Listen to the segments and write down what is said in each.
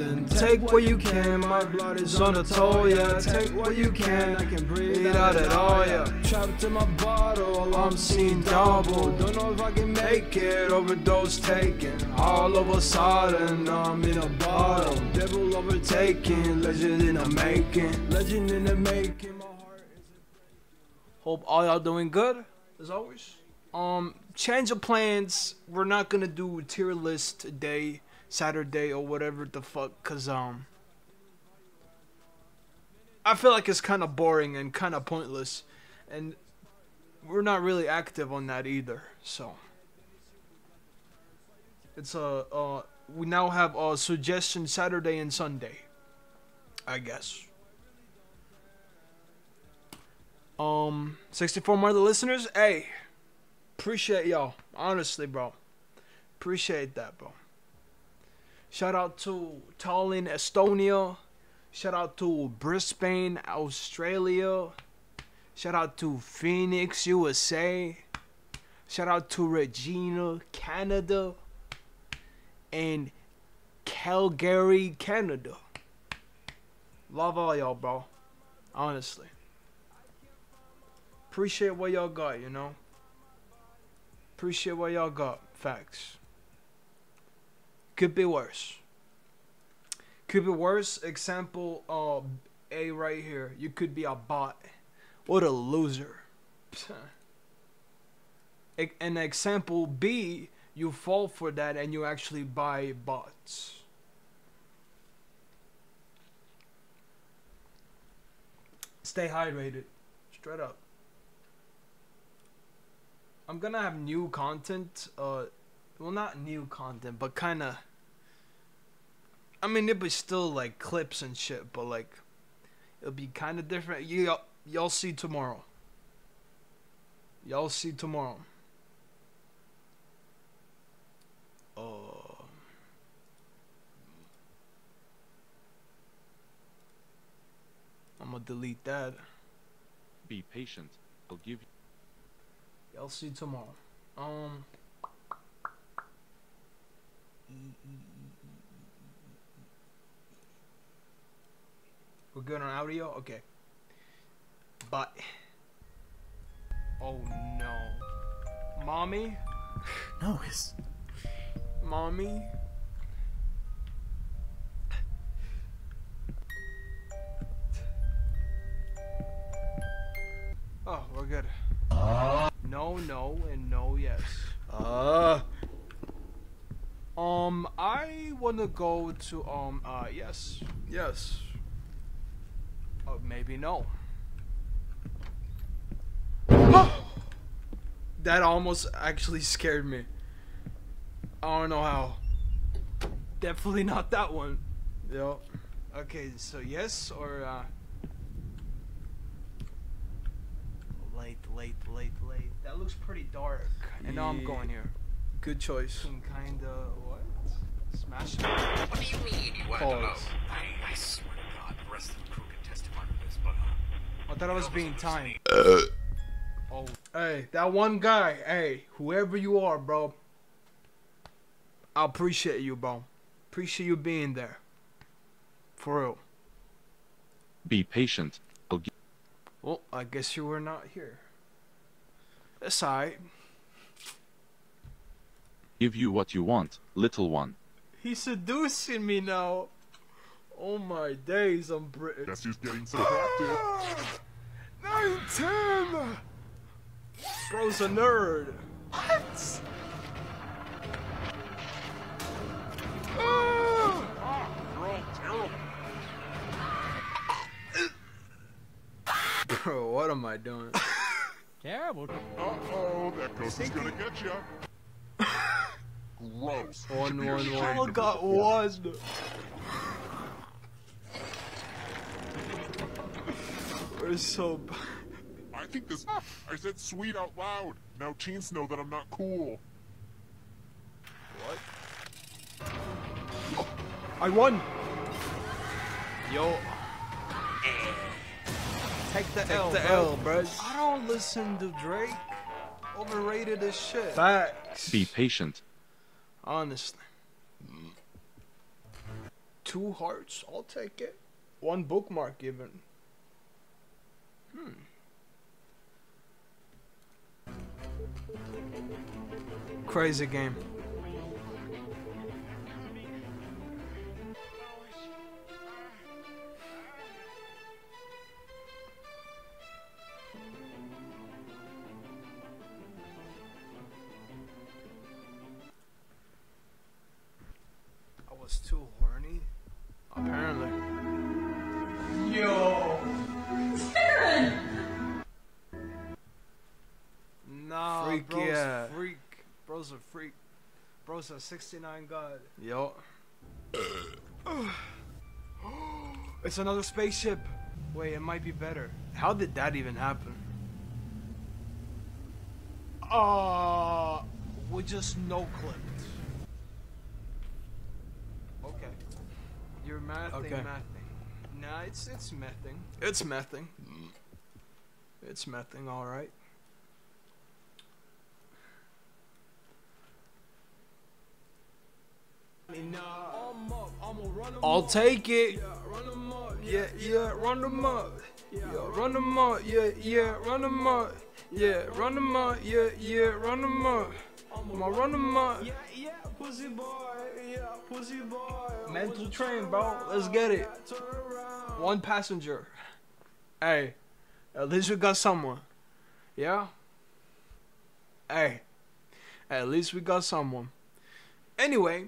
then take what you can. My blood is on the toll, yeah. Take what you can. I can breathe out at all, yeah. Trapped in my bottle, I'm seeing double. Don't know if I can make it. Overdose taken. All of a sudden, I'm in a bottle. Devil overtaking, legend in the making. Legend in the making. My heart is Hope all y'all doing good, as always. Um, change of plans. We're not gonna do tier list today, Saturday or whatever the fuck, cause um, I feel like it's kind of boring and kind of pointless, and we're not really active on that either. So it's a uh, uh, we now have a suggestion Saturday and Sunday, I guess. Um, 64 more of the listeners. Hey, appreciate y'all. Honestly, bro. Appreciate that, bro. Shout out to Tallinn, Estonia. Shout out to Brisbane, Australia. Shout out to Phoenix, USA. Shout out to Regina, Canada. And Calgary, Canada. Love all y'all, bro. Honestly. Appreciate what y'all got, you know? Appreciate what y'all got. Facts. Could be worse. Could be worse. Example uh, A right here. You could be a bot. What a loser. An example B, you fall for that and you actually buy bots. Stay hydrated. Straight up. I'm gonna have new content. Uh, well, not new content, but kind of. I mean, it'll be still like clips and shit, but like, it'll be kind of different. You y'all, y'all see tomorrow. Y'all see tomorrow. Uh, I'm gonna delete that. Be patient. I'll give you. Y'all see tomorrow. Um. We're good on audio? Okay. But. Oh no. Mommy? No, it's Mommy? Oh, we're good. No, no, and no, yes. Uh. Um, I wanna go to um. Uh, yes, yes. Uh, maybe no. that almost actually scared me. I don't know how. Definitely not that one. Yep. Okay, so yes or uh. Late, late, late, late. That looks pretty dark. And now I'm going here. Good choice. Some kinda what? Smash it. What do you mean you want to know? Pause. I, I swear to God, the rest of the crew can testify to this, but uh, I thought I was being timed. Uh. Oh, hey, that one guy. Hey, whoever you are, bro. I appreciate you, bro. Appreciate you being there. For real. Be patient. I'll give. Well, I guess you were not here. That's alright. Give you what you want, little one. He's seducing me now. Oh my days, I'm British. Guess who's getting so attractive? 19! Bro's a nerd. What? Ah, you're all terrible. Bro, what am I doing? Terrible. Uh-oh, that ghost is gonna get you. Gross. You should One, be one, ashamed one. of your got performance. one. We're so. b- I think this. I said sweet out loud. Now teens know that I'm not cool. What? Oh, I won. Yo. Take the L, the bro. L, bro. I don't listen to Drake. Overrated as shit. Facts. Be patient. Honestly. Two hearts. I'll take it. One bookmark even. Hmm. Crazy game. I was too horny. Apparently. Yo. Nah, Freak, bro's yeah. freak. Bro's a freak. Bro's a 69 god. Yo. It's another spaceship. Wait, it might be better. How did that even happen? Uh, we just no clipped. Okay. You're mathing, Okay. mathing. Nah, it's it's mething. It's mething. It's mething, all right. I'll take it. Yeah, yeah, run them up. Yeah, run them up. Yeah, yeah, run them up. Yeah, run them up. Yeah, yeah, run them up. I'ma run them up. Yeah, yeah, pussy boy. Yeah, pussy boy. Mental train, bro. Let's get it. One passenger. Hey, at least we got someone. Yeah? Hey, at least we got someone. Anyway,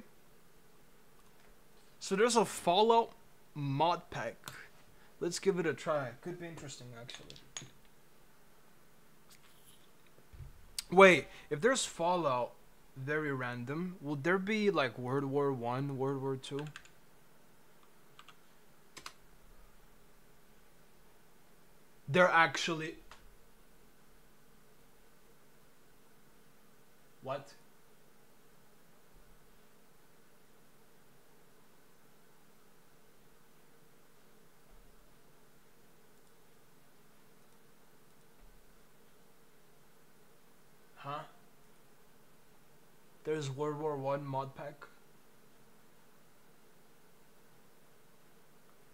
so there's a Fallout mod pack. Let's give it a try. Could be interesting, actually. Wait, if there's Fallout, very random. Will there be like World War One, World War Two? They're actually. What? Huh? There's World War One mod pack.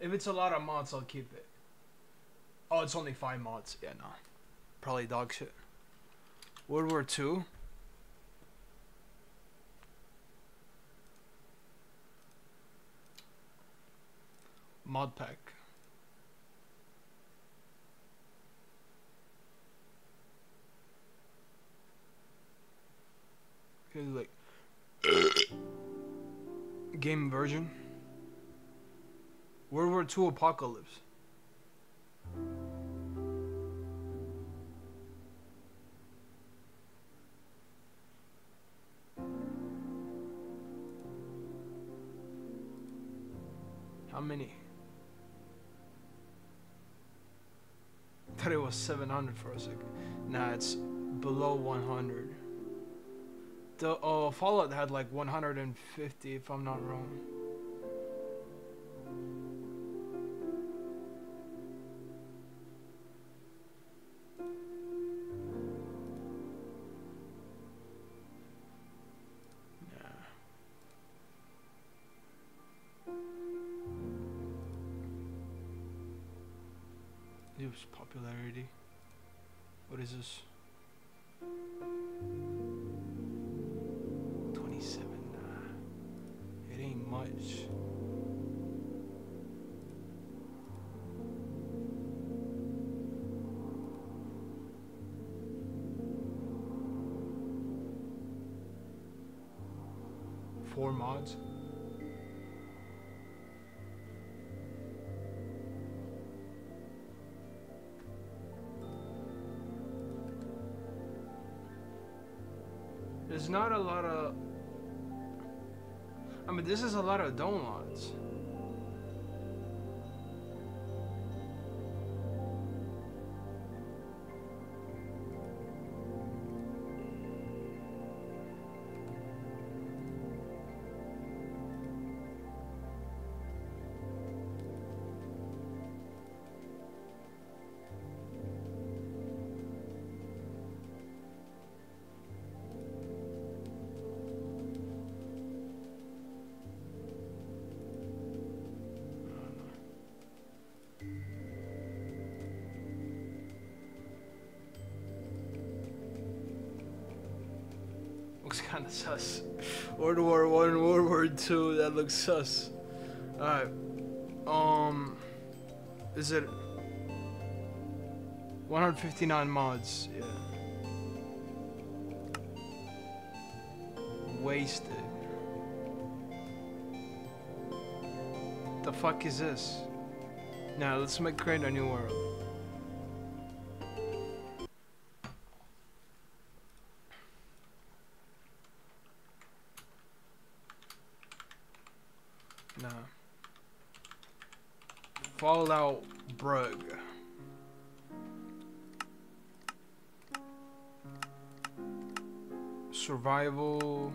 If it's a lot of mods, I'll keep it. Oh, it's only five mods. Yeah, no. Probably dog shit. World War Two. Mod pack. Like game version. World War Two Apocalypse. How many? Thought it was 700 for a second. Nah, it's below 100. The uh, Fallout had like 150, if I'm not wrong. Use popularity. What is this? There's not a lot of. I mean, this is a lot of downloads. World War One, World War Two. That looks sus. All right. Um, is it 159 mods? Yeah. Wasted. The fuck is this? Now let's make create a new world. Survival.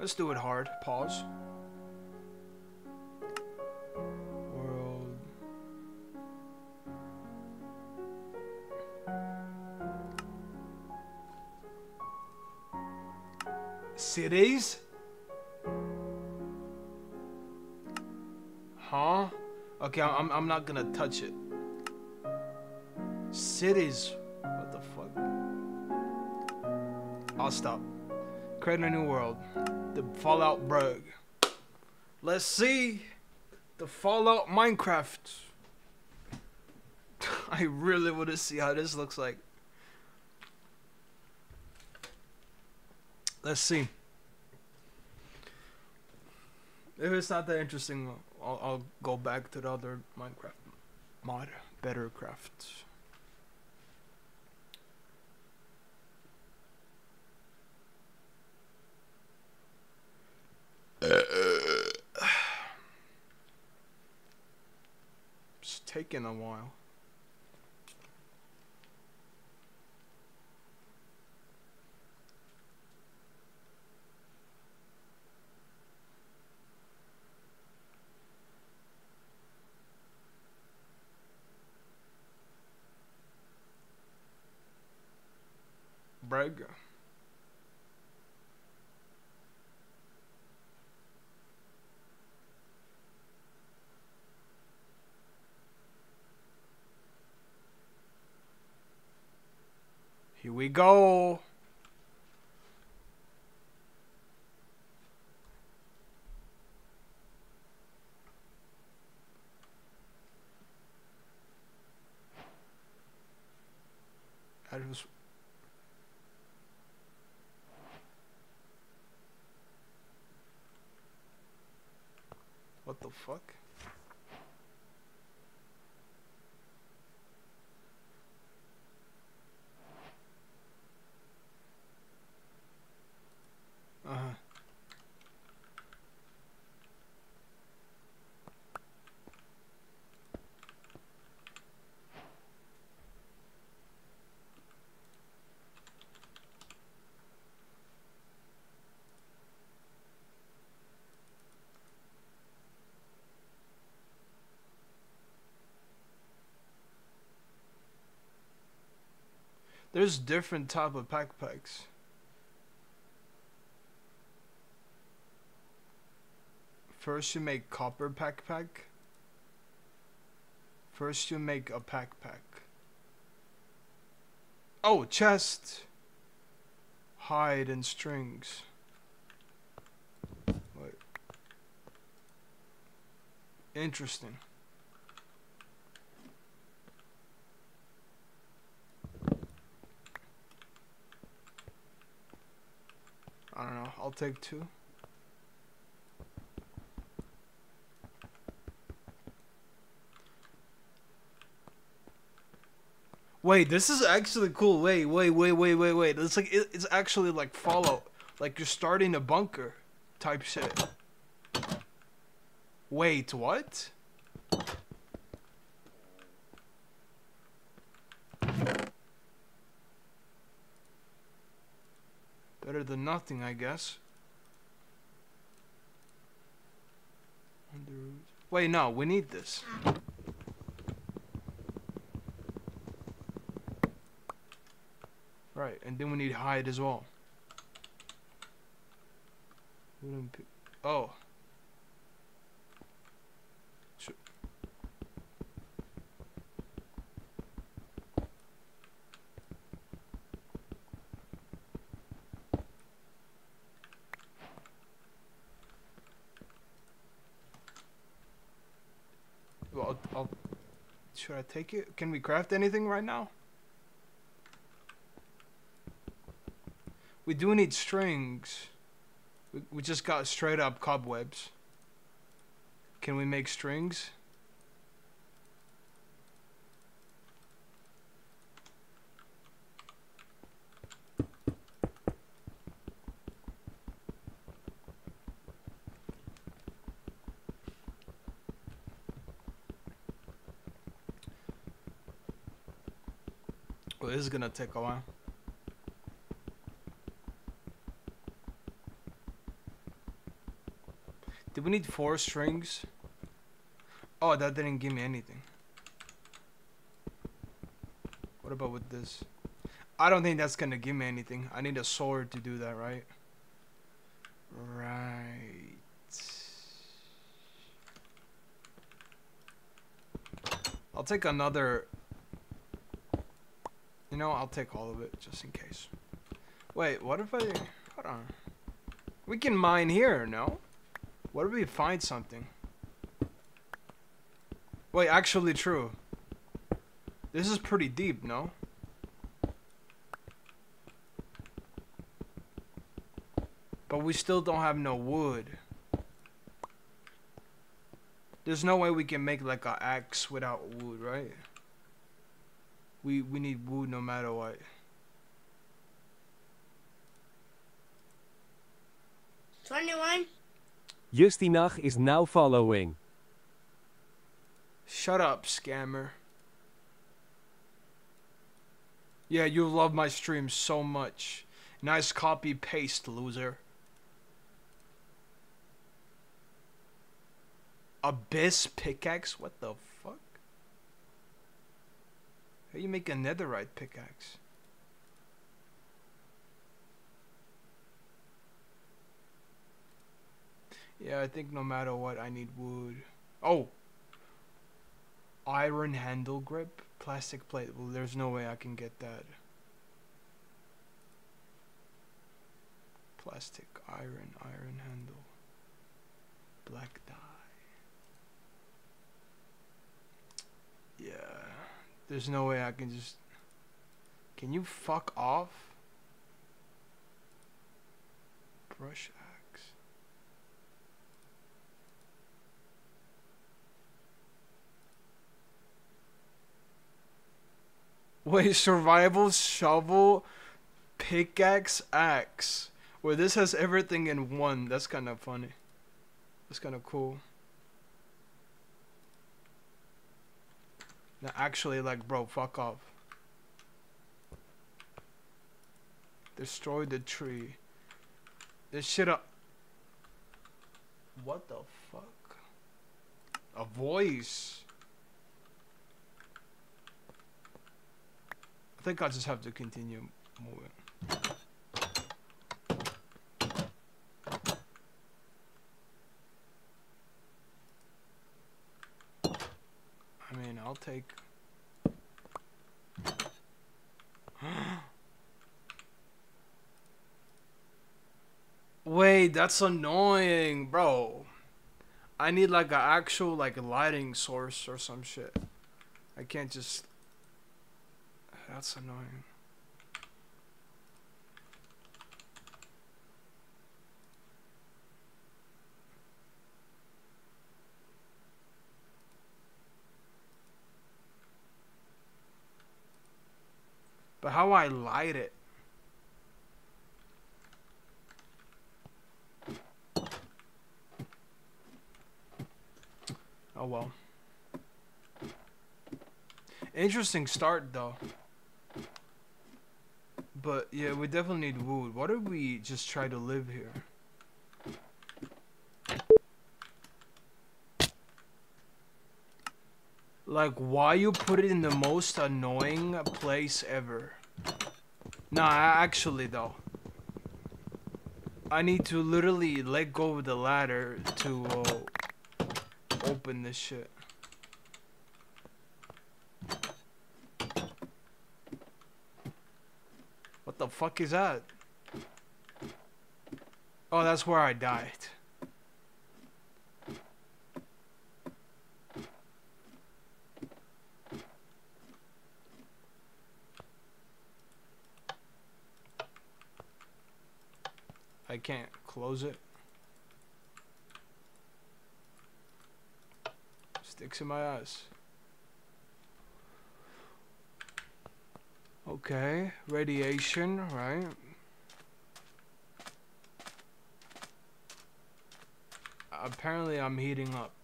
Let's do it hard. Pause. World. Cities? Huh? Okay, I'm I'm not gonna touch it. Cities. Stop. Create a new world. The Fallout Brug. Let's see the Fallout Minecraft. I really want to see how this looks like. Let's see. If it's not that interesting, I'll, I'll go back to the other Minecraft mod, Better Taking a while. Brag. Here we go. I just What the fuck? Uh-huh. There's different type of backpacks. First you make copper backpack. First you make a backpack. Oh, chest. Hide and strings. Wait. Interesting. I don't know. I'll take two. Wait, this is actually cool. Wait, wait, wait, wait, wait, wait. It's like it, it's actually like Fallout. Like you're starting a bunker type shit. Wait, what? Than nothing, I guess. Wait, no, we need this. Right, and then we need hide as well. Oh. Sh- I'll. Should I take it? Can we craft anything right now? We do need strings. We, we just got straight up cobwebs. Can we make strings? Well, this is gonna take a while. Did we need four strings? Oh, that didn't give me anything. What about with this? I don't think that's gonna give me anything. I need a sword to do that, right? Right. I'll take another. You know, I'll take all of it just in case. Wait, what if I. Hold on. We can mine here, no? What if we find something? Wait, actually true. This is pretty deep, no? But we still don't have no wood. There's no way we can make like a axe without wood, right? We we need wood no matter what. Twenty-one. Justinach is now following. Shut up, scammer. Yeah, you love my stream so much. Nice copy paste, loser. Abyss pickaxe? What the fuck? How you make a netherite pickaxe? Yeah, I think no matter what, I need wood. Oh! Iron handle grip? Plastic plate. Well, there's no way I can get that. Plastic, iron, iron handle. Black dye. Yeah. There's no way I can just... Can you fuck off? Brush axe. Wait, survival shovel, pickaxe, axe. Where this has everything in one. That's kind of funny. That's kind of cool. Now, actually, like, bro, fuck off. Destroy the tree. This shit up. What the fuck? A voice. I think I'll just have to continue moving. I mean, I'll take. Wait, that's annoying, bro. I need like an actual like lighting source or some shit. I can't just. That's annoying. But how I light it? Oh well. Interesting start though. But yeah, we definitely need wood. Why don't we just try to live here? Like, why you put it in the most annoying place ever? Nah, actually though. I need to literally let go of the ladder to uh, open this shit. What the fuck is that? Oh, that's where I died. Can't close it. Sticks in my eyes. Okay, radiation, right? Apparently I'm heating up.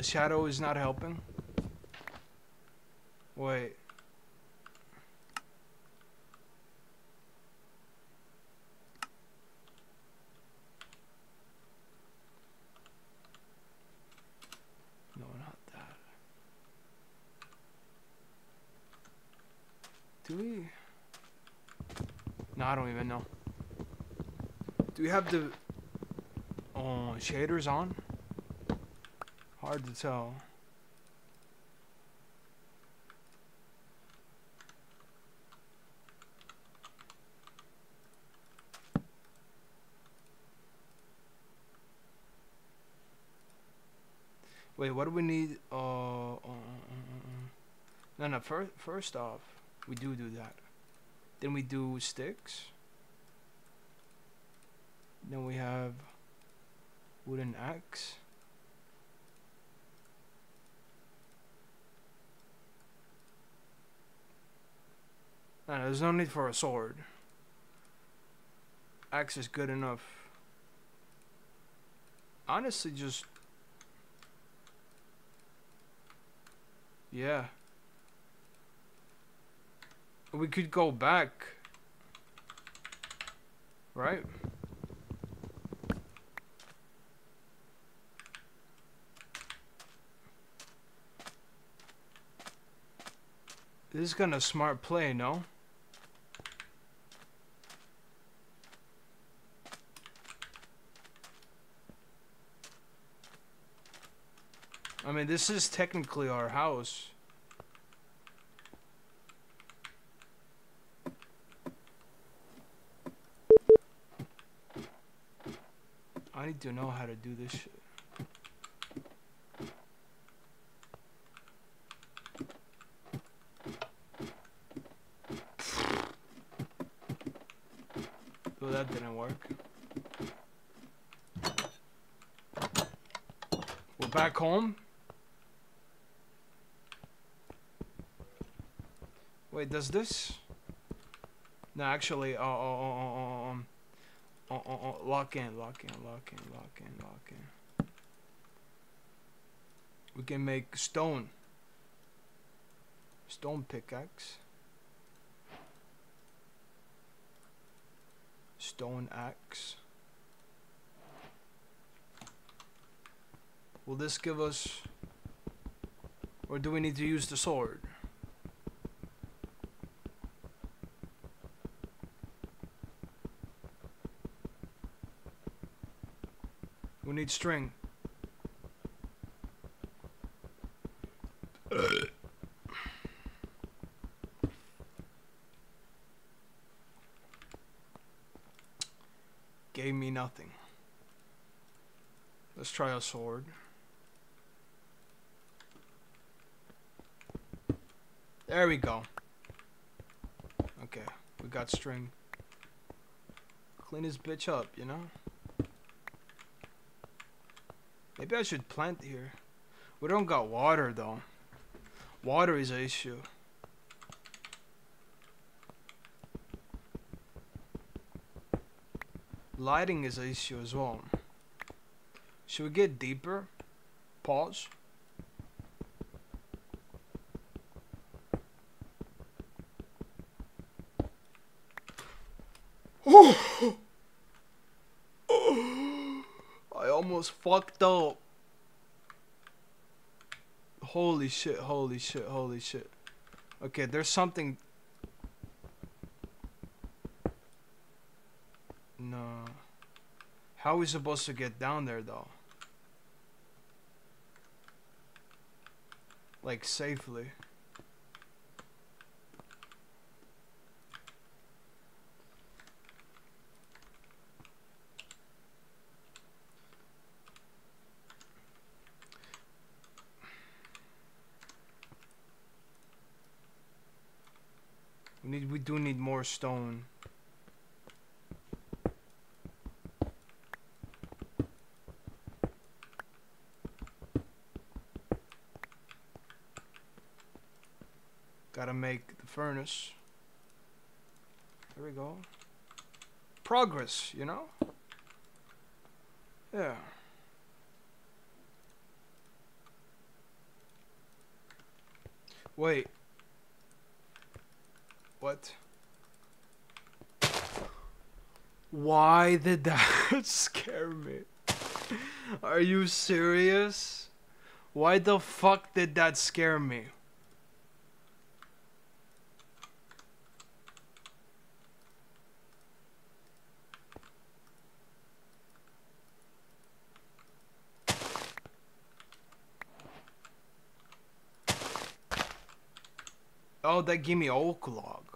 The shadow is not helping. Wait. No, not that. Do we? No, I don't even know. Do we have the oh, shaders on? Hard to tell. Wait, what do we need? Uh, uh, uh, uh, uh. no, no. First, first off, we do do that. Then we do sticks. Then we have wooden axe. No, there's no need for a sword. Axe is good enough. Honestly, just Yeah. We could go back. Right? This is of smart play, no? I mean, this is technically our house. I need to know how to do this shit. Well, that didn't work. We're back home. Does this? No, actually, uh, uh, uh, uh, um, uh, uh, uh, lock in, lock in, lock in, lock in, lock in. We can make stone. Stone pickaxe. Stone axe. Will this give us... Or do we need to use the sword? Need string. Gave me nothing. Let's try a sword. There we go. Okay, we got string. Clean this bitch up, you know? Maybe I should plant here. We don't got water though. Water is an issue. Lighting is an issue as well. Should we get deeper? Pause. I almost fucked up. Holy shit, holy shit, holy shit. Okay, there's something. No. How are we supposed to get down there though? Like safely. Do need more stone. Gotta make the furnace. There we go. Progress, you know? Yeah. Wait. What? Why did that scare me? Are you serious? Why the fuck did that scare me? Oh, that gave me oak log.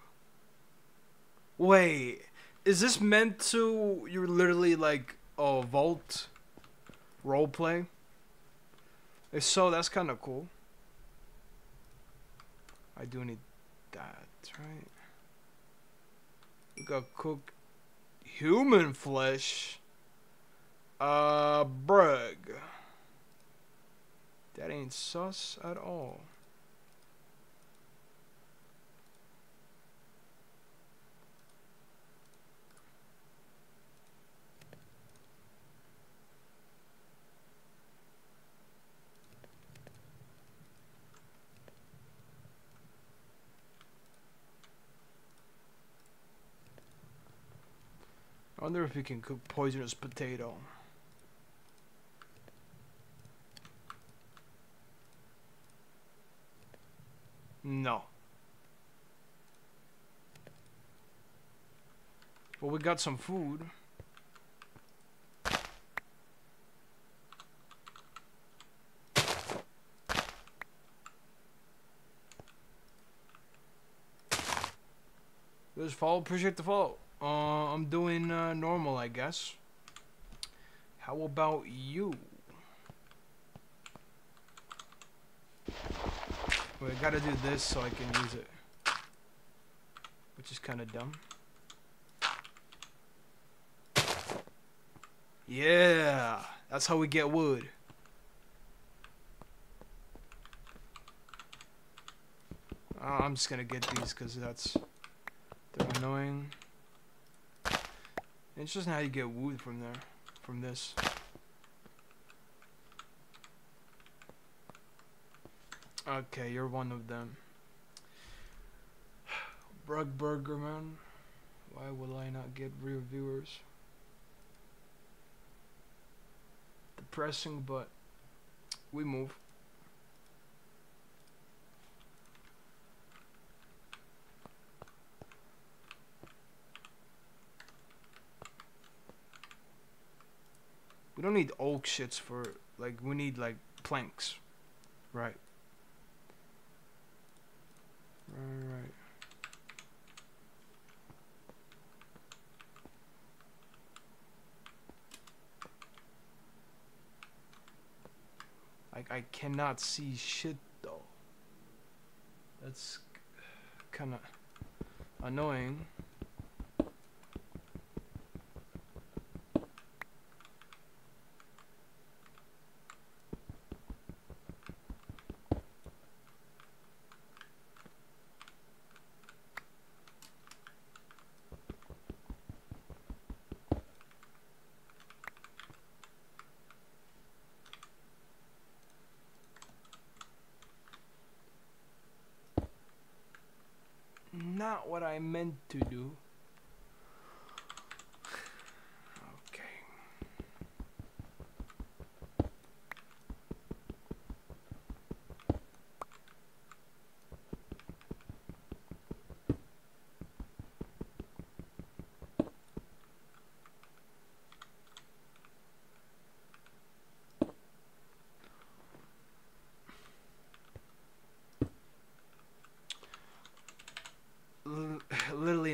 Wait, is this meant to? You're literally like a vault roleplay. If so, that's kind of cool. I do need that, right? We got cook human flesh. Uh, brug. That ain't sus at all. Wonder if we can cook poisonous potato. No. Well, we got some food. Just follow, appreciate the follow. Uh, I'm doing uh, normal, I guess. How about you? Wait, I gotta do this so I can use it. Which is kind of dumb. Yeah, that's how we get wood. Uh, I'm just gonna get these because that's they're annoying. Just how you get wooed from there, from this. Okay, you're one of them. Brug. Why will I not get real viewers? Depressing, but we move. Don't need oak shits for like we need like planks. Right. Right, right. Like I cannot see shit though. That's kind of annoying.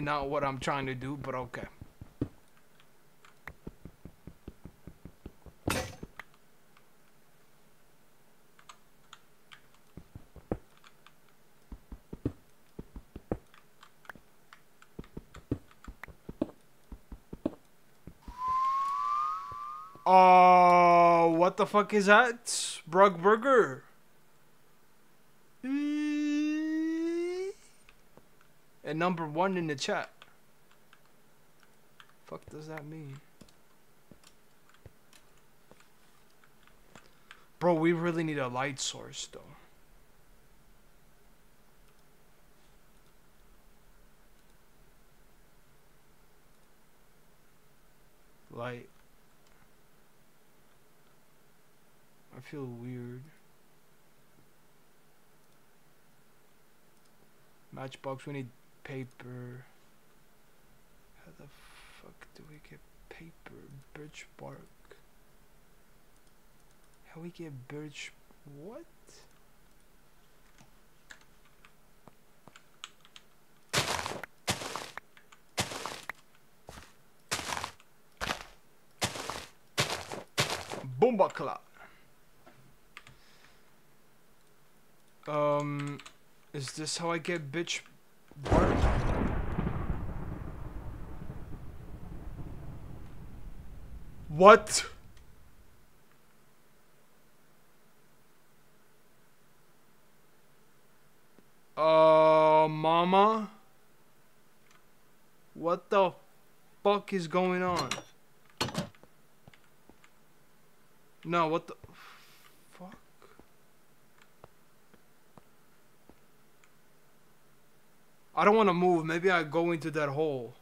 not what I'm trying to do, but okay. Oh, what the fuck is that? Brug Burger. And number one in the chat. Fuck does that mean? Bro, we really need a light source though. Light. I feel weird. Matchbox, we need paper. How the fuck do we get paper? Birch bark. How we get birch? What? Boomba clap. Um, is this how I get bitch bark? What? Uh, mama? What the fuck is going on? No, what the fuck? I don't want to move. Maybe I go into that hole.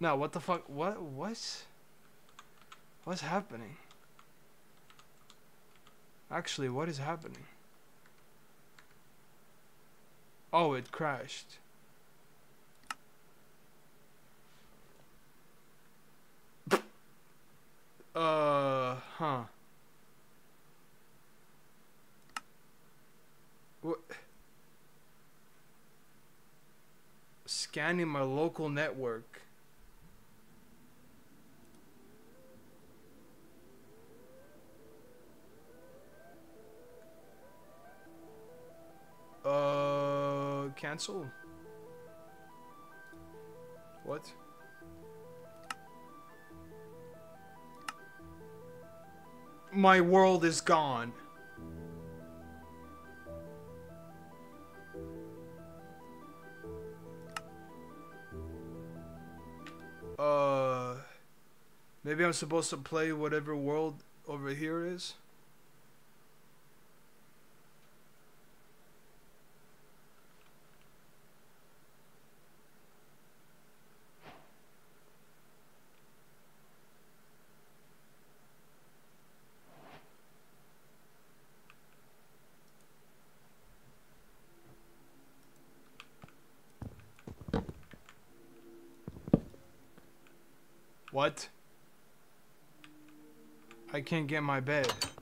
No, what the fuck? What? What? What's happening? Actually, what is happening? Oh, it crashed. Uh, huh. What? Scanning my local network. Cancel. What? My world is gone. Uh, maybe I'm supposed to play whatever world over here is. What? I can't get my bed.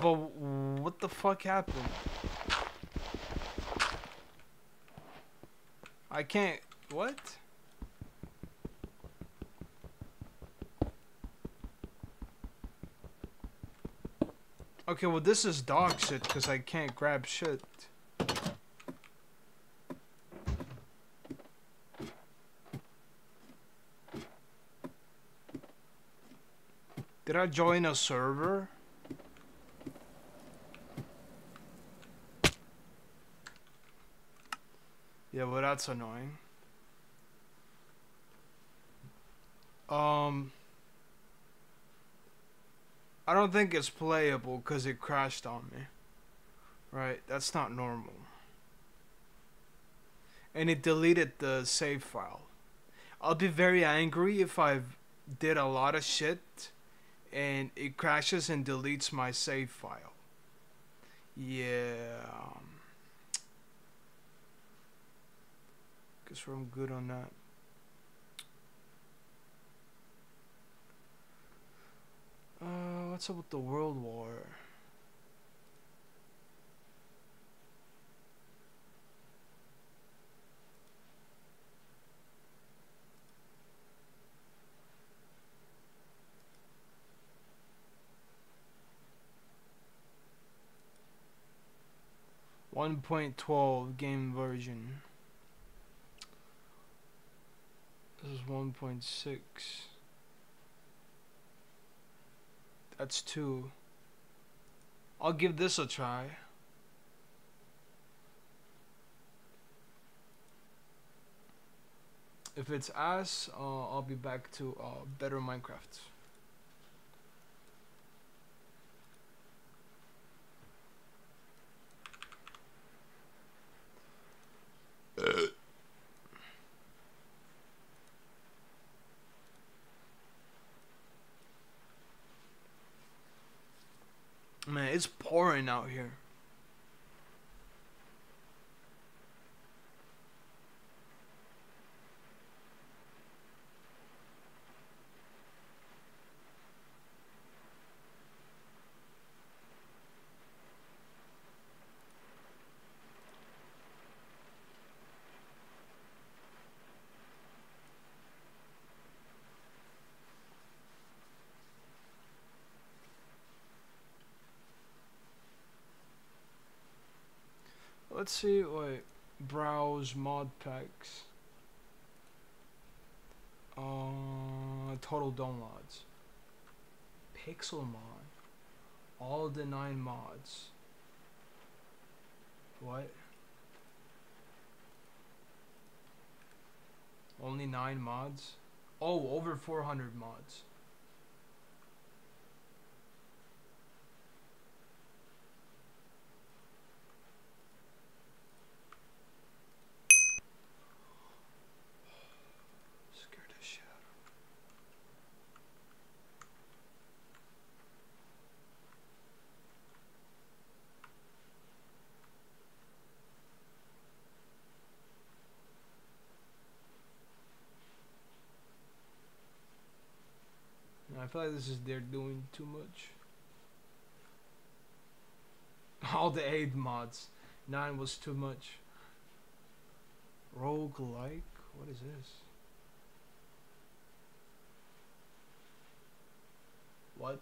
But what the fuck happened? I can't. What? Okay, well this is dog shit because I can't grab shit. Did I join a server? Yeah, well that's annoying. Um I don't think it's playable because it crashed on me. Right, that's not normal. And it deleted the save file. I'll be very angry if I did a lot of shit and it crashes and deletes my save file. Yeah. Guess I'm good on that. Uh, what's up with the World War? One point twelve game version. This is one point six. That's two. I'll give this a try. If it's ass, uh, I'll be back to uh, better Minecraft. Man, it's out here. Let's see, wait, browse mod packs. Uh, total downloads. Pixel mod. All the nine mods. What? Only nine mods? Oh, over 400 mods. Scared the shit out of me. I feel like this is they're doing too much. All the aid mods. Nine was too much. Rogue like? What is this? What?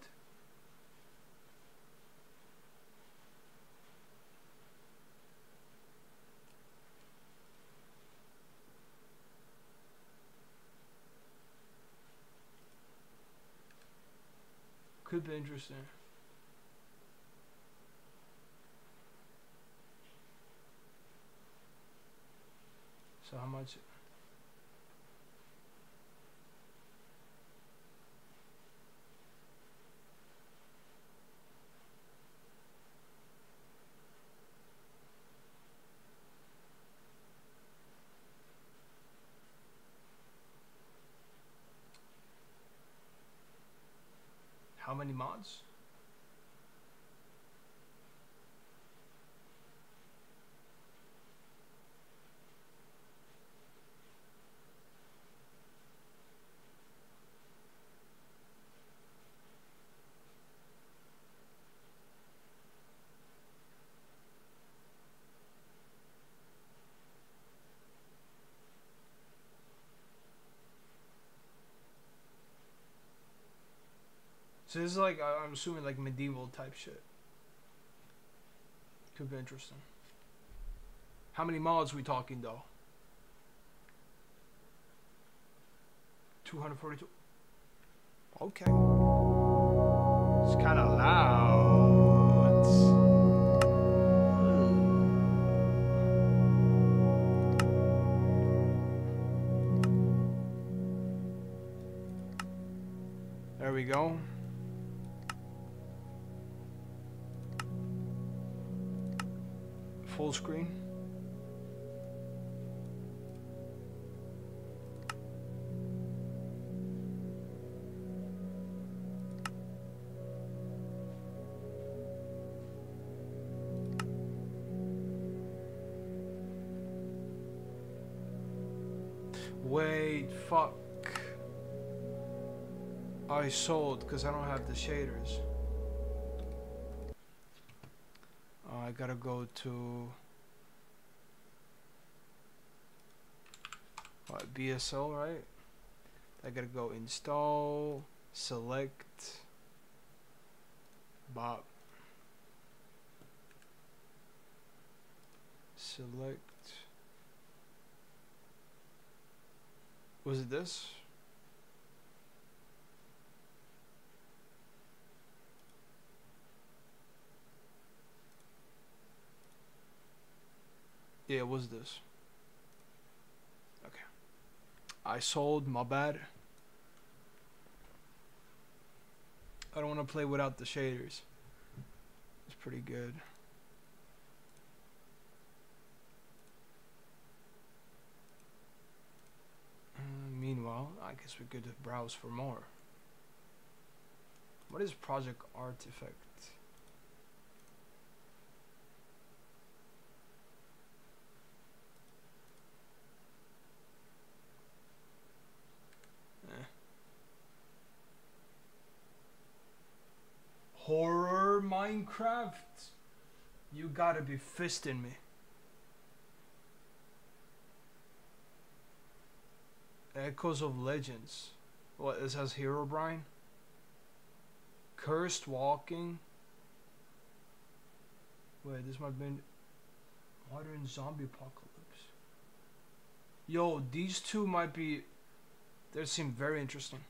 Could be interesting. So how much? How many mods? So this is like I'm assuming like medieval type shit. Could be interesting. How many mods we talking though? 242. Okay. It's kind of loud. There we go. full screen. Wait, fuck. I sold because I don't have the shaders. Gotta go to what BSL, right? I gotta go install, select, Bob. Select. Was it this? Yeah, it was this. Okay. I sold, my bad. I don't want to play without the shaders. It's pretty good. Uh, meanwhile, I guess we could browse for more. What is Project Artifact? Eh. Horror Minecraft? You gotta be fisting me. Echoes of Legends. What, this has Herobrine? Cursed Walking? Wait, this might have been Modern Zombie Apocalypse. Yo, these two might be. They seem very interesting.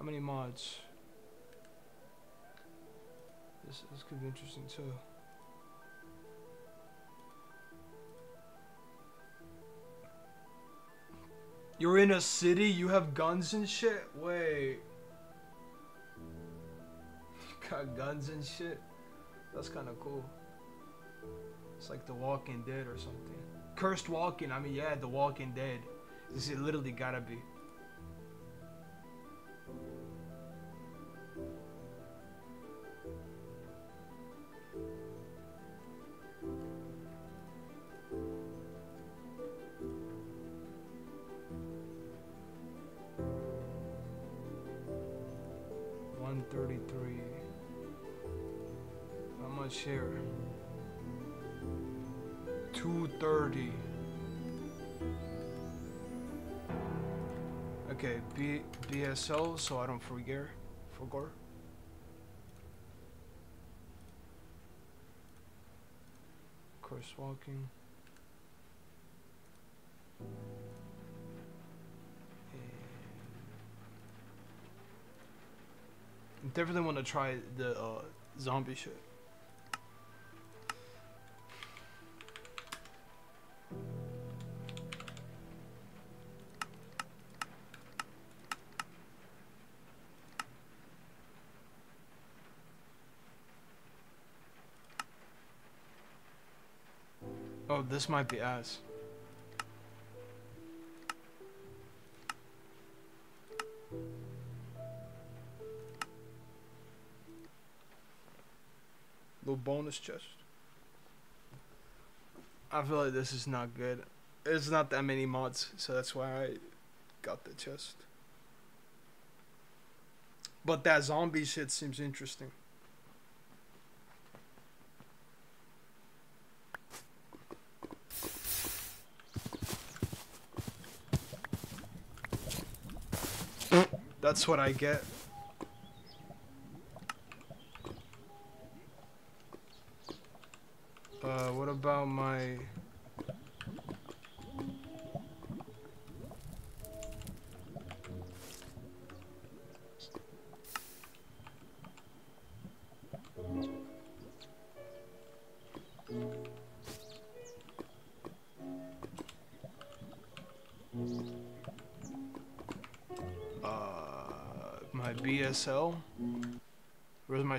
How many mods? This this could be interesting too. You're in a city, you have guns and shit? Wait. You Got guns and shit? That's kinda cool. It's like The Walking Dead or something. Cursed Walking, I mean yeah, The Walking Dead. This is literally gotta be. Here? Two thirty. Okay, B BSL, so I don't forget. Forget. Cursed Walking. And definitely want to try the uh, zombie shit. This might be us. Little bonus chest. I feel like this is not good. It's not that many mods, so that's why I got the chest. But that zombie shit seems interesting. That's what I get. Uh, what about my...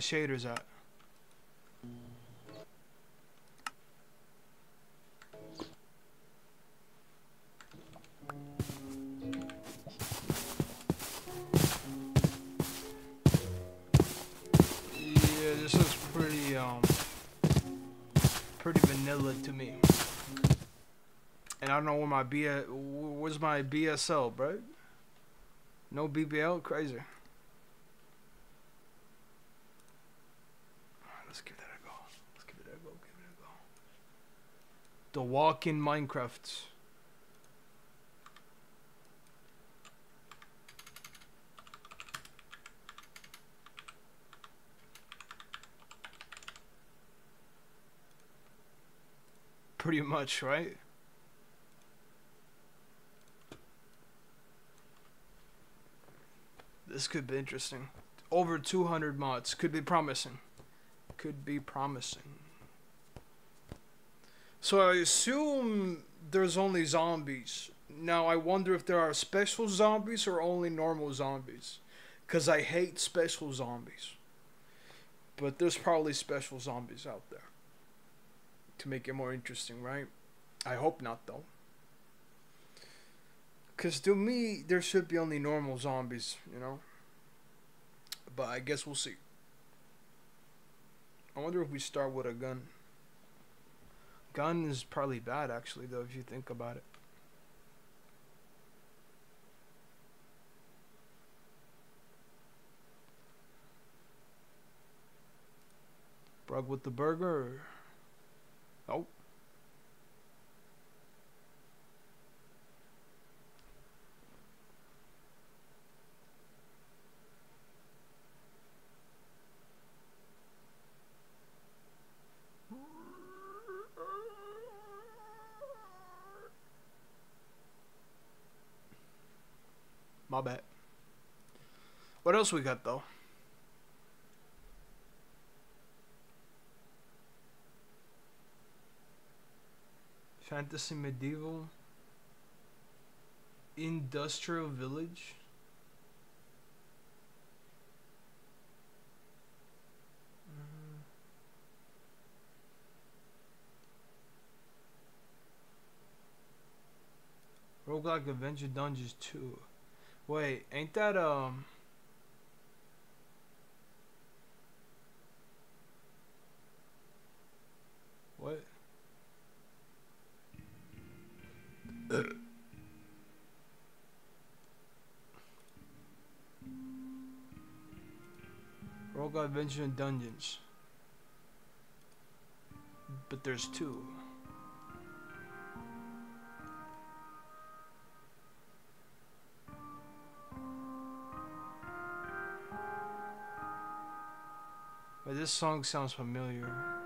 shader's at. Yeah, this looks pretty, um, pretty vanilla to me. And I don't know where my B, where's my BSL, bro? No BBL, crazy. In Minecraft. Pretty much, right? This could be interesting. Over 200 mods. Could be promising. Could be promising. So I assume there's only zombies. Now I wonder if there are special zombies or only normal zombies. Because I hate special zombies. But there's probably special zombies out there. To make it more interesting, right? I hope not, though. Because to me, there should be only normal zombies, you know? But I guess we'll see. I wonder if we start with a gun. Gun is probably bad, actually, though, if you think about it. Brug with the burger. Oh. Bad. What else we got though? Fantasy medieval industrial village. Mm-hmm. Roguelike Adventure Dungeons 2. Wait, ain't that um What? Rogue Adventure and Dungeons. But there's two. This song sounds familiar.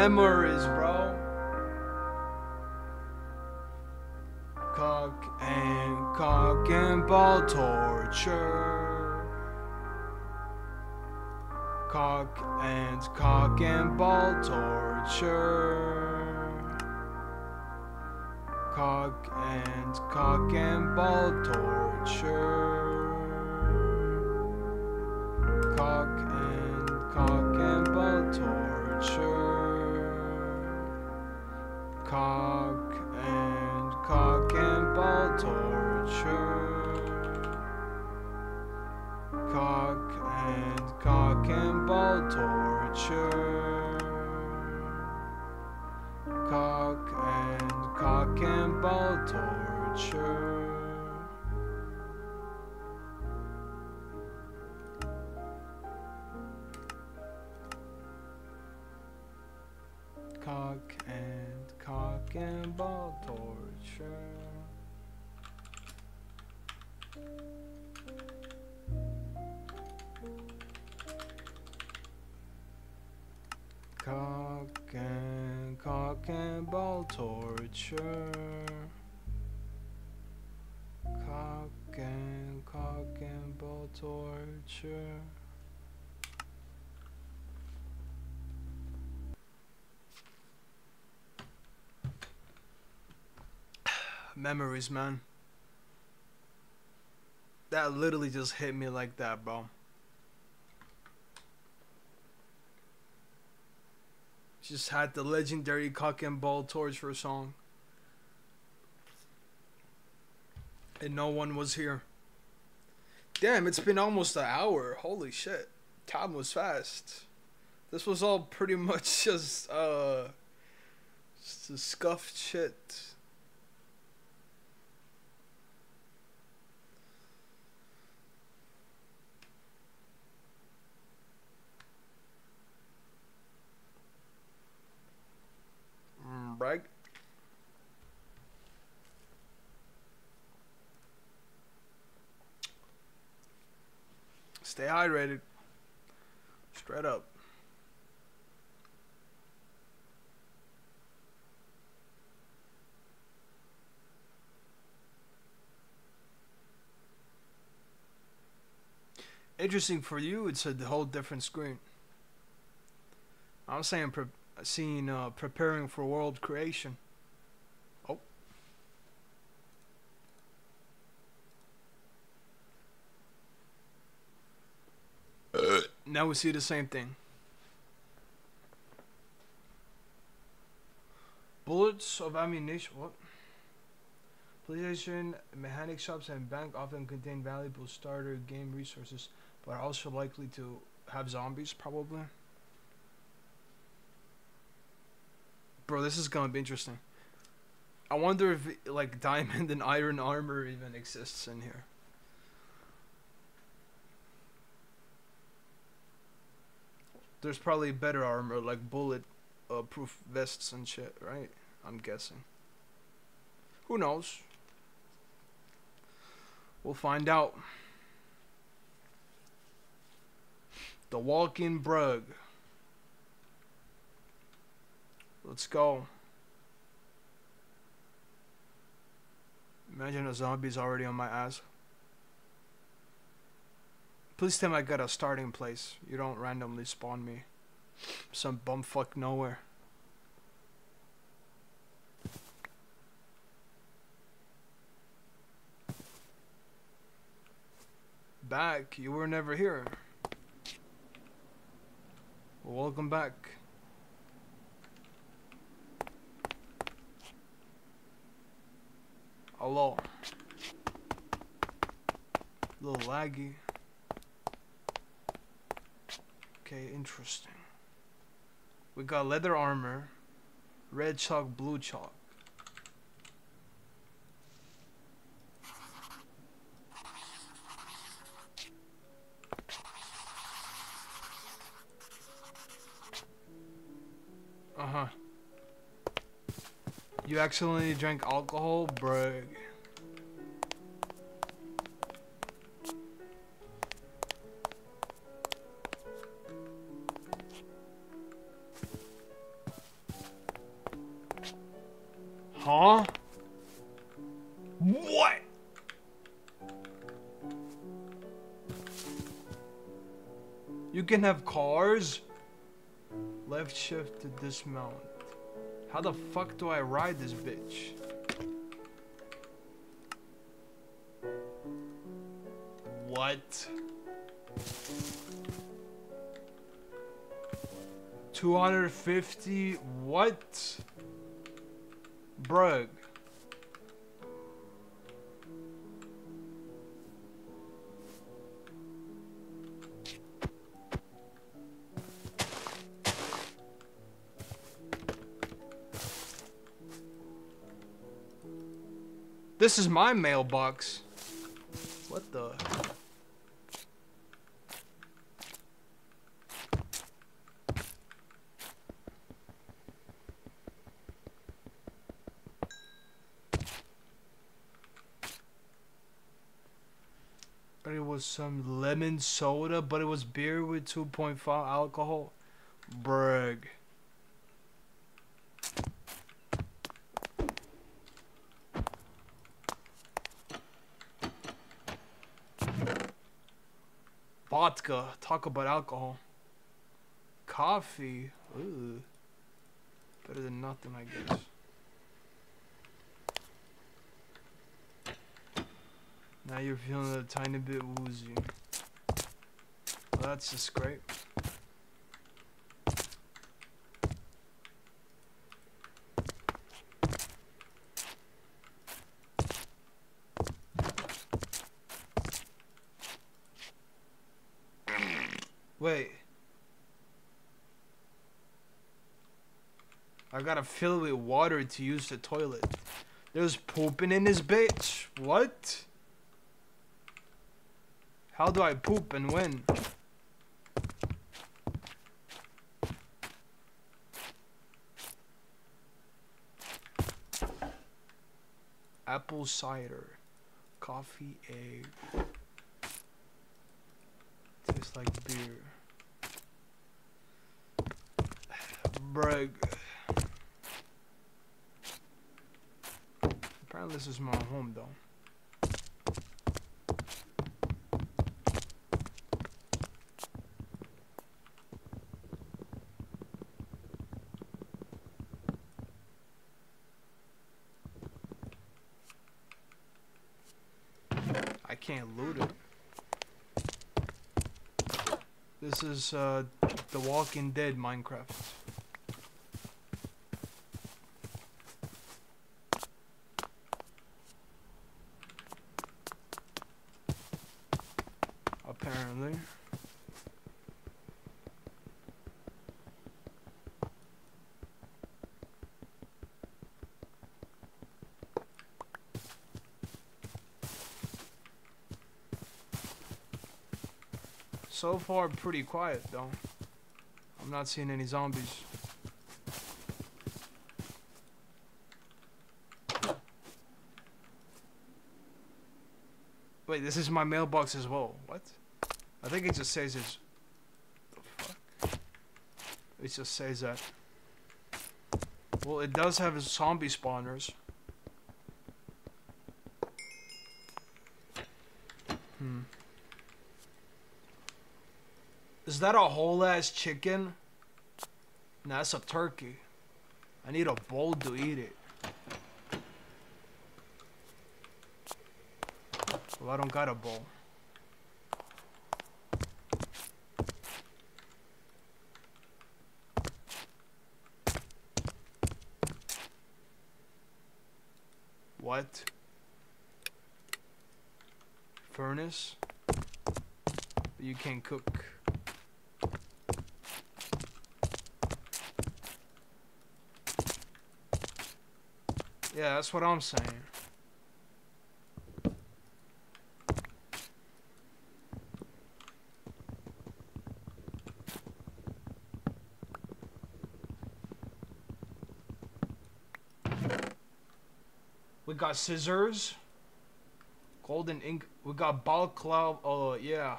Memories, Memories, man. That literally just hit me like that, bro. Just had the legendary cock and ball torch for a song. And no one was here. Damn, it's been almost an hour. Holy shit. Time was fast. This was all pretty much just uh just scuffed shit. Mm, Right? Stay hydrated. Straight up. Interesting for you, it's a whole different screen. I'm saying, pre- seeing, uh, preparing for world creation. Oh. Now we see the same thing. Bullets of ammunition. What? PlayStation, mechanic shops, and bank often contain valuable starter game resources, but are also likely to have zombies, probably. Bro, this is gonna be interesting. I wonder if like diamond and iron armor even exists in here. There's probably better armor like bullet uh, proof vests and shit, right? I'm guessing. Who knows? We'll find out. The Walking Brug. Let's go. Imagine a zombie's already on my ass. Please tell me I got a starting place. You don't randomly spawn me. Some bumfuck nowhere. Back? You were never here. Welcome back. Hello. A little laggy. Okay, interesting. We got leather armor, red chalk, blue chalk. Uh huh. You accidentally drank alcohol, brag. You can have cars? Left shift to dismount. How the fuck do I ride this bitch? What? Two hundred fifty? What? Brug. This is my mailbox. What the? But it was some lemon soda, but it was beer with 2.5 alcohol. Brag. vodka. Talk about alcohol. Coffee. Ooh. Better than nothing, I guess. Now you're feeling a tiny bit woozy. Well, that's a scrape. Gotta fill it with water to use the toilet. There's pooping in this bitch. What? How do I poop and when? Apple cider. Coffee, egg. Tastes like beer. Brag. This is my home though. I can't loot it. This is uh, the Walking Dead Minecraft. Apparently. So far, pretty quiet though. I'm not seeing any zombies. Wait, this is my mailbox as well. What? I think it just says it's. It just says that. Well, it does have zombie spawners. Is that a whole ass chicken? Nah, that's a turkey. I need a bowl to eat it. Well, I don't got a bowl. What? Furnace? You can't cook. Yeah, that's what I'm saying. We got scissors. Golden ink. We got balaclava. Oh, yeah.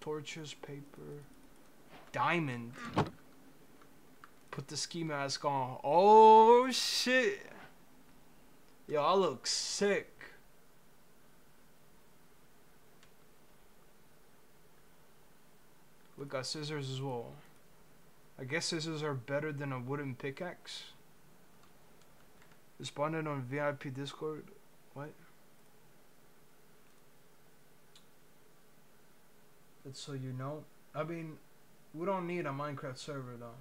Torches, paper. Diamond. Put the ski mask on. Oh, shit. Yo, I look sick. We got scissors as well. I guess scissors are better than a wooden pickaxe. Responded on VIP Discord. What? That's so you know. I mean, we don't need a Minecraft server though.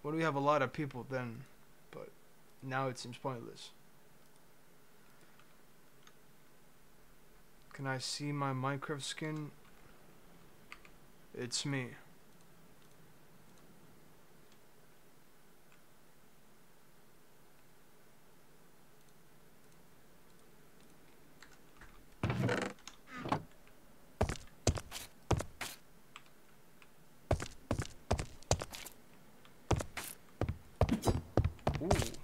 When we have a lot of people, then, now it seems pointless. Can I see my Minecraft skin? It's me. Ooh.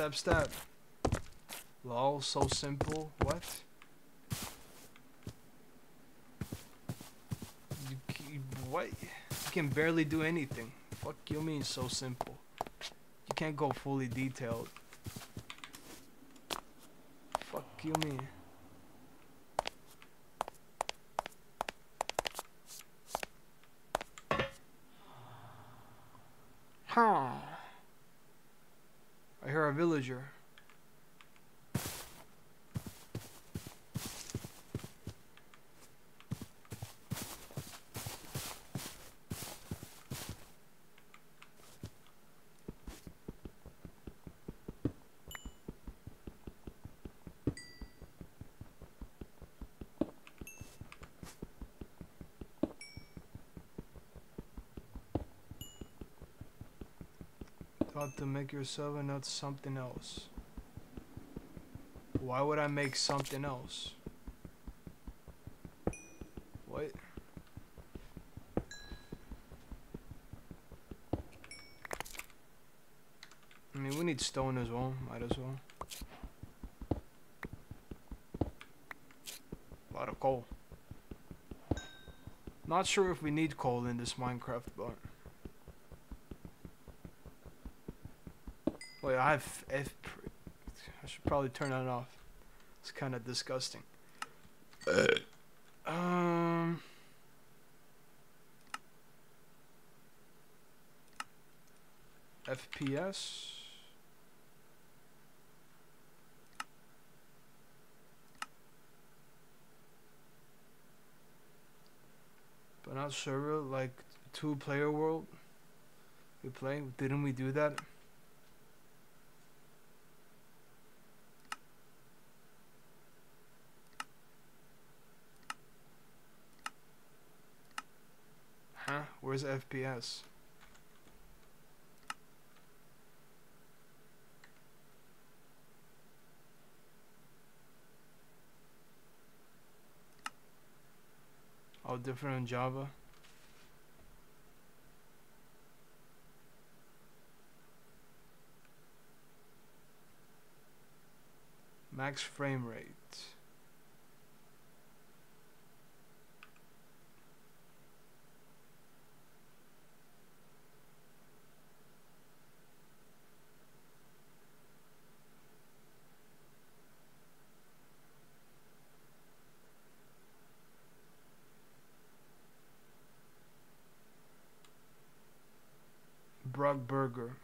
Step. stab. Lol, so simple. What? You, c- what? You can barely do anything. Fuck you mean so simple? You can't go fully detailed. Fuck you mean? Huh. I hear a villager. Thought to make yourself and not something else. Why would I make something else? What? I mean, we need stone as well. Might as well. A lot of coal. Not sure if we need coal in this Minecraft, but. Wait, I have F. I should probably turn that off. It's kind of disgusting. um. FPS. But not server like two player world. We play. Didn't we do that? Where's FPS? All different in Java. Max frame rate. Brug Burger.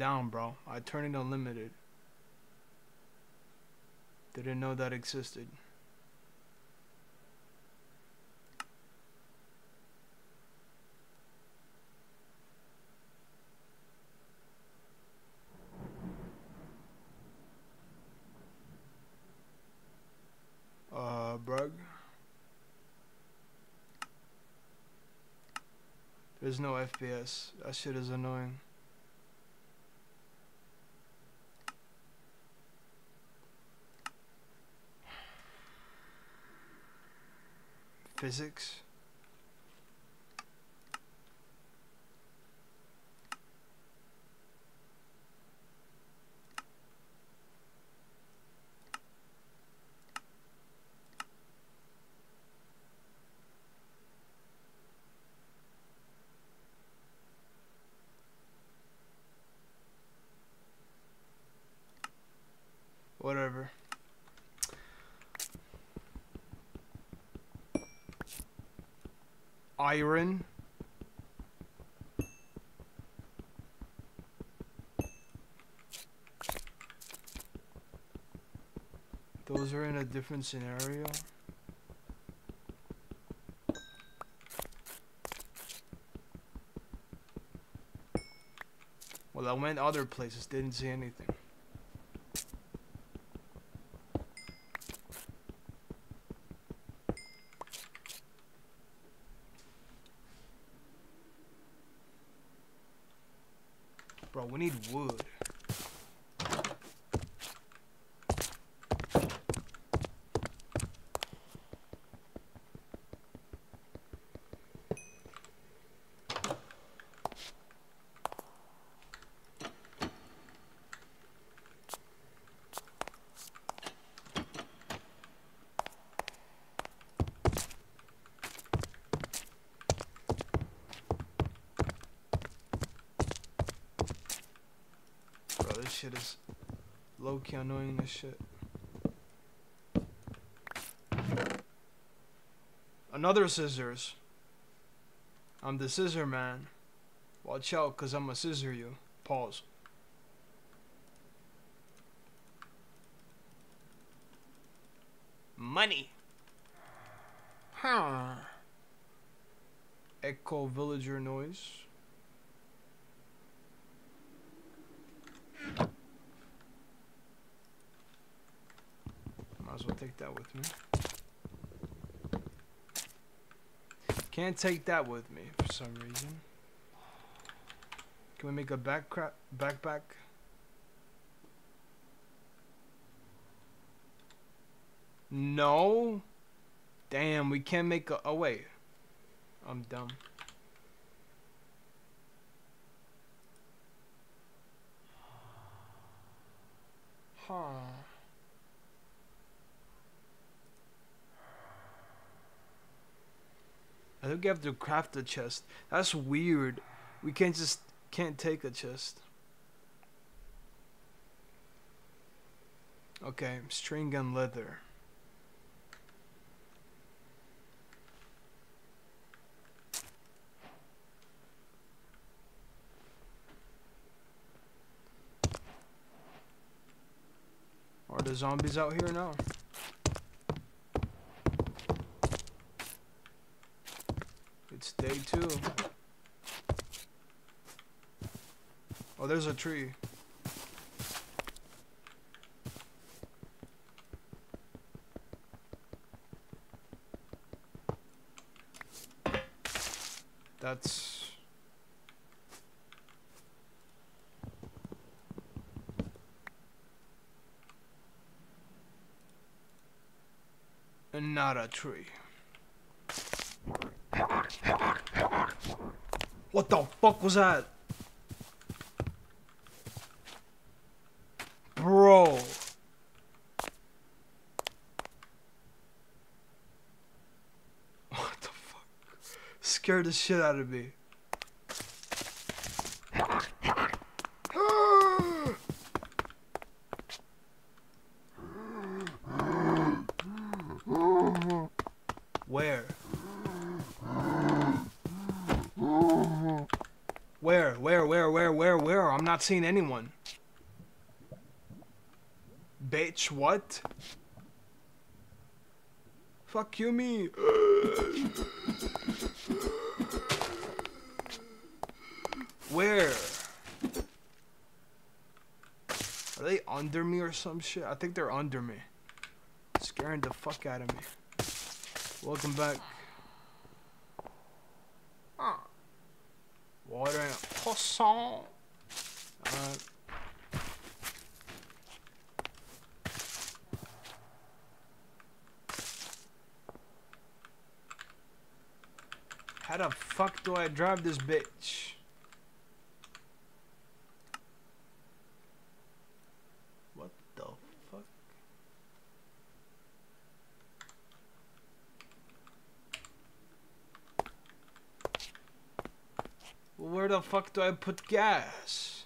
Down, bro. I turned it unlimited. Didn't know that existed. Uh, Brug. There's no FPS. That shit is annoying. Physics. Whatever. Those are in a different scenario. Well, I went other places, didn't see anything. Bro, we need wood. shit is annoying as shit. Another scissors. I'm the scissor man. Watch out, cause I'ma scissor you. Pause. Money. Huh. Echo villager noise. Might as well take that with me. Can't take that with me for some reason. Can we make a back backpack? No. Damn, we can't make a. Oh wait, I'm dumb. Huh. You have to craft the chest. That's weird. We can't just can't take a chest. Okay, string and leather. Are the zombies out here now? It's day two. Oh, there's a tree. That's not a tree. What the fuck was that? Bro. What the fuck? Scared the shit out of me. Where? Where? Where? Where? Where? Where? Where? I'm not seeing anyone. Bitch, what? Fuck you, me. Where? Are they under me or some shit? I think they're under me. Scaring the fuck out of me. Welcome back. Ah. Water and croissant. Alright. How the fuck do I drive this bitch? What the fuck? Where the fuck do I put gas?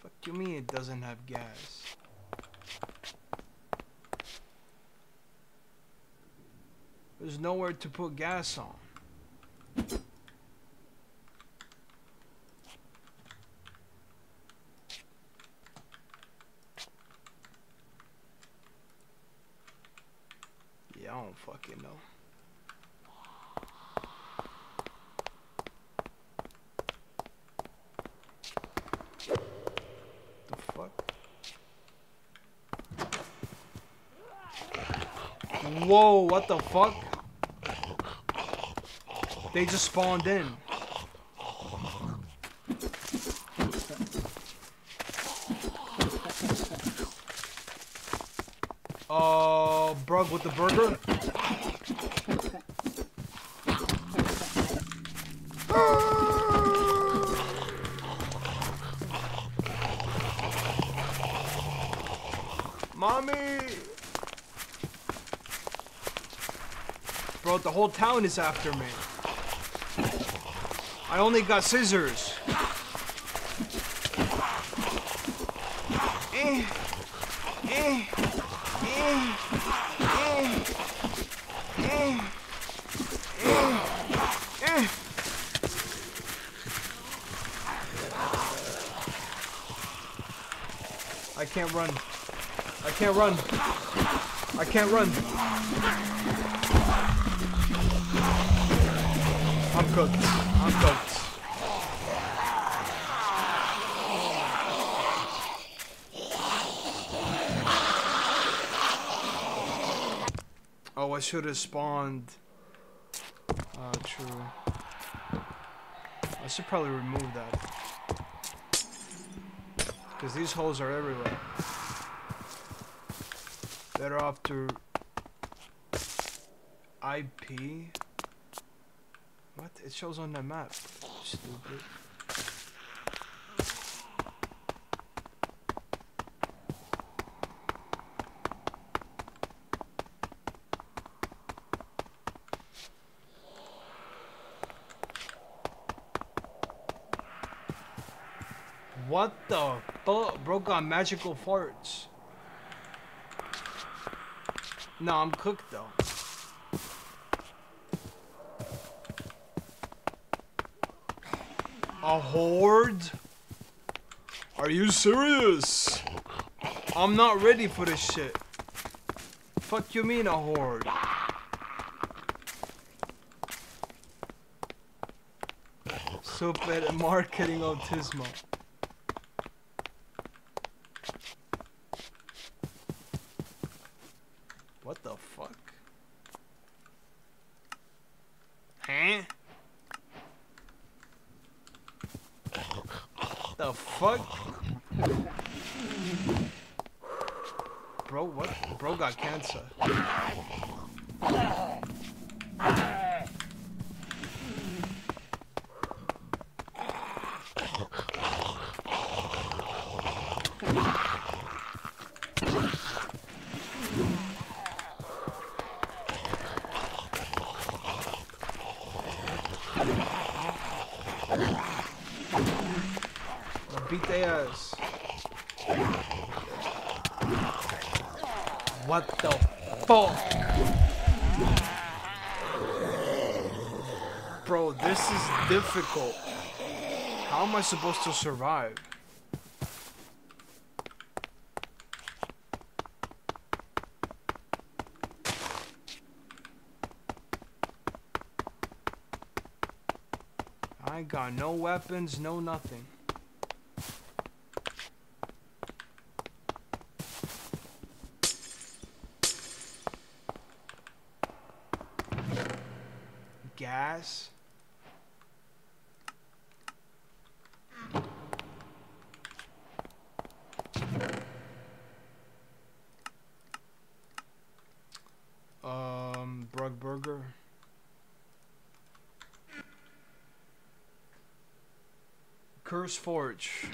Fuck you mean it doesn't have gas? There's nowhere to put gas on. Yeah, I don't fucking know. The fuck? Whoa, what the fuck? They just spawned in. Uh, Brug with the burger. Whole town is after me. I only got scissors. Eh. Eh. Eh. Eh. Eh. Eh. Eh. I can't run. I can't run. I can't run. I'm cooked. I'm cooked. Oh, I should have spawned. Ah, true. I should probably remove that. Because these holes are everywhere. Better off to IP. Shows on the map. Stupid. What the fuck? Bro got magical farts. No, I'm cooked though. A horde? Are you serious? I'm not ready for this shit. Fuck you mean a horde? Super marketing autismo. What the fuck? Huh? the fuck? Bro, what? Bro got cancer. I'll beat their ass. What the fuck? Bro, this is difficult. How am I supposed to survive? I got no weapons, no nothing. Gas. Um, Brug Burger. Curse Forge.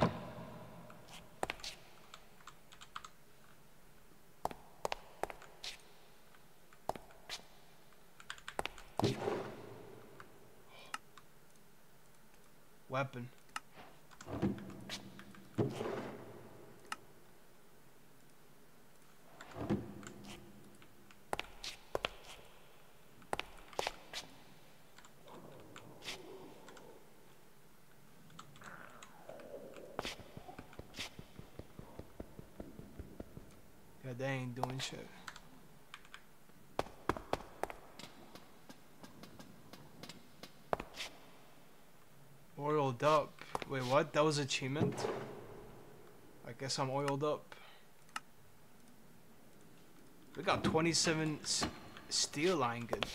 Weapon. Yeah, they ain't doing shit. Oiled up. Wait, what? That was achievement? I guess I'm oiled up. We got 27 s- steel ingot,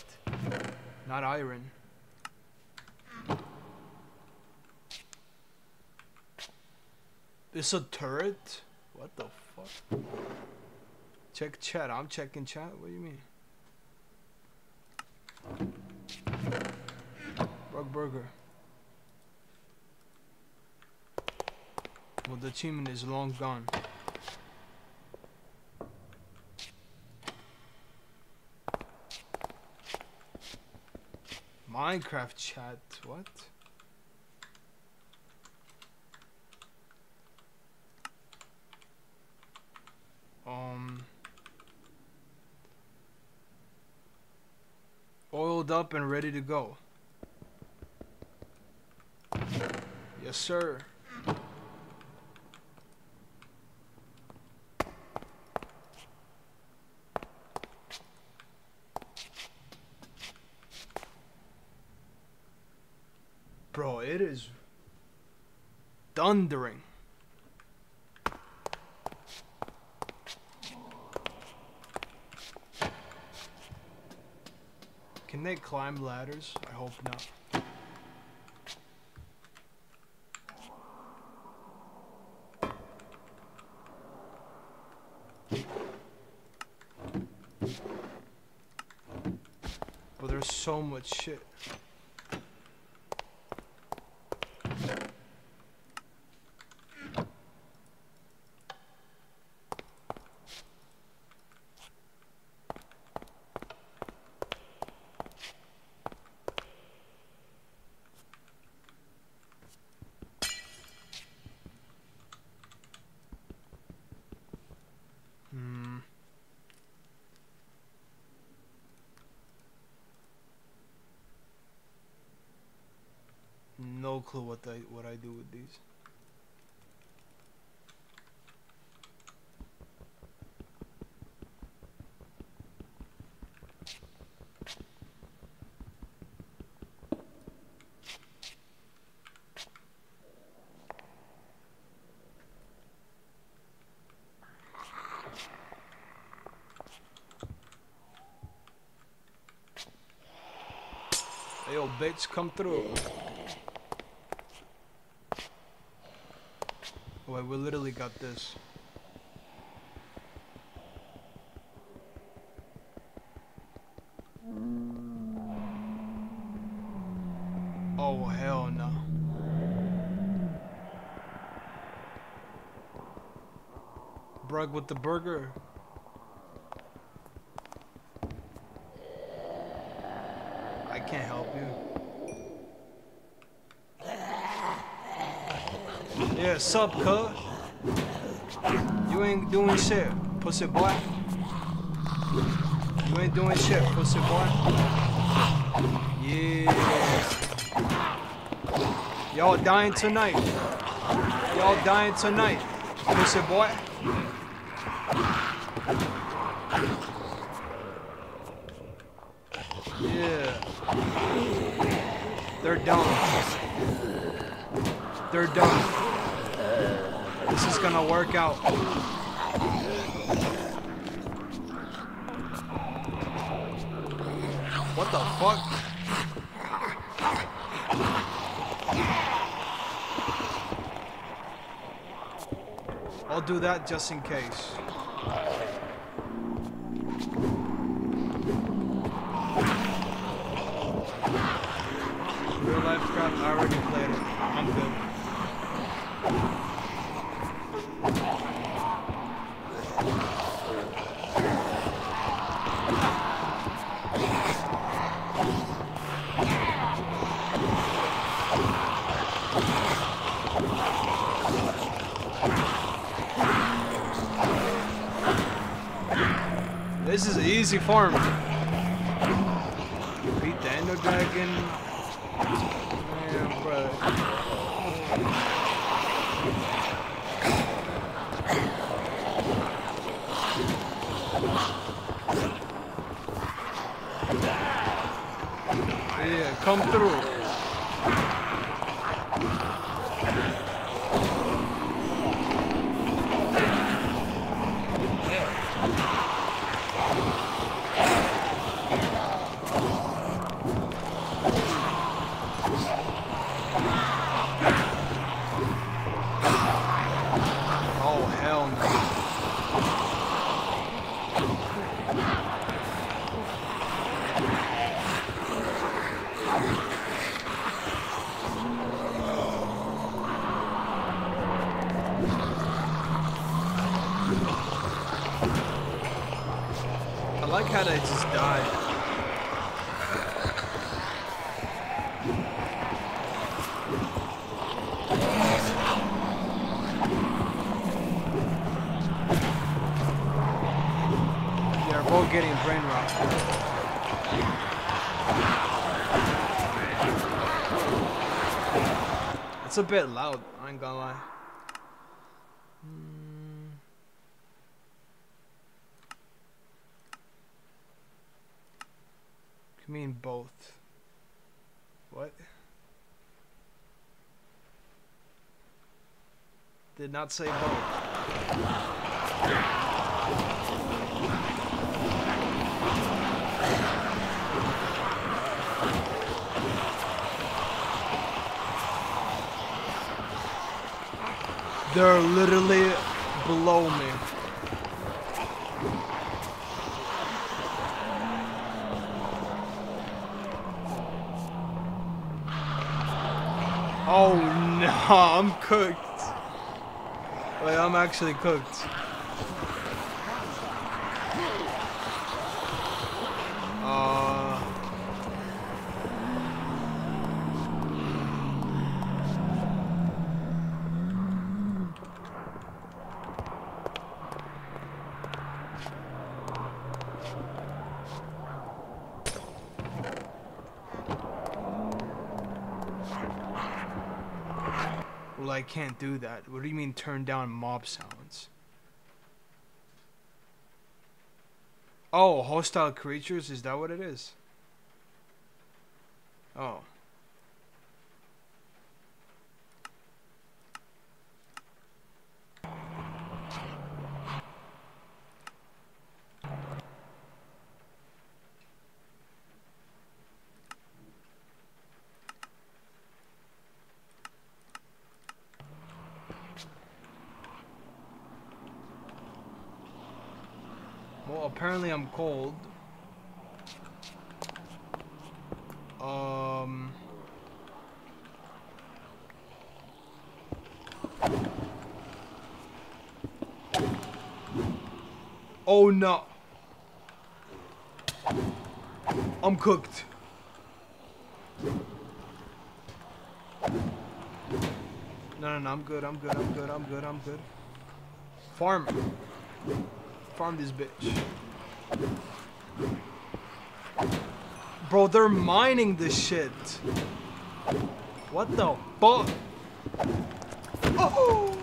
not iron. This a turret? What the fuck? Check chat. I'm checking chat. What do you mean? Rug burger. the achievement is long gone. Minecraft chat, what? Um... Oiled up and ready to go. Yes, sir. Thundering. Can they climb ladders? I hope not. But there's so much shit. Hmm. No clue what I what I do with these. Hey, yo, bitch, come through. We literally got this. Oh, hell no. Brug with the burger. I can't help you. Sup, cuz? You ain't doing shit, pussy boy. You ain't doing shit, pussy boy. Yeah. Y'all dying tonight. Y'all dying tonight, pussy boy. Yeah. They're done. They're done. This is gonna work out. What the fuck? I'll do that just in case. Real life crap, I already played it. I'm good. This is an easy farm. Beat the Ender Dragon. Man, bro. Yeah, come through. Oh hell no. I like how they just died. They're both getting brain rot. That's a bit loud. I ain't gonna lie. Hmm. You mean both? What? Did not say both. They're literally below me. Oh no, I'm cooked. Wait, I'm actually cooked. Uh, well, I can't do that. What do you mean turn down mob sounds? Oh, hostile creatures? Is that what it is? Oh. Well, apparently I'm cold. Um. Oh no. I'm cooked. No, no, no, I'm good, I'm good, I'm good, I'm good, I'm good. Farm. Farm this bitch. Bro, they're mining this shit. What the fuck? Oh!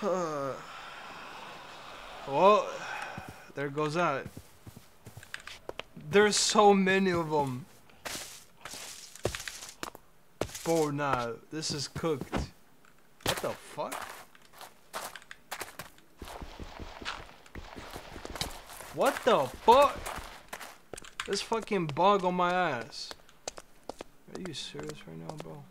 Oh! well, there goes that. There's so many of them. Bro, nah, this is cooked. What the fuck? What the fuck? This fucking bug on my ass. Are you serious right now, bro?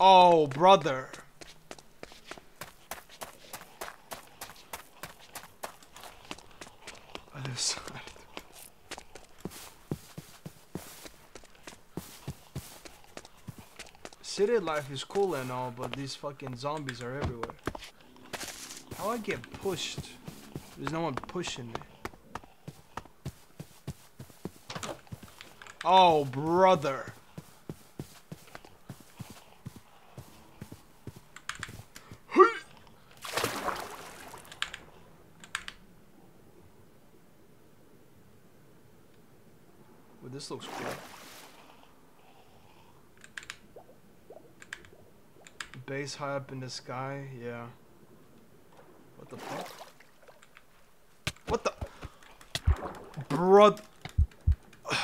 Oh, brother. Other side. City life is cool and all, but these fucking zombies are everywhere. How I get pushed? There's no one pushing me. Oh, brother. This looks cool. Base high up in the sky, yeah. What the fuck? What the? Brud.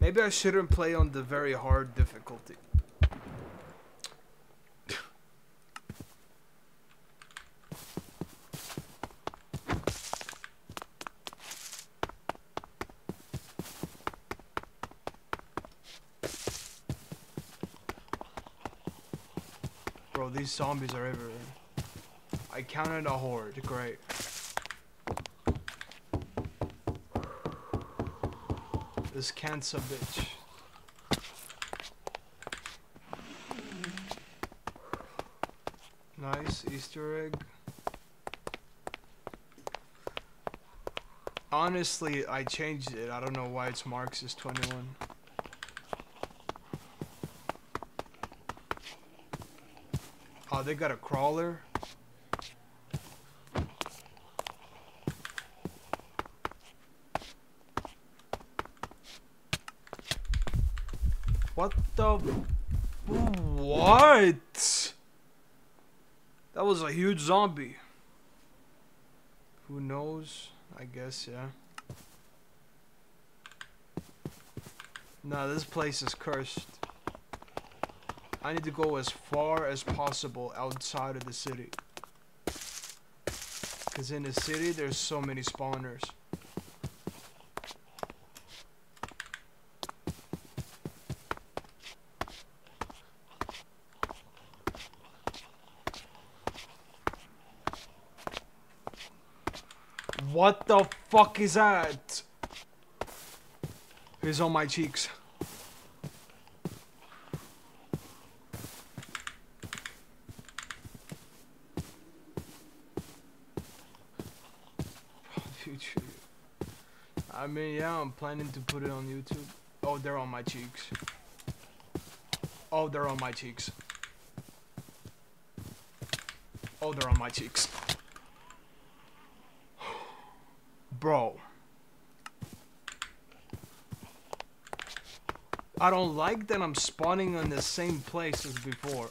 Maybe I shouldn't play on the very hard difficulty. Bro, these zombies are everywhere. I counted a horde. Great. This cancer bitch. Nice Easter egg. Honestly, I changed it. I don't know why it's Marxist 21. Oh, they got a crawler. What the? What? That was a huge zombie. Who knows? I guess, yeah. Nah, this place is cursed. I need to go as far as possible outside of the city. Because in the city, there's so many spawners. What the fuck is that? He's on my cheeks. YouTube. I mean, yeah, I'm planning to put it on YouTube. Oh, they're on my cheeks. Oh, they're on my cheeks. Oh, they're on my cheeks. Bro. I don't like that I'm spawning in the same place as before.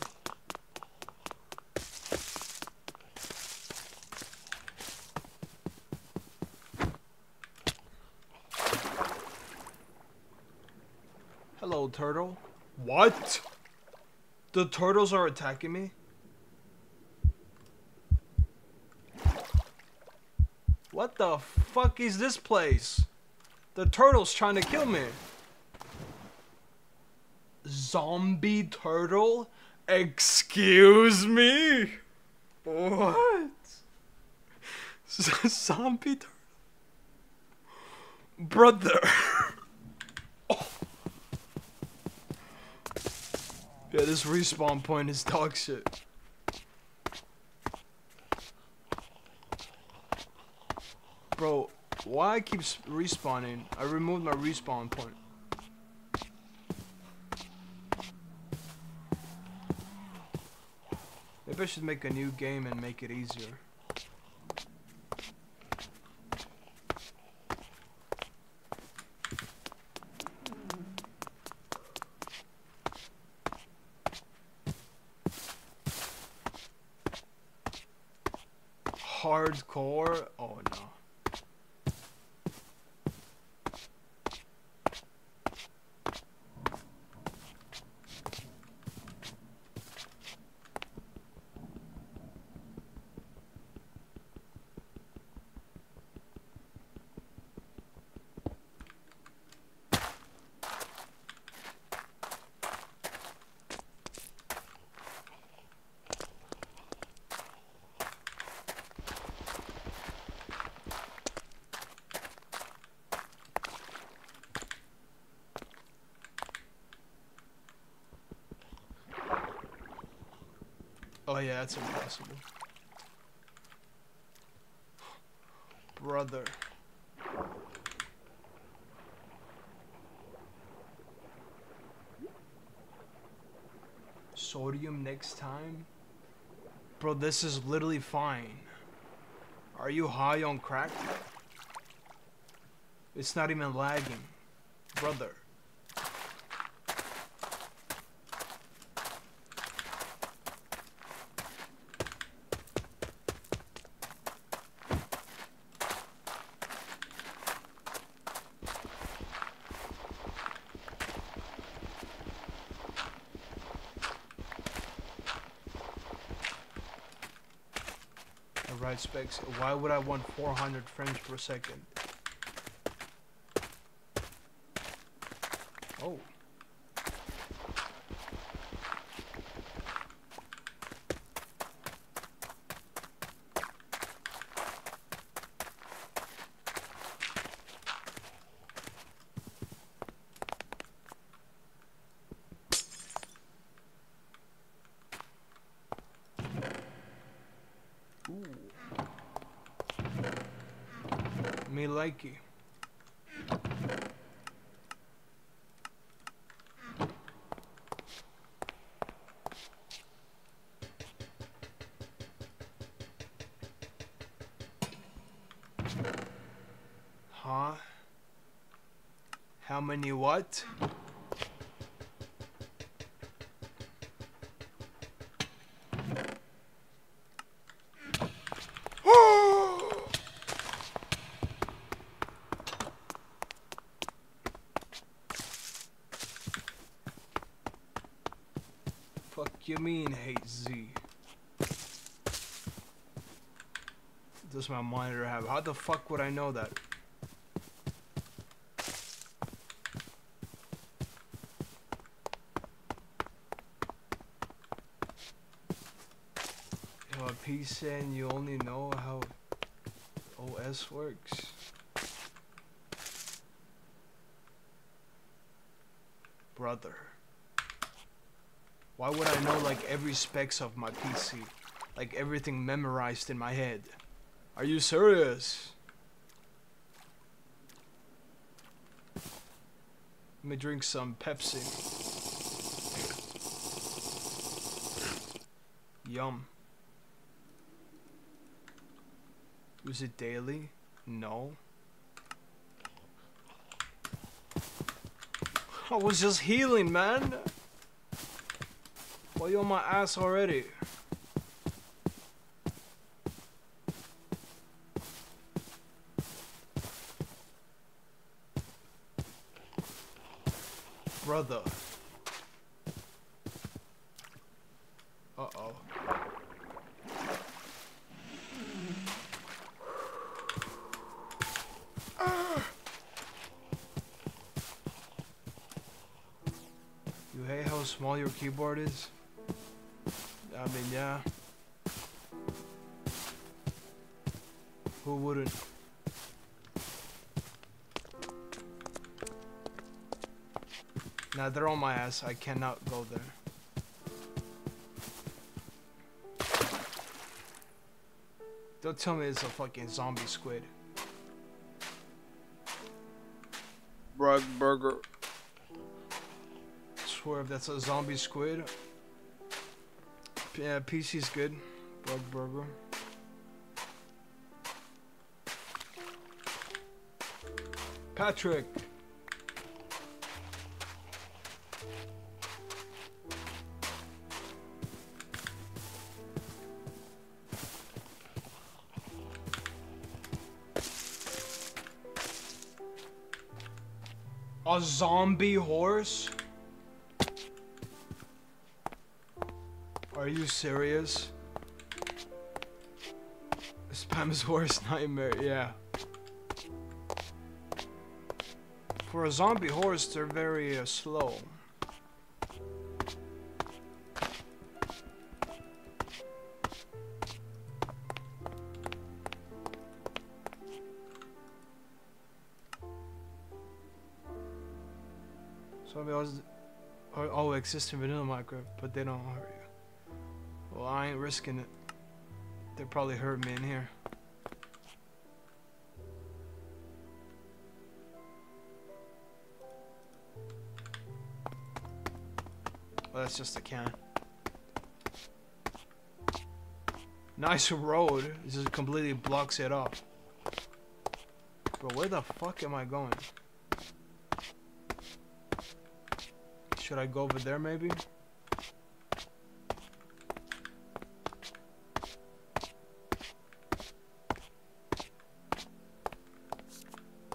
Hello, turtle. What? The turtles are attacking me? What the fuck is this place? The turtle's trying to kill me. Zombie turtle? Excuse me? What? Zombie turtle? Brother. Oh. Yeah, this respawn point is dog shit. Bro, why I keep respawning? I removed my respawn point. Maybe I should make a new game and make it easier. Hardcore? Oh no. Oh yeah, that's impossible. Brother. Sodium next time? Bro, this is literally fine. Are you high on crack? It's not even lagging. Brother. Why would I want 400 frames per second? like you. Huh? How many what? You mean hate Z? Does my monitor have? How the fuck would I know that? Yo, a PC and you only know how OS works. Brother. Why would I know like every specs of my PC? Like everything memorized in my head. Are you serious? Let me drink some Pepsi. Yum. Use it daily? No. I was just healing, man. Why you on my ass already? Brother. Uh-oh. You hate how small your keyboard is? They're on my ass. I cannot go there. Don't tell me it's a fucking zombie squid. Brug burger. Swear if that's a zombie squid. Yeah, PC's good. Bug burger. Patrick. Zombie horse? Are you serious? Spam's worst nightmare, yeah. For a zombie horse, they're very uh, slow. Exist in vanilla Minecraft, but they don't hurt you. Well, I ain't risking it. They probably hurt me in here. Well, that's just a can. Nice road. It just completely blocks it off. But where the fuck am I going? Should I go over there maybe?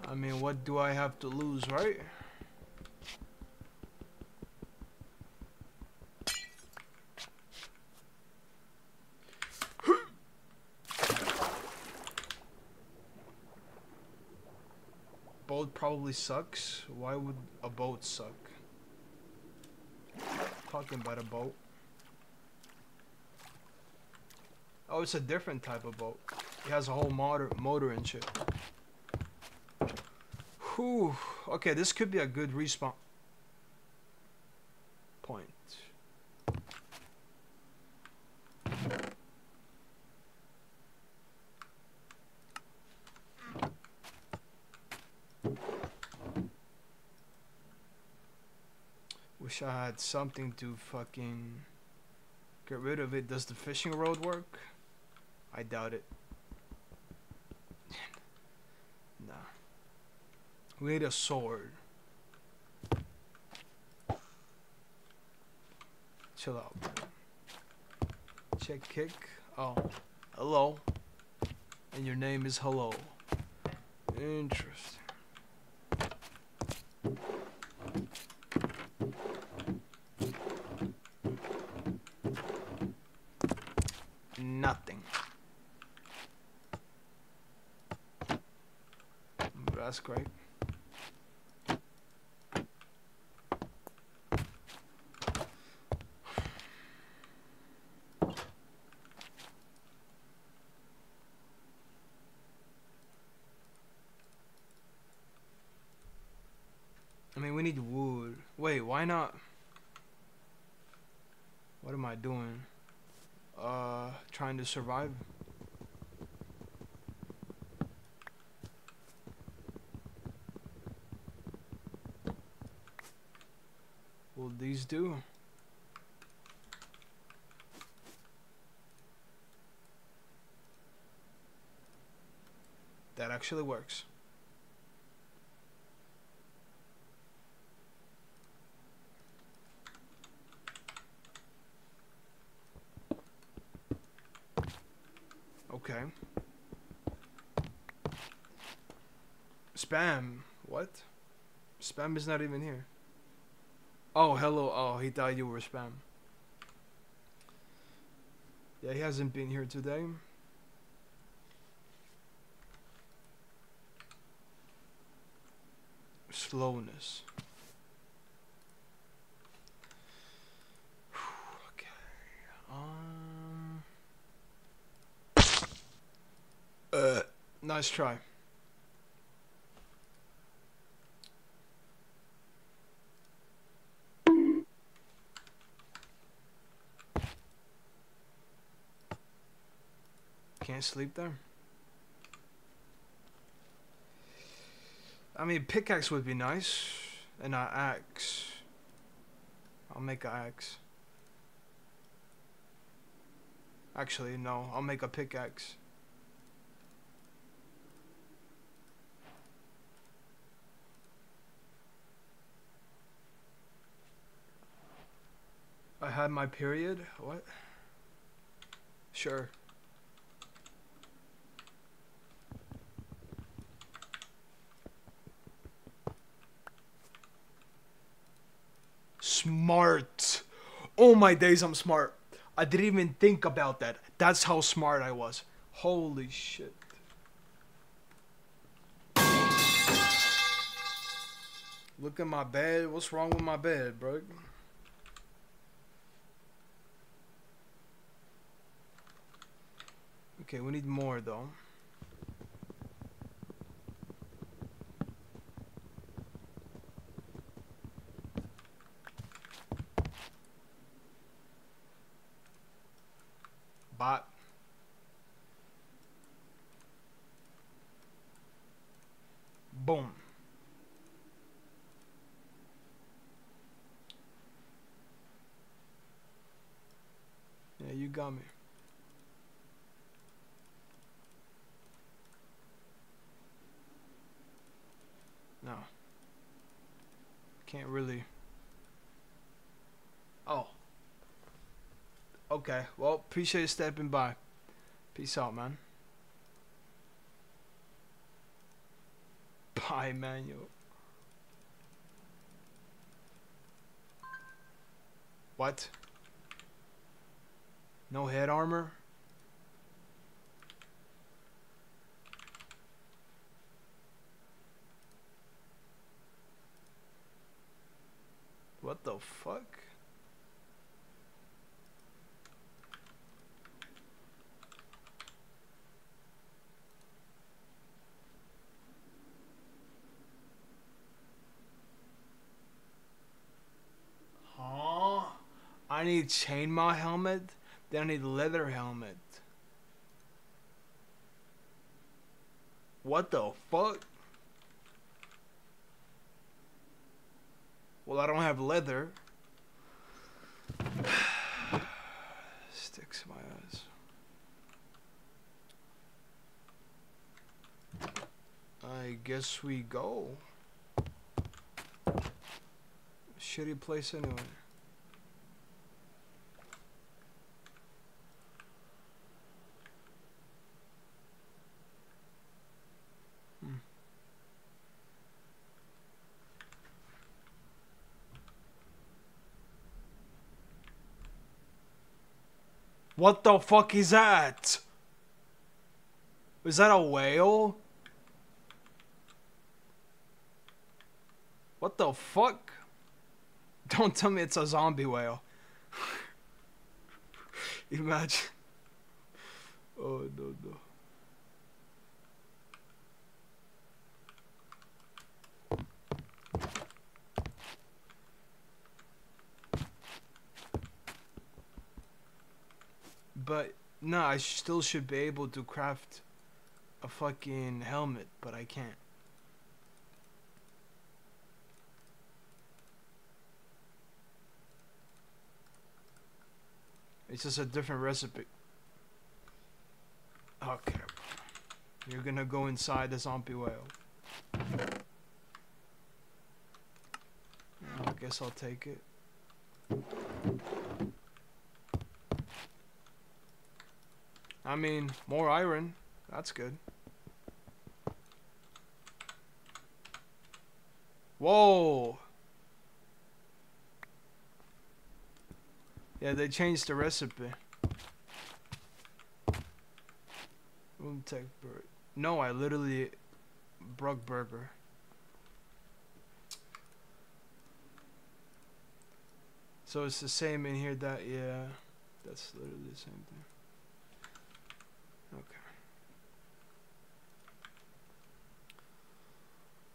I mean, what do I have to lose, right? boat probably sucks. Why would a boat suck? About a boat. Oh, it's a different type of boat. It has a whole motor, motor and shit. Whew. Okay, this could be a good respawn point. Wish I something to fucking get rid of it. Does the fishing rod work? I doubt it. nah. We need a sword. Chill out. Check kick. Oh, hello. And your name is hello. Interesting. Nothing. That's great. I mean, we need wood. Wait, why not? What am I doing? Uh, trying to survive. Will these do? That actually works. Okay. Spam. What? Spam is not even here. Oh, hello. Oh, he thought you were spam. Yeah, he hasn't been here today. Slowness. okay. Um. Uh, nice try. Can't sleep there. I mean, pickaxe would be nice, and an axe. I'll make an axe. Actually, no. I'll make a pickaxe. I had my period. What? Sure. Smart. Oh my days, I'm smart. I didn't even think about that. That's how smart I was. Holy shit. Look at my bed. What's wrong with my bed, bro? Okay, we need more though. Bot. Boom. Me. No. Can't really. Oh. Okay. Well, appreciate you stepping by. Peace out, man. Bye, manual. What? No head armor? What the fuck? Huh? I need chainmail helmet, then a leather helmet. What the fuck? Well, I don't have leather. Sticks in my eyes. I guess we go. Shitty place anyway. What the fuck is that? Is that a whale? What the fuck? Don't tell me it's a zombie whale. Imagine. Oh no no. But no, I still should be able to craft a fucking helmet, but I can't. It's just a different recipe. Oh, okay. You're gonna go inside the zombie whale. I guess I'll take it. I mean, more iron. That's good. Whoa! Yeah, they changed the recipe. Tech bird. No, I literally broke burger. So it's the same in here that yeah, that's literally the same thing. Okay.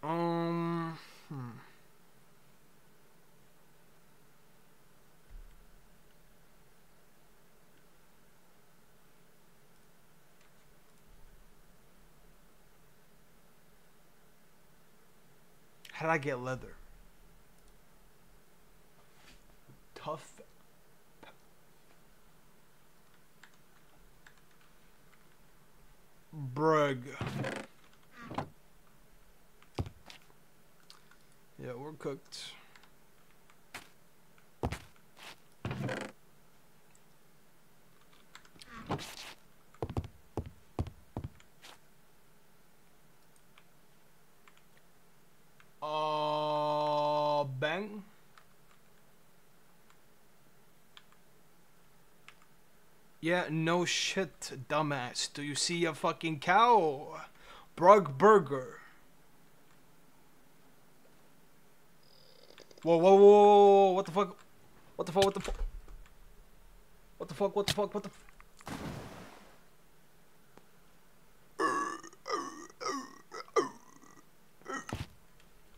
Um. Hmm. How did I get leather? Tough. Brug. Yeah, we're cooked. Uh, bang. Yeah, no shit, dumbass. Do you see a fucking cow? Brug burger. Whoa, whoa, whoa, what the fuck? What the fuck, what the fuck? What the fuck, what the fuck, what the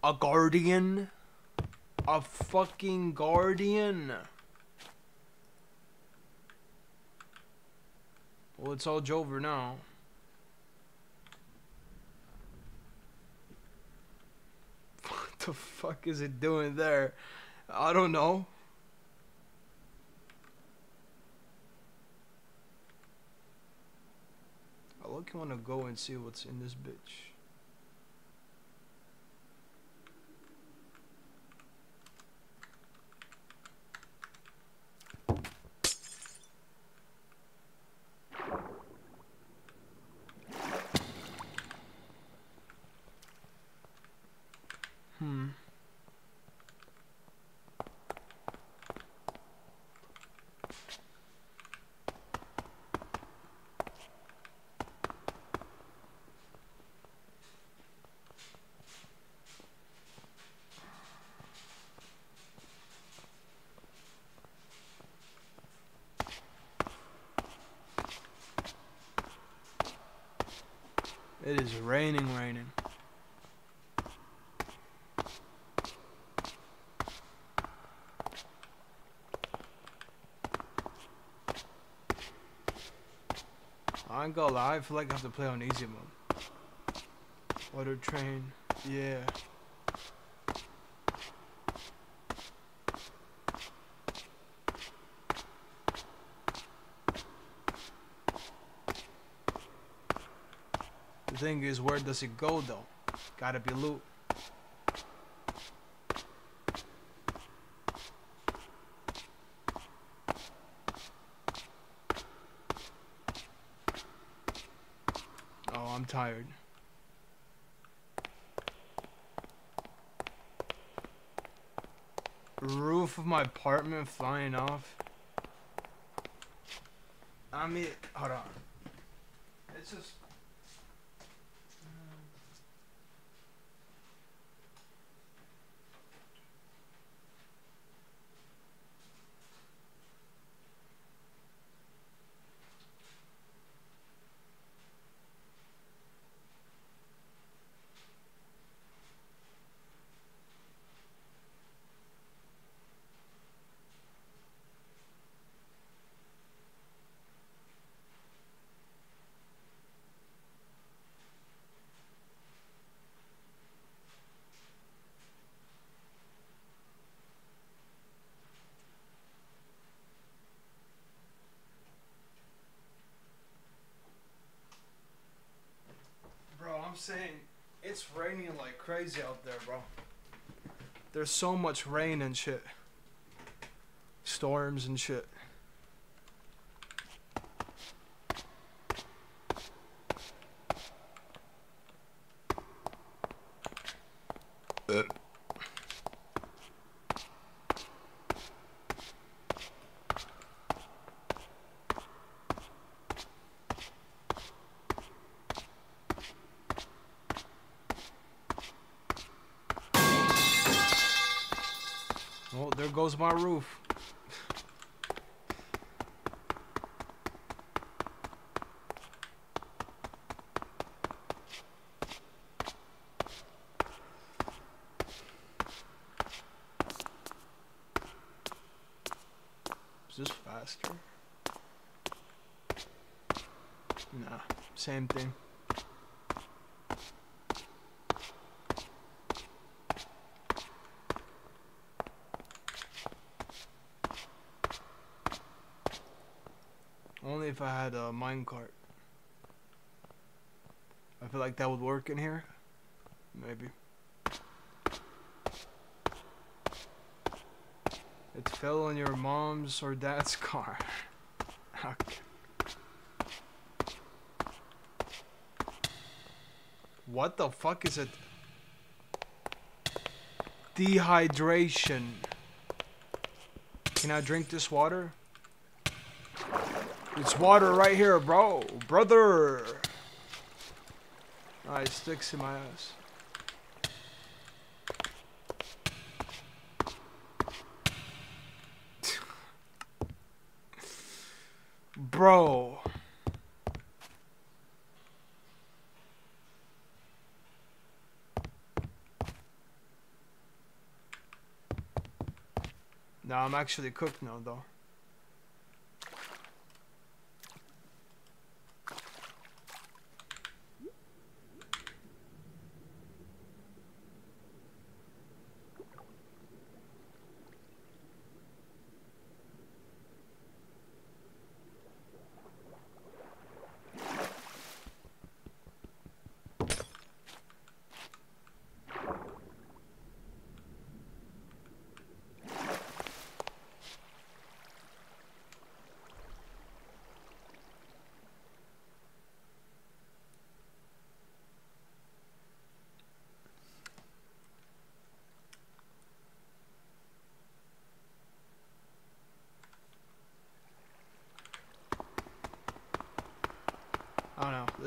A guardian? A fucking guardian? Well, it's all over now. What the fuck is it doing there? I don't know. I look I want to go and see what's in this bitch. Hmm. It is raining, raining. I ain't gonna lie, I feel like I have to play on easy mode. Water train, yeah. The thing is, where does it go though? Gotta be loot. I'm tired. Roof of my apartment flying off. I mean, hold on. It's just. Bro, I'm saying it's raining like crazy out there, bro. There's so much rain and shit. Storms and shit. Oh, there goes my roof. Is this faster? Nah, same thing. Only if I had a minecart. I feel like that would work in here. Maybe. It fell on your mom's or dad's car. What the fuck is it? Dehydration. Can I drink this water? It's water right here, bro. Brother. It sticks in my ass. Bro. No, I'm actually cooked now, though.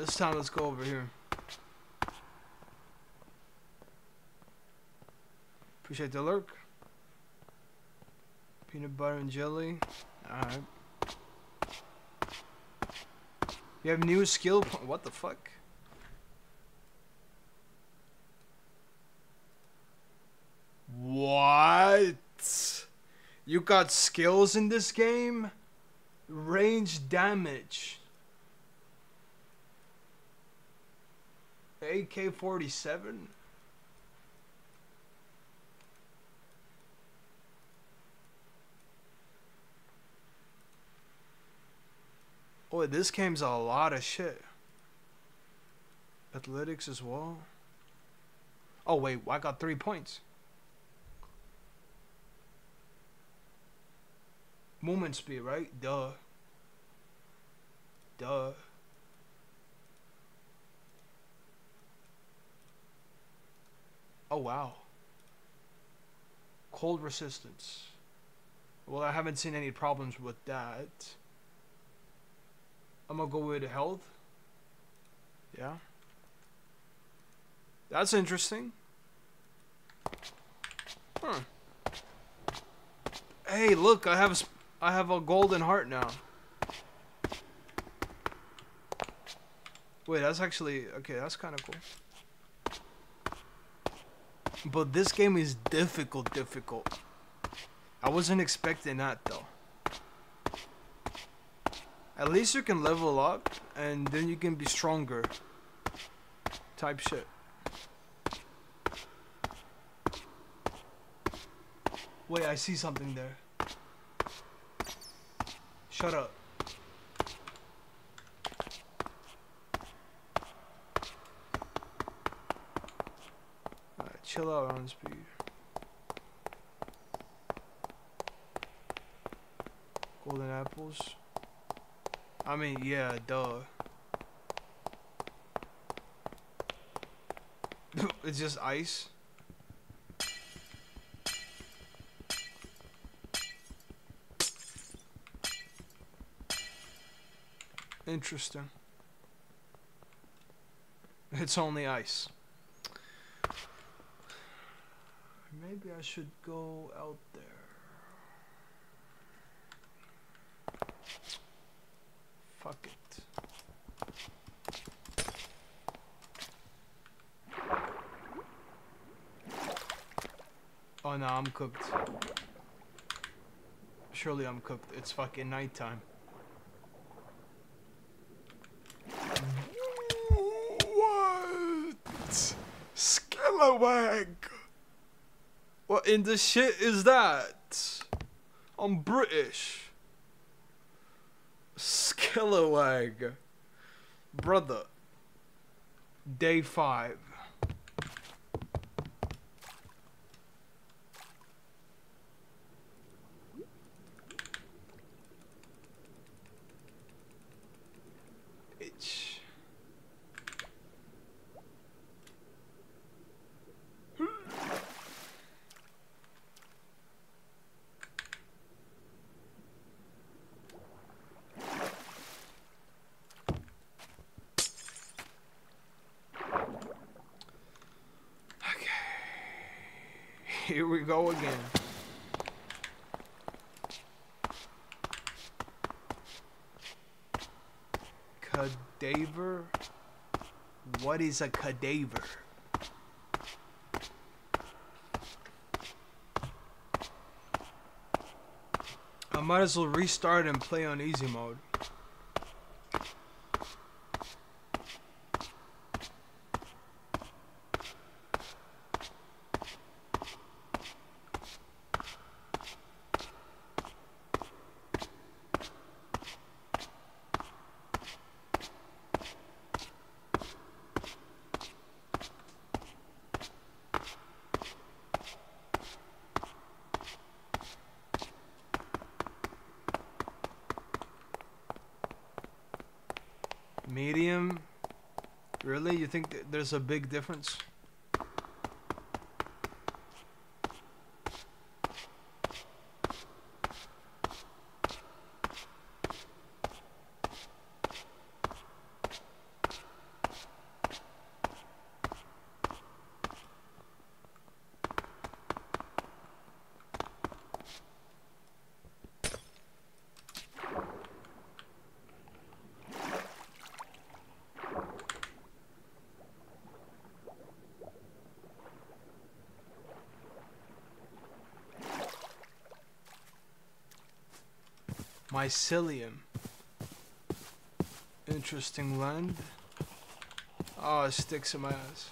I time, let's go over here. Appreciate the lurk. Peanut butter and jelly. Alright. You have new skill. What the fuck? What? You got skills in this game? Range damage. AK 47? Oh, this game's a lot of shit. Athletics as well. Oh, wait, I got three points. Movement speed, right? Duh. Duh. Oh, wow. Cold resistance. Well, I haven't seen any problems with that. I'm gonna go with health. Yeah. That's interesting. Huh. Hey, look, I have a, I have a golden heart now. Wait, that's actually okay. That's kind of cool. But this game is difficult, difficult. I wasn't expecting that though. At least you can level up and then you can be stronger. Type shit. Wait, I see something there. Shut up. Chill out on speed. Golden apples. I mean, yeah, duh. it's just ice. Interesting. It's only ice. Maybe I should go out there. Fuck it. Oh no, I'm cooked. Surely I'm cooked. It's fucking nighttime. What? Skelewag! What in the shit is that? I'm British. Skelewag. Brother. Day five. Itch. Okay. Here we go again. Cadaver? What is a cadaver? I might as well restart and play on easy mode. Medium? Really? You think th- there's a big difference? Mycelium. Interesting land. Oh, it sticks in my eyes.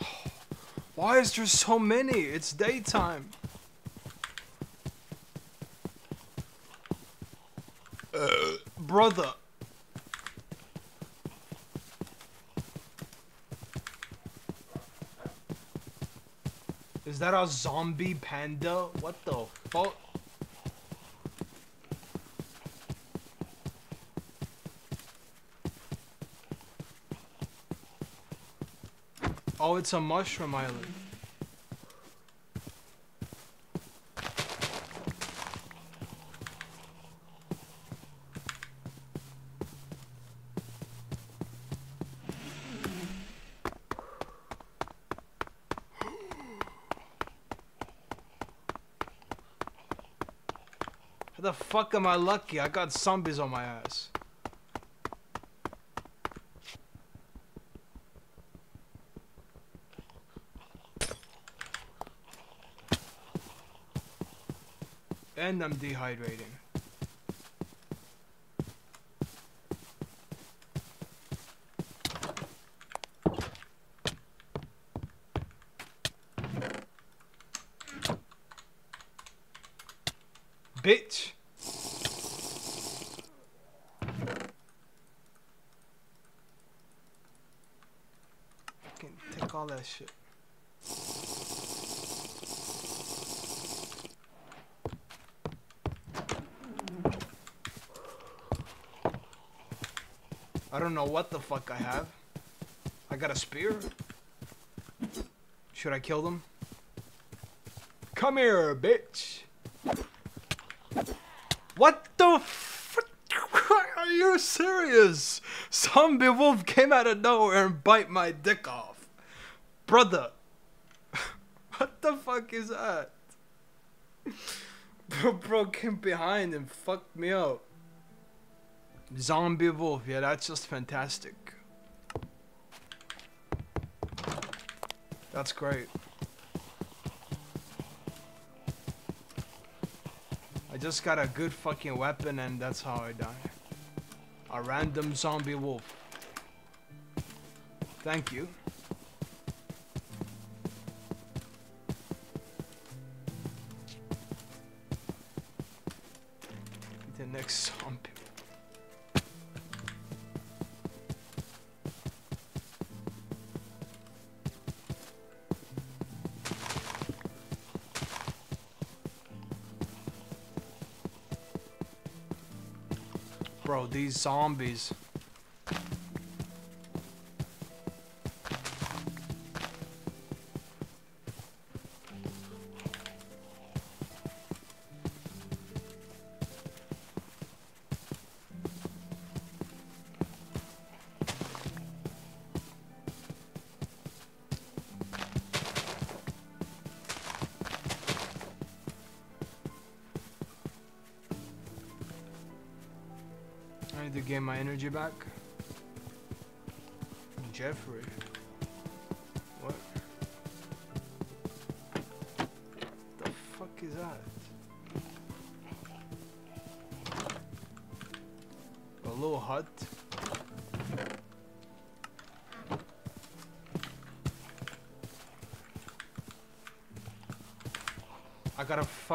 Why is there so many? It's daytime. Uh, brother. that a zombie panda? What the fuck? Oh, it's a mushroom island. Fuck am I lucky? I got zombies on my ass. And I'm dehydrating. Bitch. Fucking take all that shit. I don't know what the fuck I have. I got a spear. Should I kill them? Come here, bitch. What the fuck? Are you serious? Zombie wolf came out of nowhere and bite my dick off. Brother. What the fuck is that? Bro, bro came behind and fucked me up. Zombie wolf, yeah, that's just fantastic. That's great. I just got a good fucking weapon and that's how I die. A random zombie wolf. Thank you. Zombies.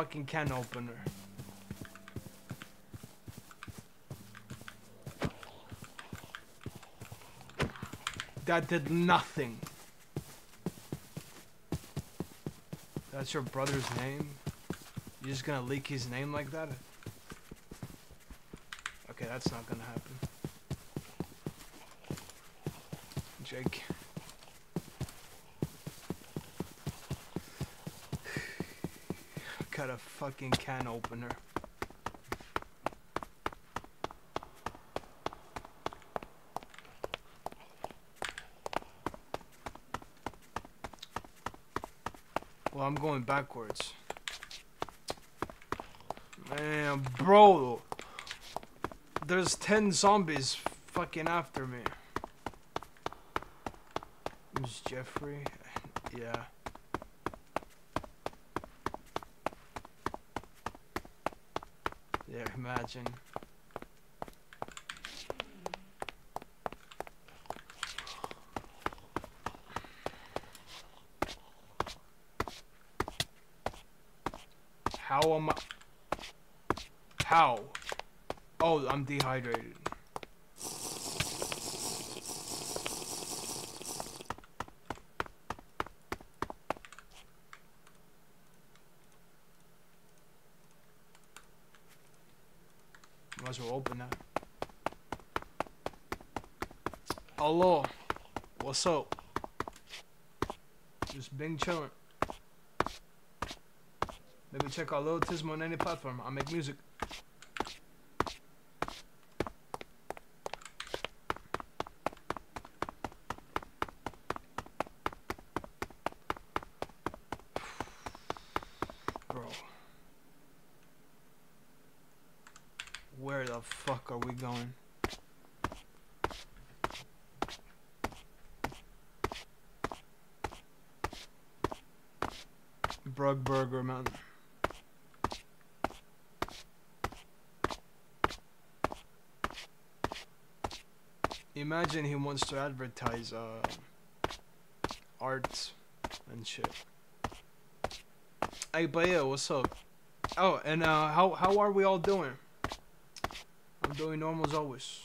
Fucking can opener. That did nothing. That's your brother's name? You're just gonna leak his name like that? Okay, that's not gonna happen. Jake. Got a fucking can opener. Well, I'm going backwards. Man, bro. There's 10 zombies fucking after me. Who's Jeffrey? Yeah. Yeah, imagine. How am I? How? Oh, I'm dehydrated. Open that. Hello. What's up? Just been chilling. Maybe check out Lil Autizmo on any platform. I make music. Bro. Where the fuck are we going? Brug Burger, man. Imagine he wants to advertise uh, art and shit. Hey, but yeah, what's up? Oh, and uh, how how are we all doing? I'm doing normal as always.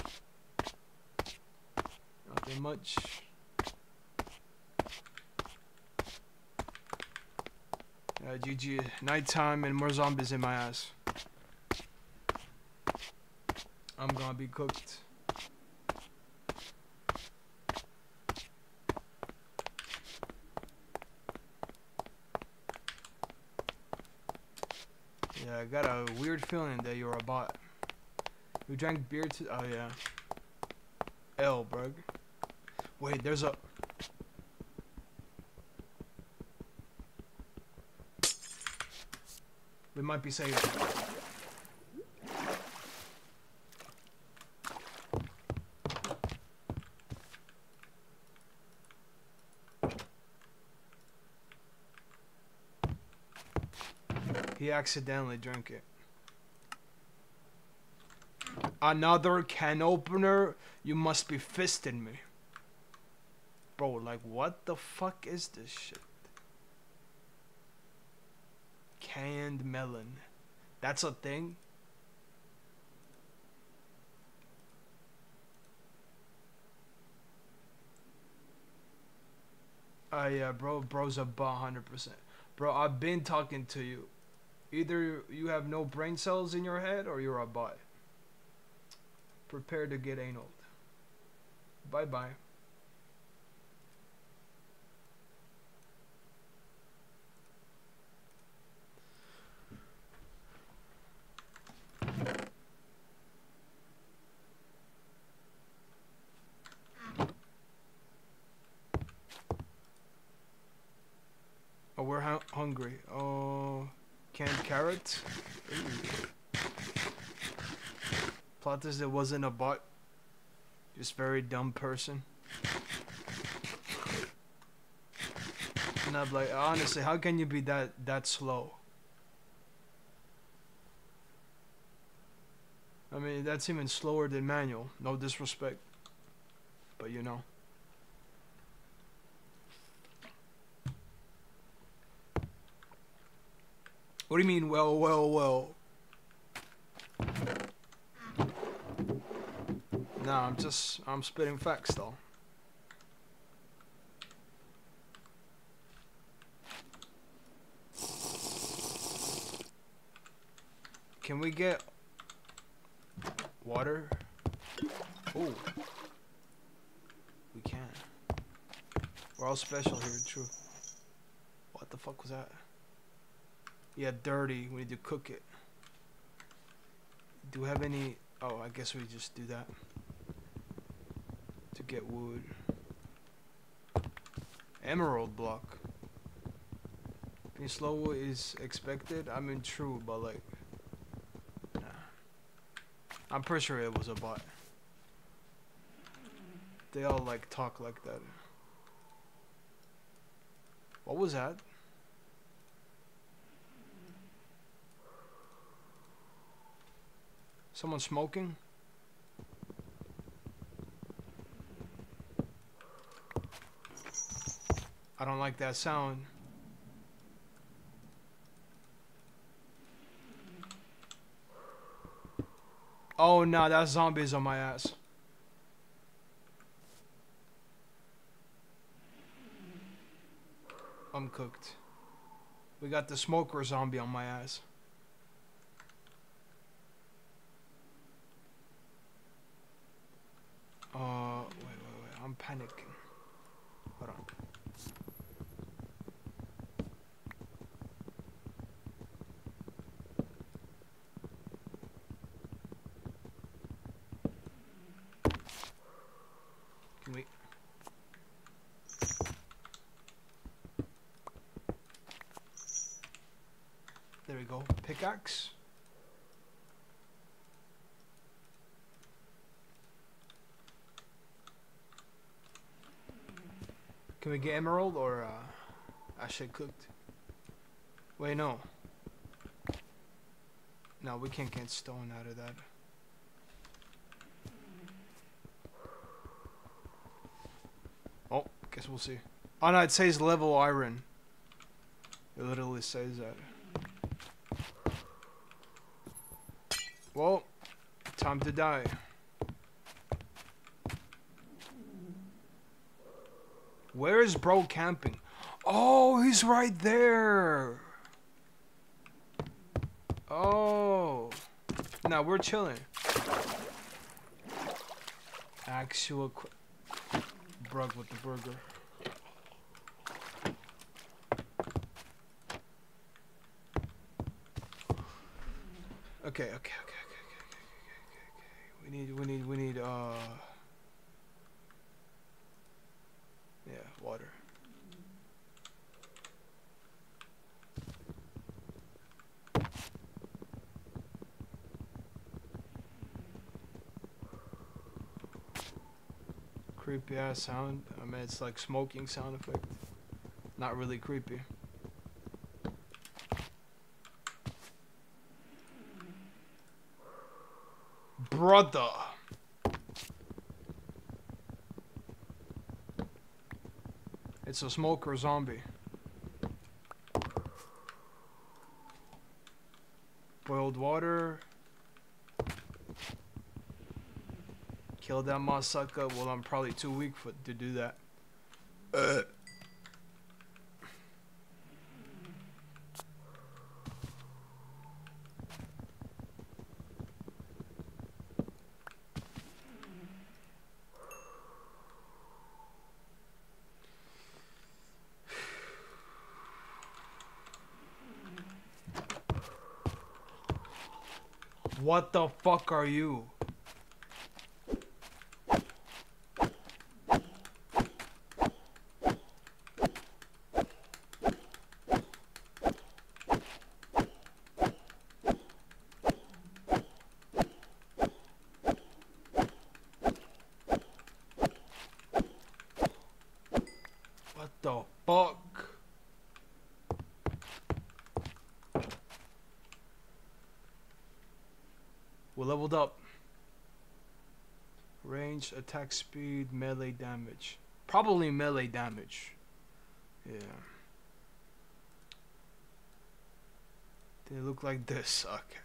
Nothing much. Uh, GG, nighttime and more zombies in my ass. I'm gonna be cooked. Yeah, I got a weird feeling that you're a bot. You drank beer to. Oh, yeah. L, brug. Wait, there's a. We might be saved. He accidentally drank it. Another can opener? You must be fisting me. Bro, like, what the fuck is this shit? Canned melon. That's a thing? Oh yeah, bro, bro's a bot 100%. Bro, I've been talking to you. Either you have no brain cells in your head or you're a bot. Prepare to get anal. Bye bye. Oh, we're hu- hungry. Oh, canned carrots. Ooh. Plot is it wasn't a bot. Just very dumb person. And I'm like, honestly, how can you be that that slow? I mean, that's even slower than Manuel. No disrespect, but you know. What do you mean, well, well, well? No, I'm just, I'm spitting facts though. Can we get water? Oh, we can. We're all special here, true. What the fuck was that? Yeah, dirty. We need to cook it. Do we have any? Oh, I guess we just do that to get wood. Emerald block. Being slow is expected. I mean, true, but like, nah. I'm pretty sure it was a bot. They all like talk like that. What was that? Someone smoking? I don't like that sound. Oh no, that's zombies on my ass. I'm cooked. We got the smoker zombie on my ass. Uh, wait, wait, wait. I'm panicking. Hold on. Can we get emerald or uh, actually cooked? Wait, no. No, we can't get stone out of that. Oh, guess we'll see. Oh no, it says level iron. It literally says that. Well, time to die. Where is bro camping? Oh, he's right there. Oh. Now we're chilling. Actual brug with the burger. Okay, okay, okay. We need, we need, we need, uh. Yeah, water. Creepy ass sound. I mean, it's like smoking sound effect. Not really creepy. Brother. It's a smoker zombie. Boiled water. Kill that motherfucker. Well, I'm probably too weak for to do that. What the fuck are you? What the fuck? We leveled up. Range, attack speed, melee damage. Probably melee damage. Yeah. They look like this. Okay,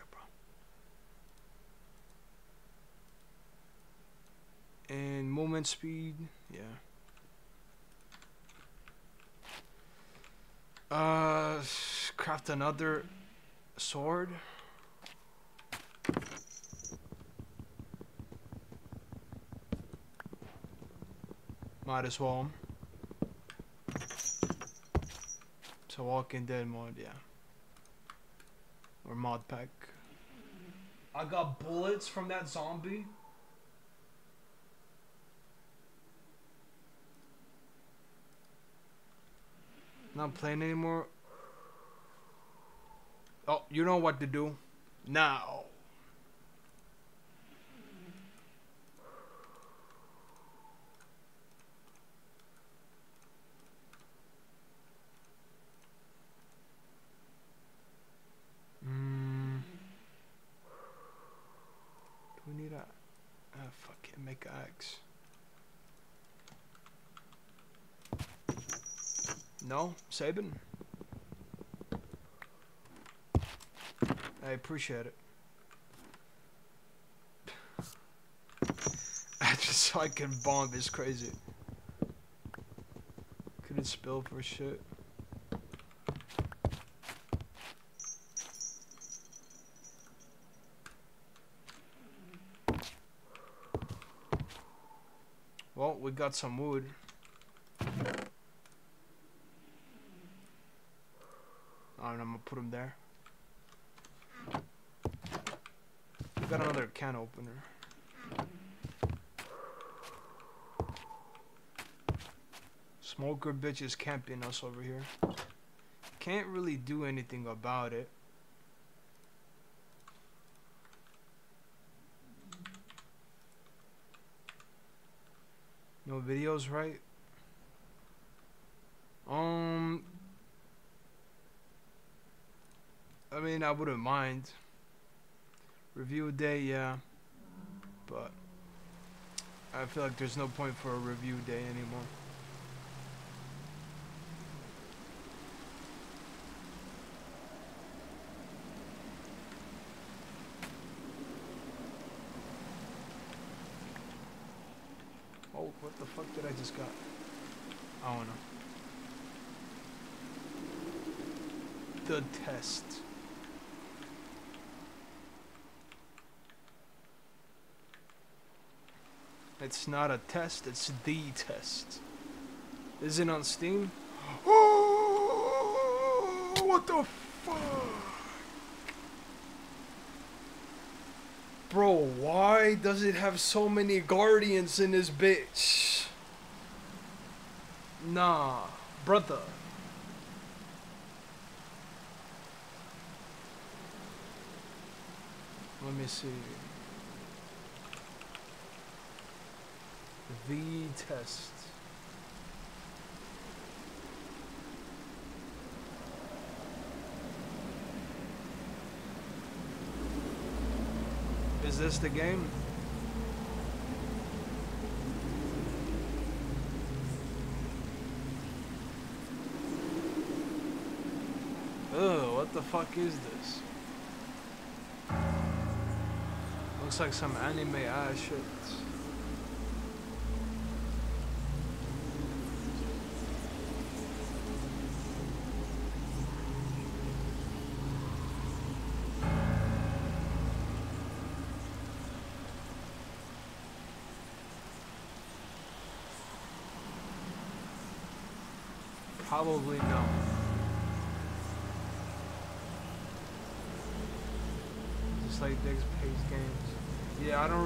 bro. And movement speed. Yeah. Uh, craft another sword. Might as well. So Walking Dead mod, yeah. Or mod pack. I got bullets from that zombie. Not playing anymore. Oh, you know what to do. Now. Mm. Do we need a... Ah, fuck it, make a axe. No? Sabin? I appreciate it. I Just I can bomb is crazy. Couldn't spill for shit. Well, we got some wood. Alright, I'm gonna put them there. We got another can opener. Smoker bitches camping us over here. Can't really do anything about it. Videos, right? Um, I mean, I wouldn't mind. Review a day, yeah. But I feel like there's no point for a review day anymore. Oh, what the fuck did I just got? I don't know. The test. It's not a test, it's the test. Is it on Steam? Oh, what the fuck? Bro, why does it have so many guardians in this bitch? Nah, brother. Let me see. The test. Is this the game? Ugh, what the fuck is this? Looks like some anime ass shit.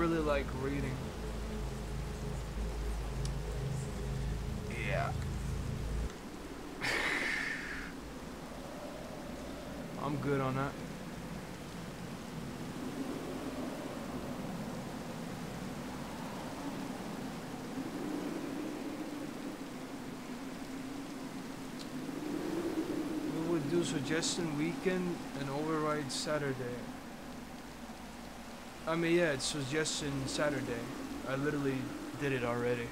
Really like reading. Yeah. I'm good on that. We would do suggestion weekend and override Saturday. I mean, yeah, it's in Saturday. I literally did it already.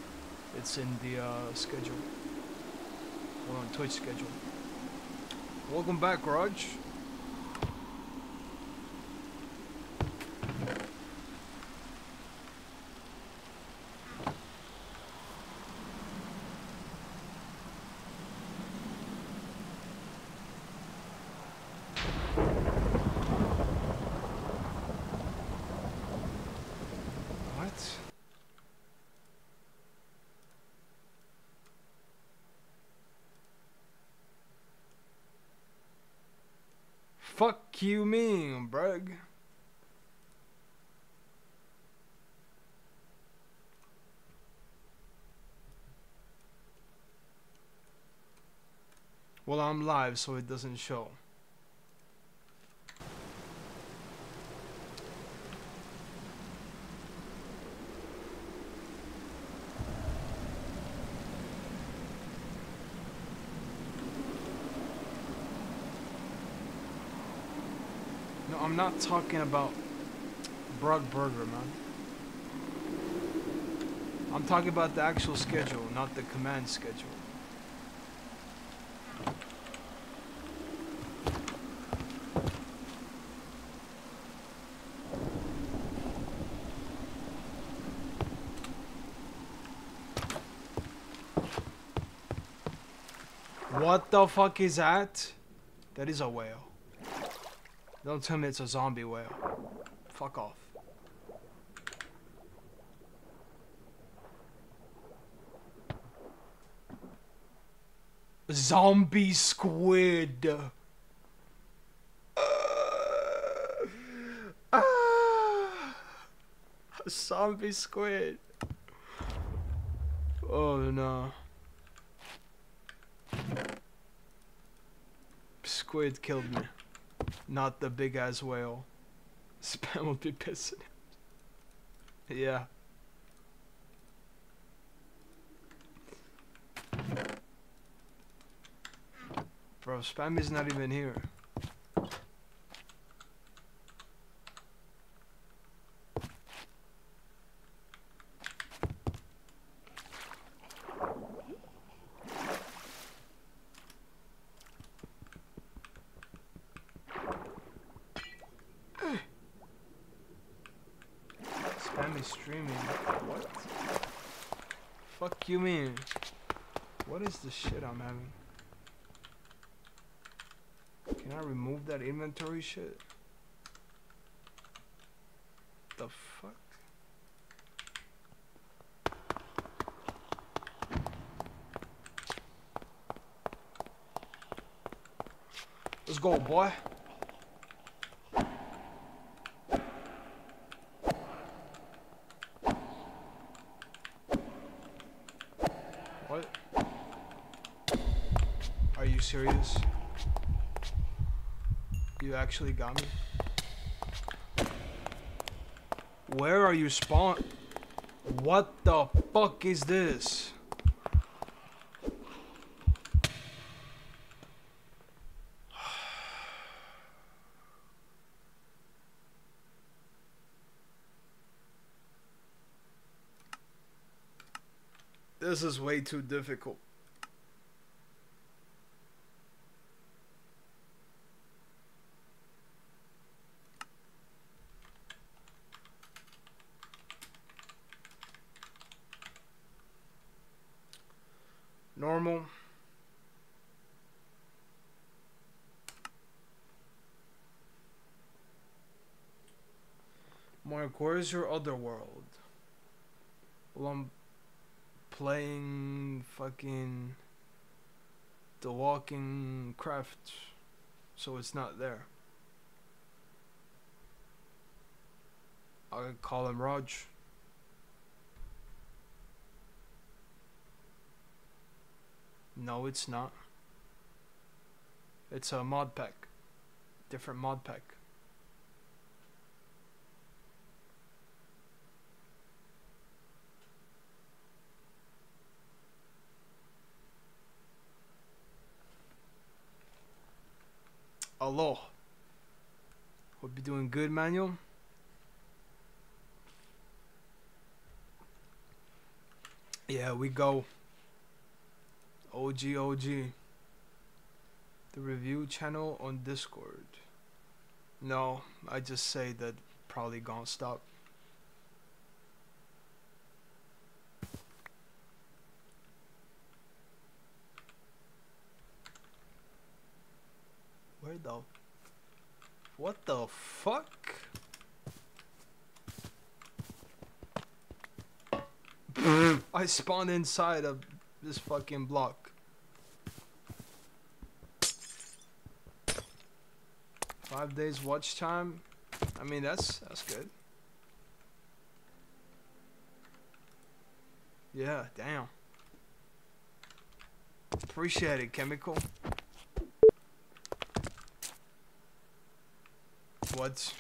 It's in the uh, schedule. Well, on Twitch schedule. Welcome back, Raj. What? Fuck you mean, brug? Well, I'm live, so it doesn't show. Not talking about Brug Burger, man. I'm talking about the actual schedule, not the command schedule. What the fuck is that? That is a whale. Don't tell me it's a zombie whale. Fuck off. Zombie squid. Uh, ah, zombie squid. Oh no. Squid killed me not the big ass whale. Spam will be pissing. yeah. Bro, spam is not even here. That inventory shit? The fuck? Let's go, boy. What? Are you serious? You actually got me? Where are you spawn? What the fuck is this? This is way too difficult. Normal. Mark, where's your other world? Well, I'm playing fucking The Walking Craft, so it's not there. I'll call him Raj. No, it's not. It's a mod pack. Different mod pack. Hello. Hope you're doing good, Manuel. Yeah, we go. OG OG. The review channel on Discord. No, I just say that probably gonna stop. Where the What the fuck? I spawned inside of this fucking block. Five days watch time. I mean that's that's good. Yeah, damn. Appreciate it, chemical. What?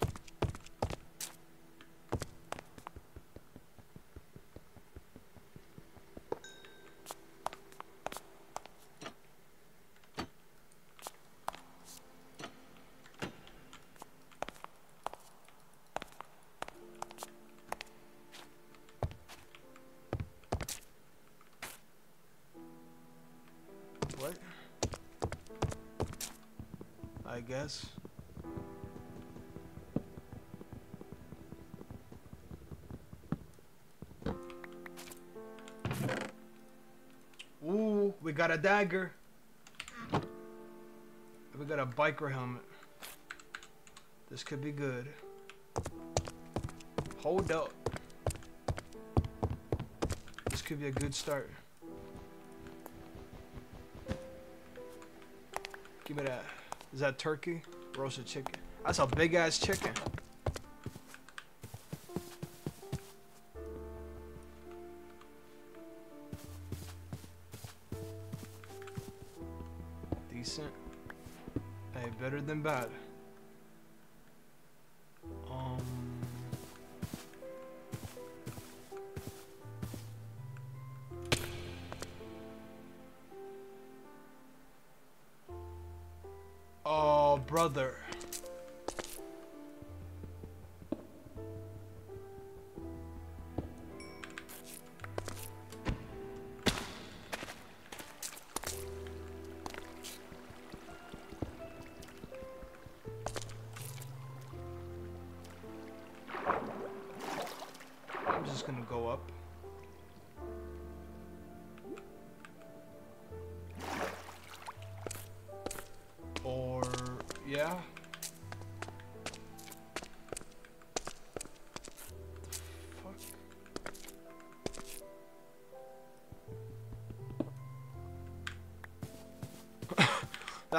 Got a dagger. We got a biker helmet. This could be good. Hold up. This could be a good start. Give me that. Is that turkey? Roasted chicken. That's a big ass chicken.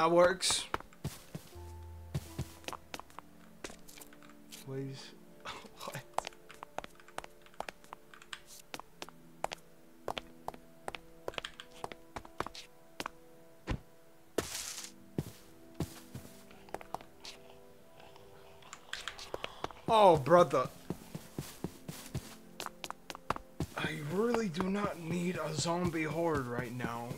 That works. Please. what? Oh, brother. I really do not need a zombie horde right now.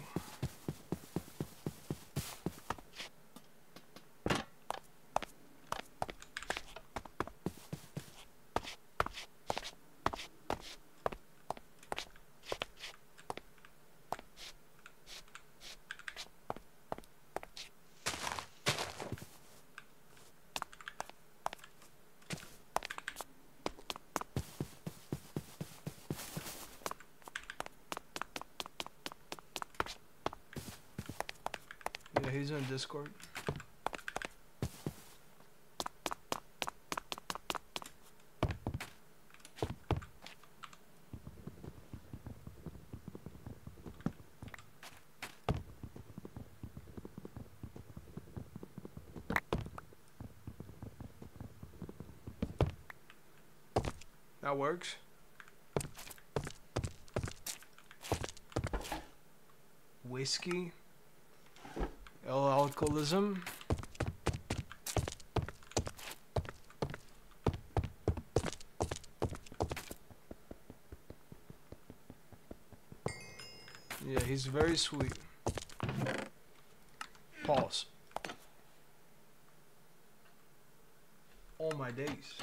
Yeah, he's on Discord. That works. Whiskey. Alcoholism. Yeah, he's very sweet. Pause. All my days.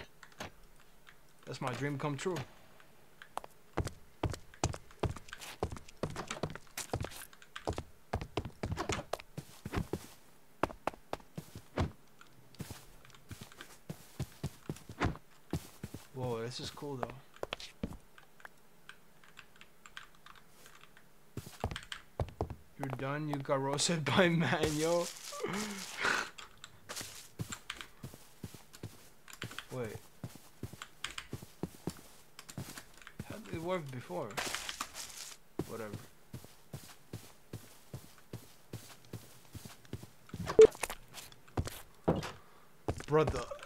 That's my dream come true. Whoa, this is cool though. You're done, you got roasted by man, yo. Wait. How did it work before? Whatever. Brother.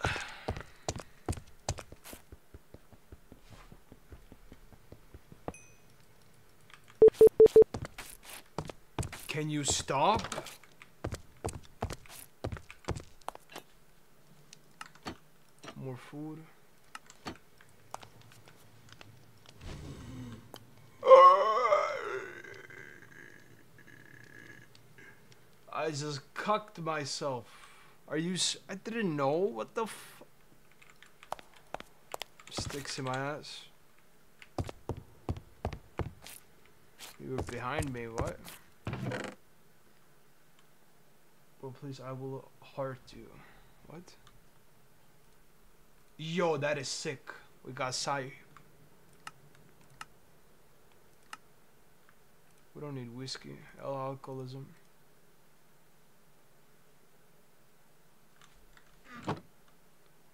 Can you stop? More food. I just cucked myself. Are you? I didn't know. What the? Sticks in my ass. You were behind me. What? Please, I will heart you. What? Yo, that is sick. We got Sai. We don't need whiskey. Alcoholism.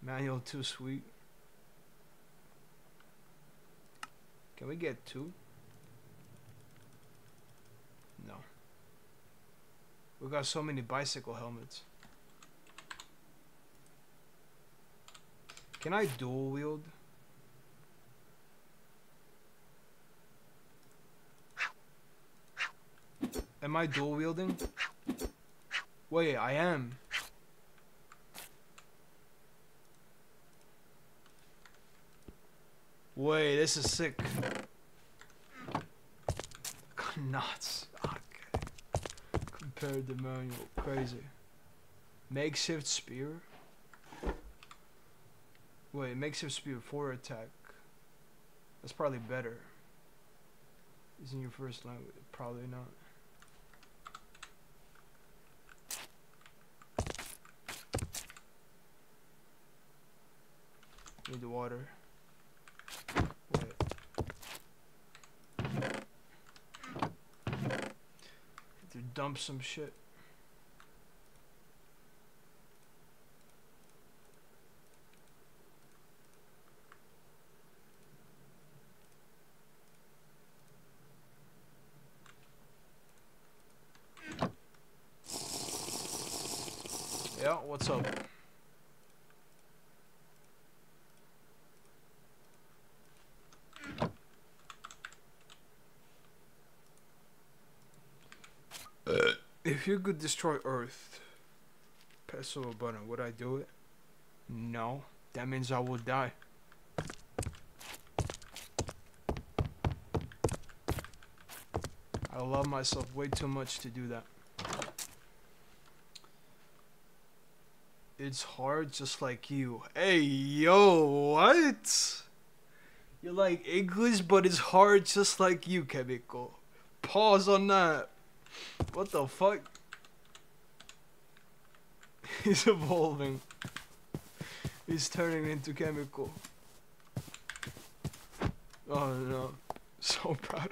Manuel too sweet. Can we get two? No. We got so many bicycle helmets. Can I dual wield? Am I dual wielding? Wait, I am. Wait, this is sick. Nuts. Compared to Manuel. Crazy. Makeshift spear. Wait, makeshift spear for attack. That's probably better. Isn't your first language? Probably not. Need the water. Wait. Need to dump some shit. Yeah, what's up? If you could destroy Earth, press a button, would I do it? No. That means I will die. I love myself way too much to do that. It's hard just like you. Hey, yo, what? You're like English, but it's hard just like you, Chemical. Pause on that. What the fuck? He's evolving. He's turning into chemical. Oh no. So proud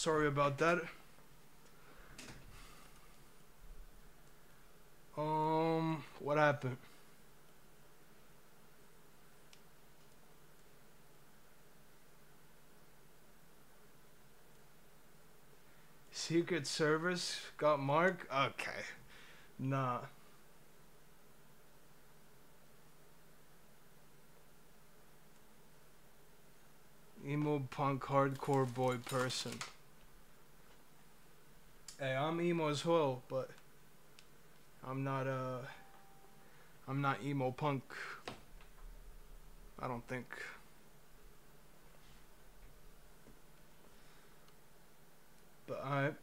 Sorry about that. Um, what happened? Secret Service got Mark? Okay. Nah. Emo punk hardcore boy person. Hey, I'm emo as well, but I'm not uh I'm not emo punk. I don't think. But alright.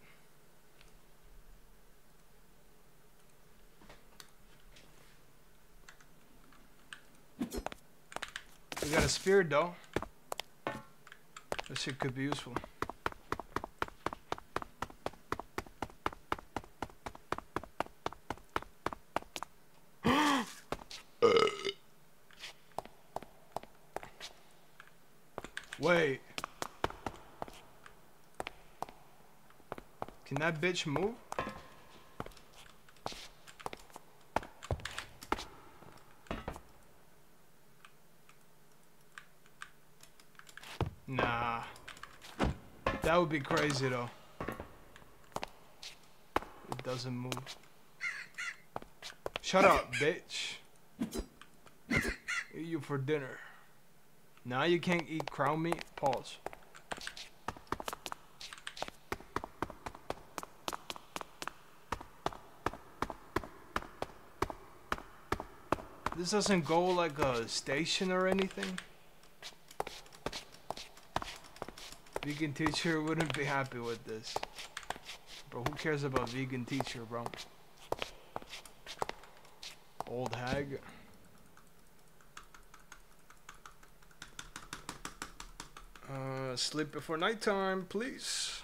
We got a spear though. This could be useful. Wait. Can that bitch move? Nah. That would be crazy though. It doesn't move. Shut up, bitch. Eat you for dinner. Now you can't eat crown meat? Pause. This doesn't go like a station or anything? Vegan teacher wouldn't be happy with this. Bro, who cares about vegan teacher, bro? Old hag. Uh, sleep before nighttime, please.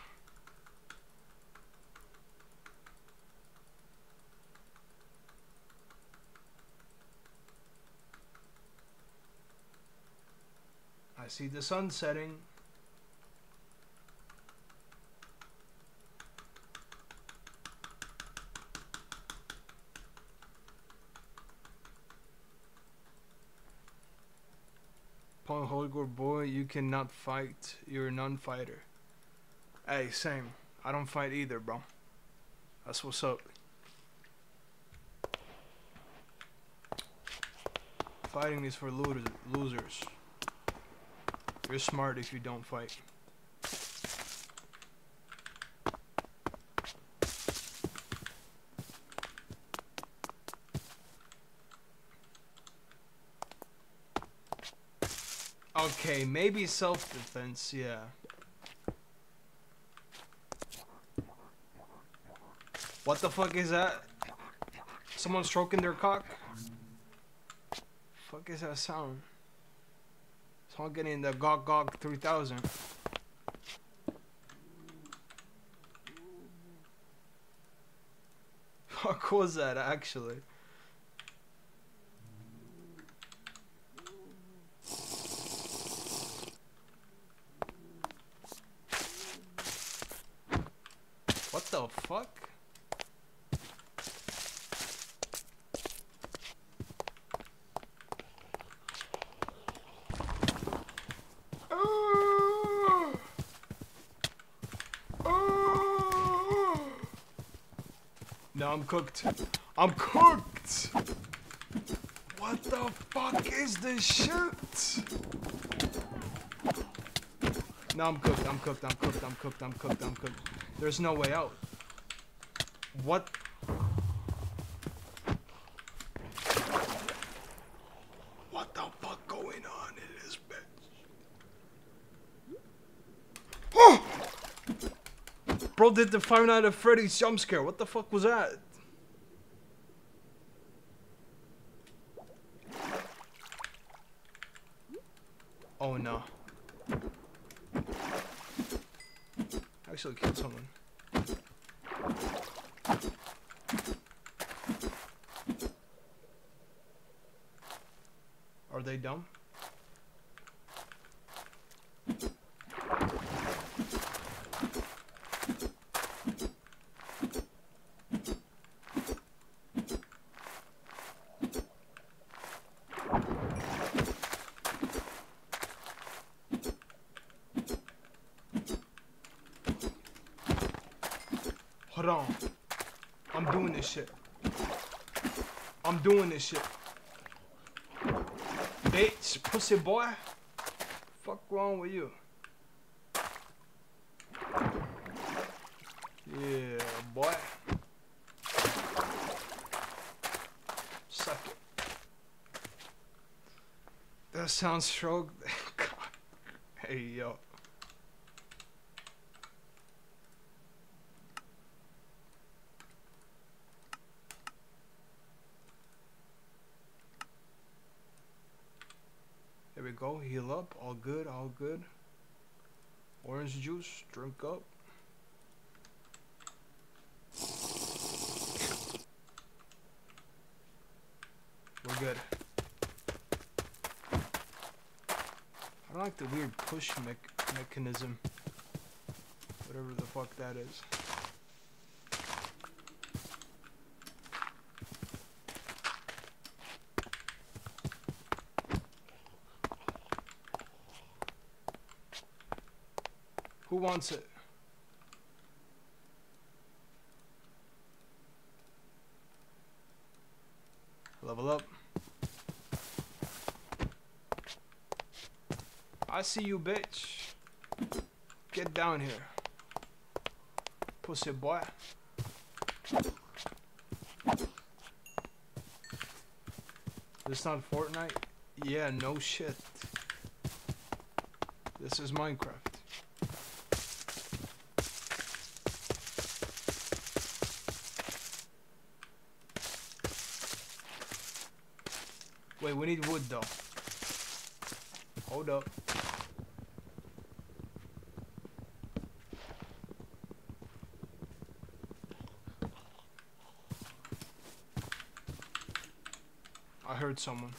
I see the sun setting. Pong Holgor boy, you cannot fight. You're a non-fighter. Hey, same. I don't fight either, bro. That's what's up. Fighting is for losers. You're smart if you don't fight. Okay, maybe self-defense, yeah. What the fuck is that? Someone stroking their cock? Fuck is that sound? Someone getting the Gawk Gawk 3000. Fuck was that actually? What the fuck? No, I'm cooked. I'm cooked! What the fuck is this shit? No, I'm cooked, I'm cooked, I'm cooked, I'm cooked, I'm cooked, I'm cooked. There's no way out. What? What the fuck going on in this bitch? Oh! Bro did the Five Nights at Freddy's jump scare. What the fuck was that? Oh no. Actually killed someone. Are they dumb? Hold on. I'm doing this shit. I'm doing this shit. Bitch, pussy boy. Fuck wrong with you? Yeah, boy. Suck it. That sounds stroke. hey, yo. There we go. Heal up. All good. All good. Orange juice. Drink up. We're good. I don't like the weird push mech mechanism. Whatever the fuck that is. Wants it? Level up. I see you, bitch. Get down here. Pussy boy. This not Fortnite? Yeah, no shit. This is Minecraft. Wait, we need wood though. Hold up. I heard someone.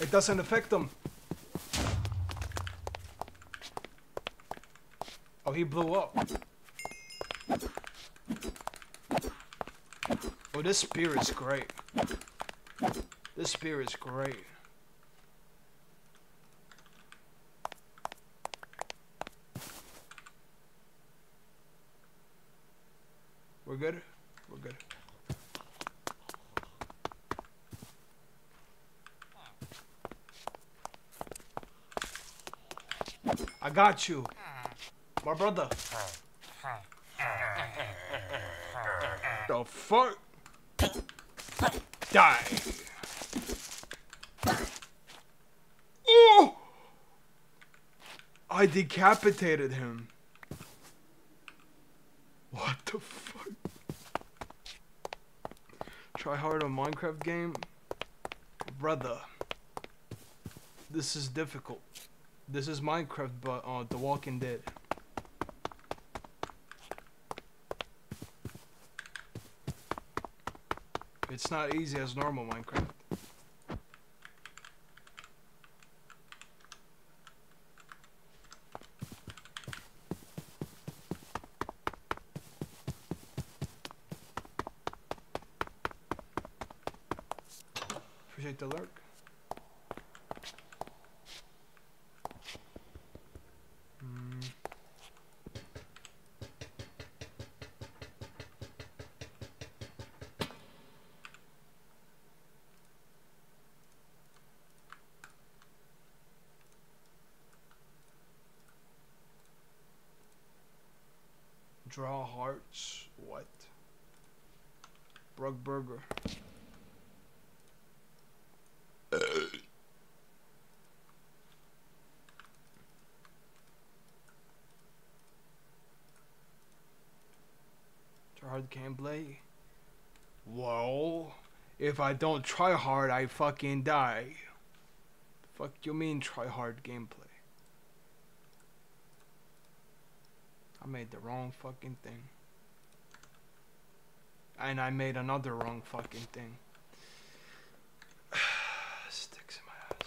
It doesn't affect them. He blew up. Oh, this spear is great. This spear is great. We're good? We're good. I got you. My brother. the fuck? Die. Oh! I decapitated him. What the fuck? Try hard on Minecraft game? Brother. This is difficult. This is Minecraft, but uh, The Walking Dead. It's not easy as normal Minecraft. Appreciate the lurk. Mm. Draw hearts. What? Brug Burger. Uh. Try hard gameplay. Well, if I don't try hard, I fucking die. Fuck you mean try hard gameplay? I made the wrong fucking thing. And I made another wrong fucking thing. Sticks in my ass.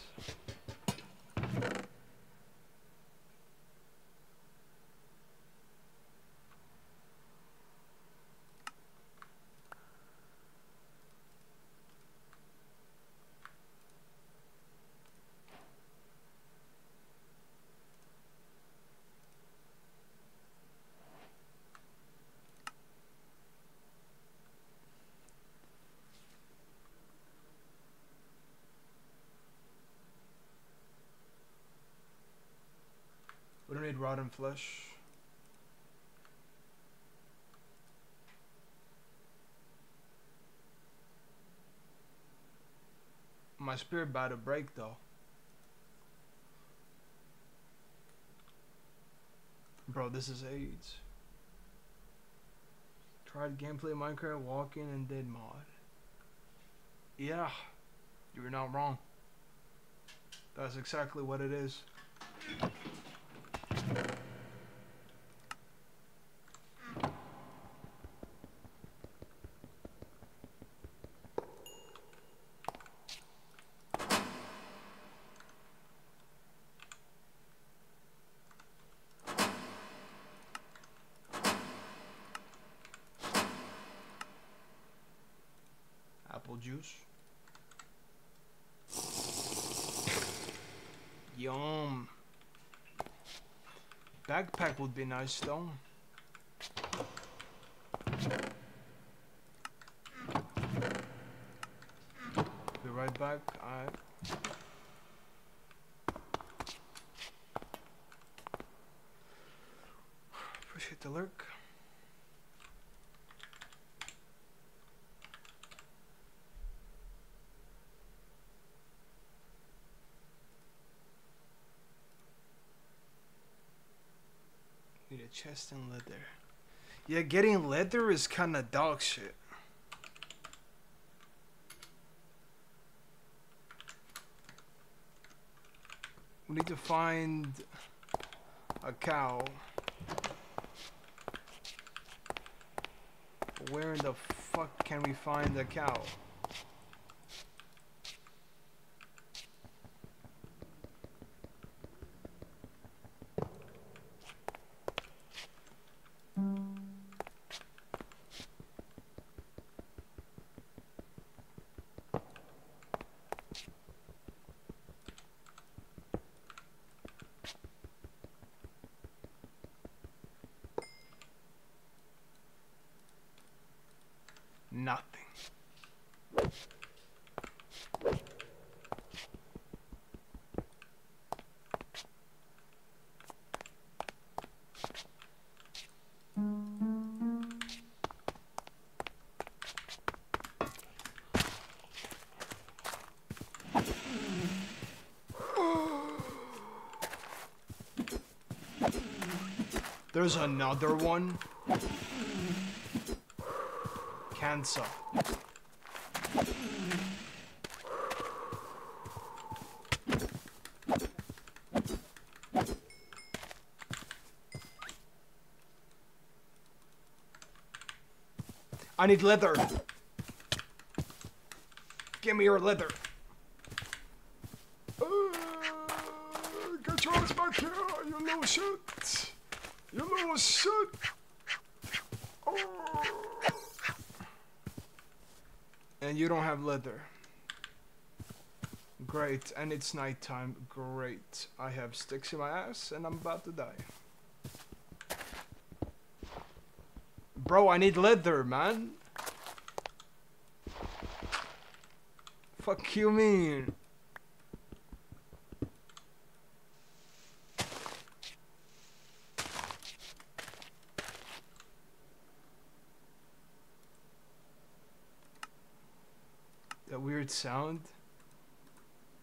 We don't need rotten flesh. My spirit about to break though. Bro, this is AIDS. Tried gameplay Minecraft, walking and dead mod. Yeah, you were not wrong. That's exactly what it is. Apple juice. Yum. Backpack would be nice though. Be right back. I appreciate the lurk. Need a chest and leather. Yeah, getting leather is kind of dog shit. We need to find a cow. Where in the fuck can we find a cow? There's another one. Cancer. I need leather. Give me your leather. Uh, get your ass back here, you little shit. Little shit. Oh. And you don't have leather. Great, and it's nighttime. Great. I have sticks in my ass and I'm about to die. Bro, I need leather, man. Fuck you mean? That weird sound.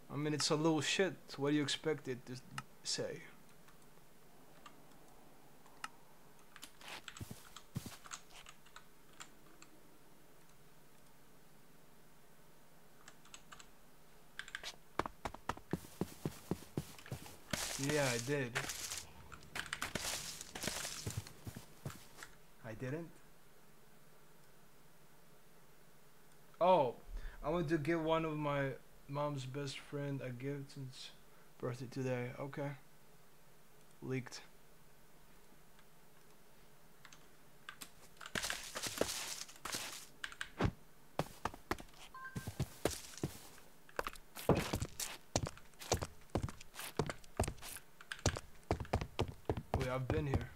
I mean, it's a little shit. What do you expect it to say? Yeah, I did. I didn't? Oh, To give one of my mom's best friend a gift since birthday today. Okay. Leaked. Wait, I've been here.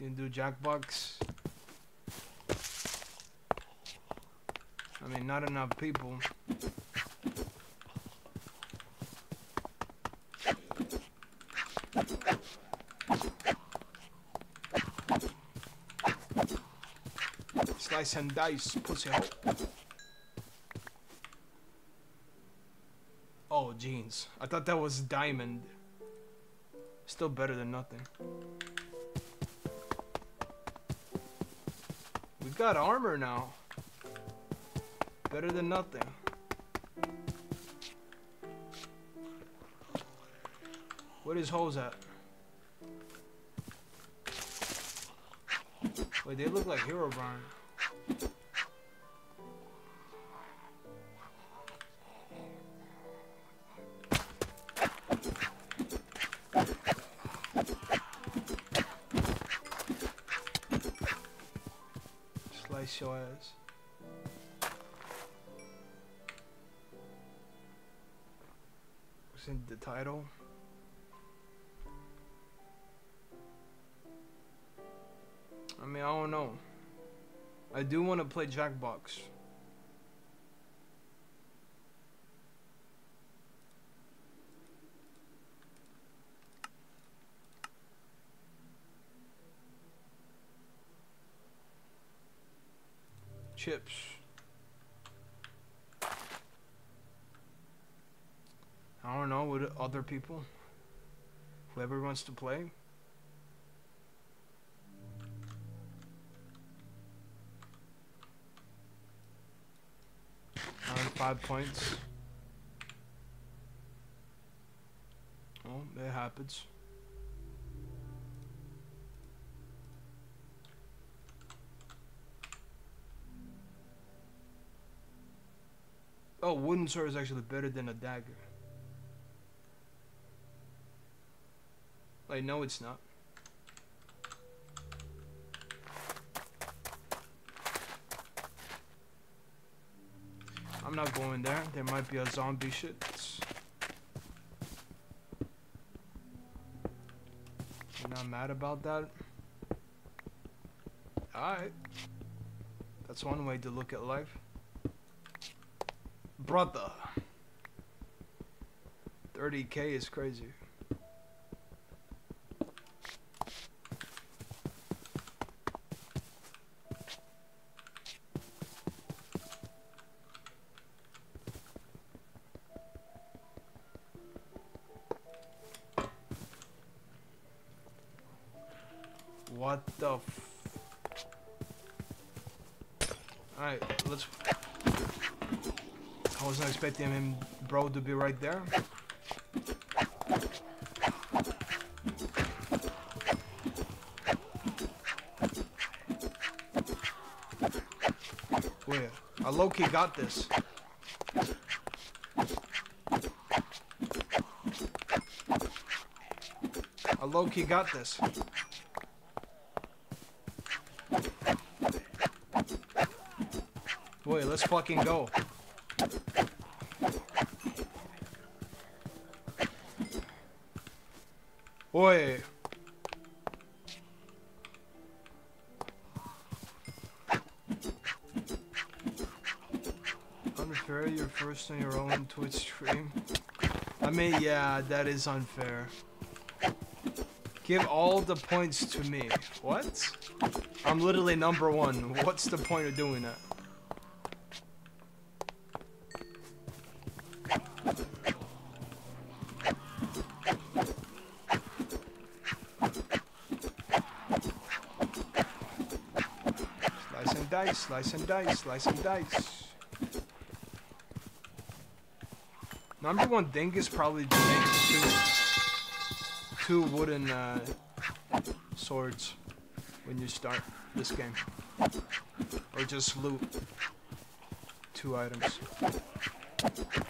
You can do Jackbox. I mean, not enough people. Slice and dice, pussy hole. Oh, jeans. I thought that was diamond. Still better than nothing. Got armor now. Better than nothing. What is holes at? Wait, they look like Herobrine. I do want to play Jackbox. Chips. I don't know, with other people? Whoever wants to play? Five points. Oh, it happens. Oh, wooden sword is actually better than a dagger. Like, no, it's not. Going there. There might be a zombie shit. I'm not mad about that. Alright. That's one way to look at life. Brother. 30k is crazy. To be right there. Oh, Wait, I low-key got this. I low-key got this. Wait, let's fucking go. Oi. Unfair, you're first on your own Twitch stream. I mean, yeah, that is unfair. Give all the points to me. What? I'm literally number one. What's the point of doing that? Slice and dice, slice and dice, slice and dice. Number one thing is probably to make two, two wooden uh, swords when you start this game. Or just loot two items.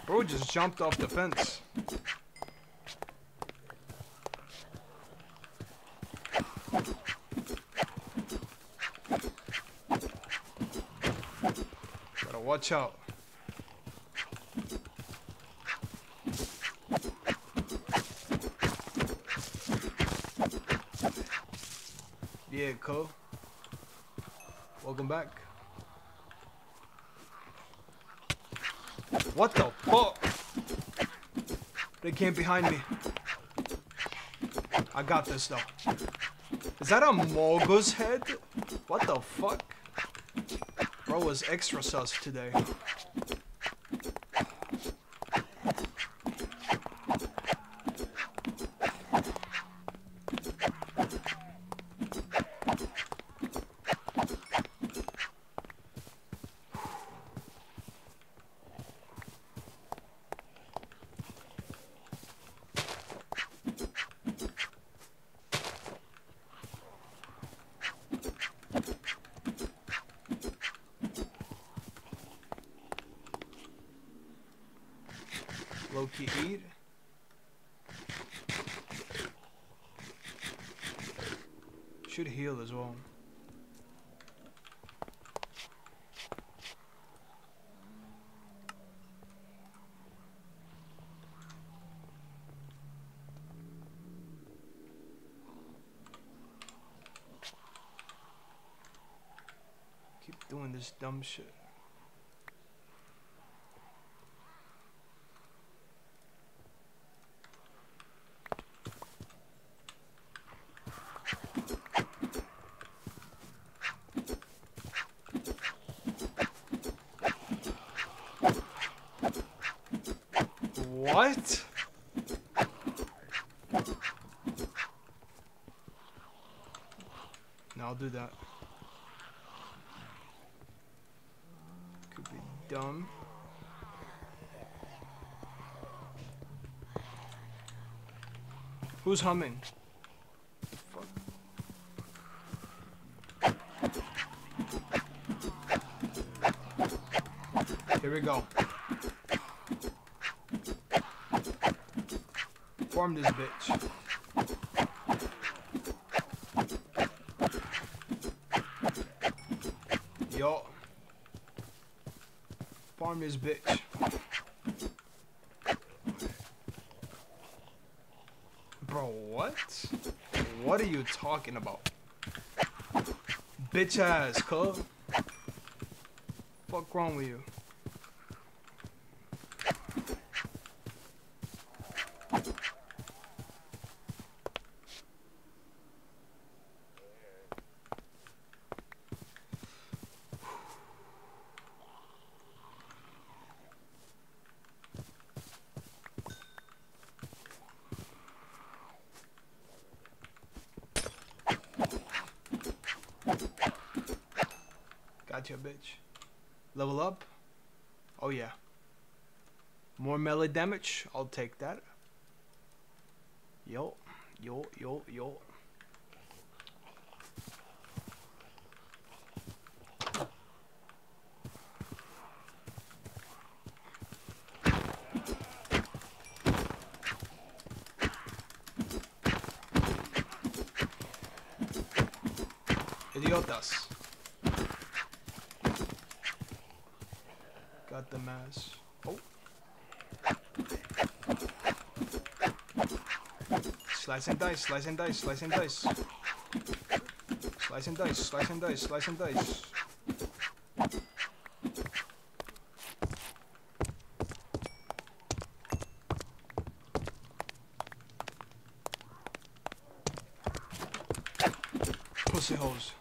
Bro just jumped off the fence. Gotta watch out. Yeah, co. Welcome back. What the fuck? They came behind me. I got this though. Is that a Morgus head? What the fuck? Was extra sus today. Low key eat. Should heal as well. Keep doing this dumb shit. What? No, I'll do that. Could be dumb. Who's humming? Here we go. Farm this bitch. Yo. Farm this bitch. Bro, what? What are you talking about? Bitch ass, cuz. Fuck wrong with you? Gotcha, bitch. Level up? Oh, yeah. More melee damage? I'll take that. Yo, yo, yo, yo. Idiotas. Got the mass. Oh. Slice and dice, slice and dice, slice and dice. Slice and dice, slice and dice, slice and dice. Pussy hoes.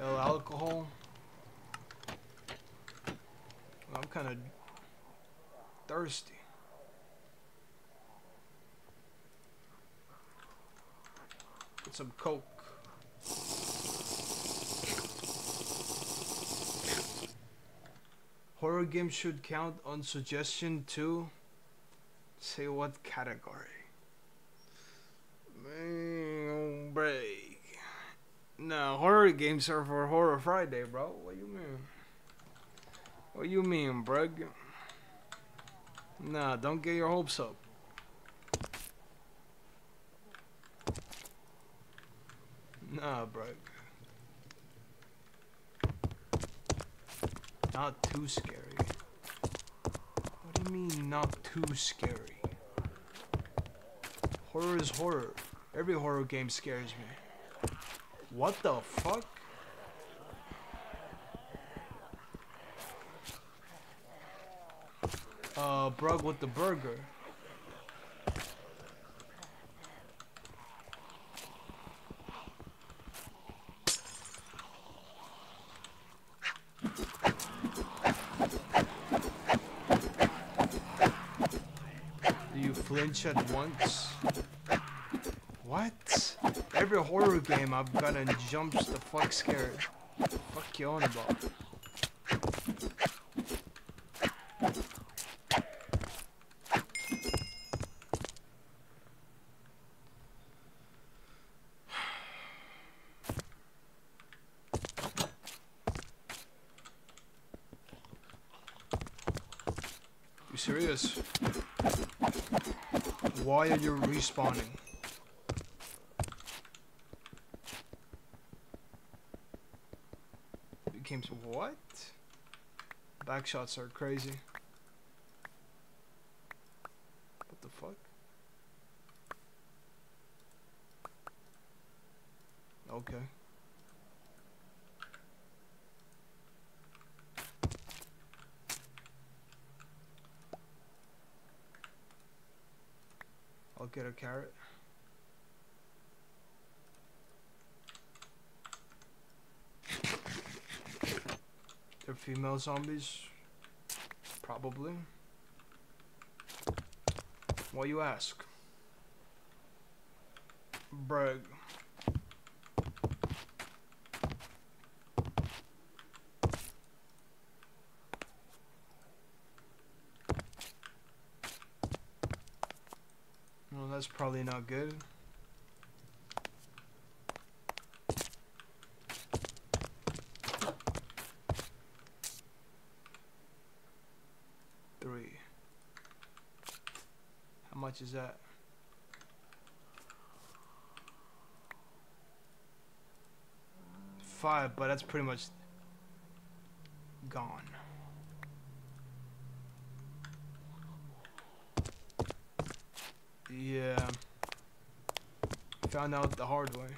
L alcohol. I'm kind of thirsty. Get some coke. Should count on suggestion too. Say what category? Break. No, horror games are for Horror Friday, bro. What you mean? What you mean, brug? Nah, don't get your hopes up. Nah, bro. Not too scary. What do you mean, not too scary? Horror is horror. Every horror game scares me. What the fuck? Uh, Brug with the burger. Do at once? What? Every horror game I've gotten jumps the fuck scared. Fuck you on about? You serious? Why are you respawning? Became some what? Backshots are crazy. What the fuck? Okay. I'll get a carrot. They're female zombies? Probably. Why you ask? Brag. Well, that's probably not good. Three. How much is that? Five, but that's pretty much gone. Yeah. Found out the hard way.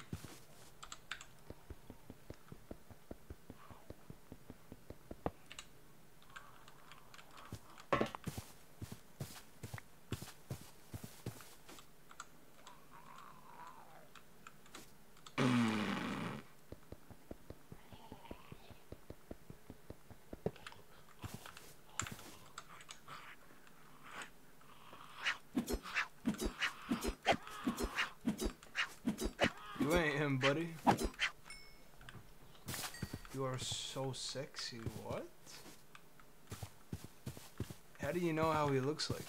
You ain't him, buddy. You are so sexy. What? How do you know how he looks like?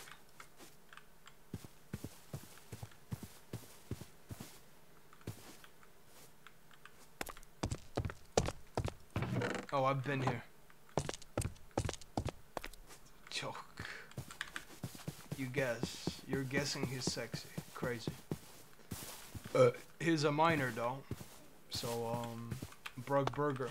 Oh, I've been here. Joke. You guess. You're guessing he's sexy. Crazy. Uh, he's a minor though. So, um, Brug Burger.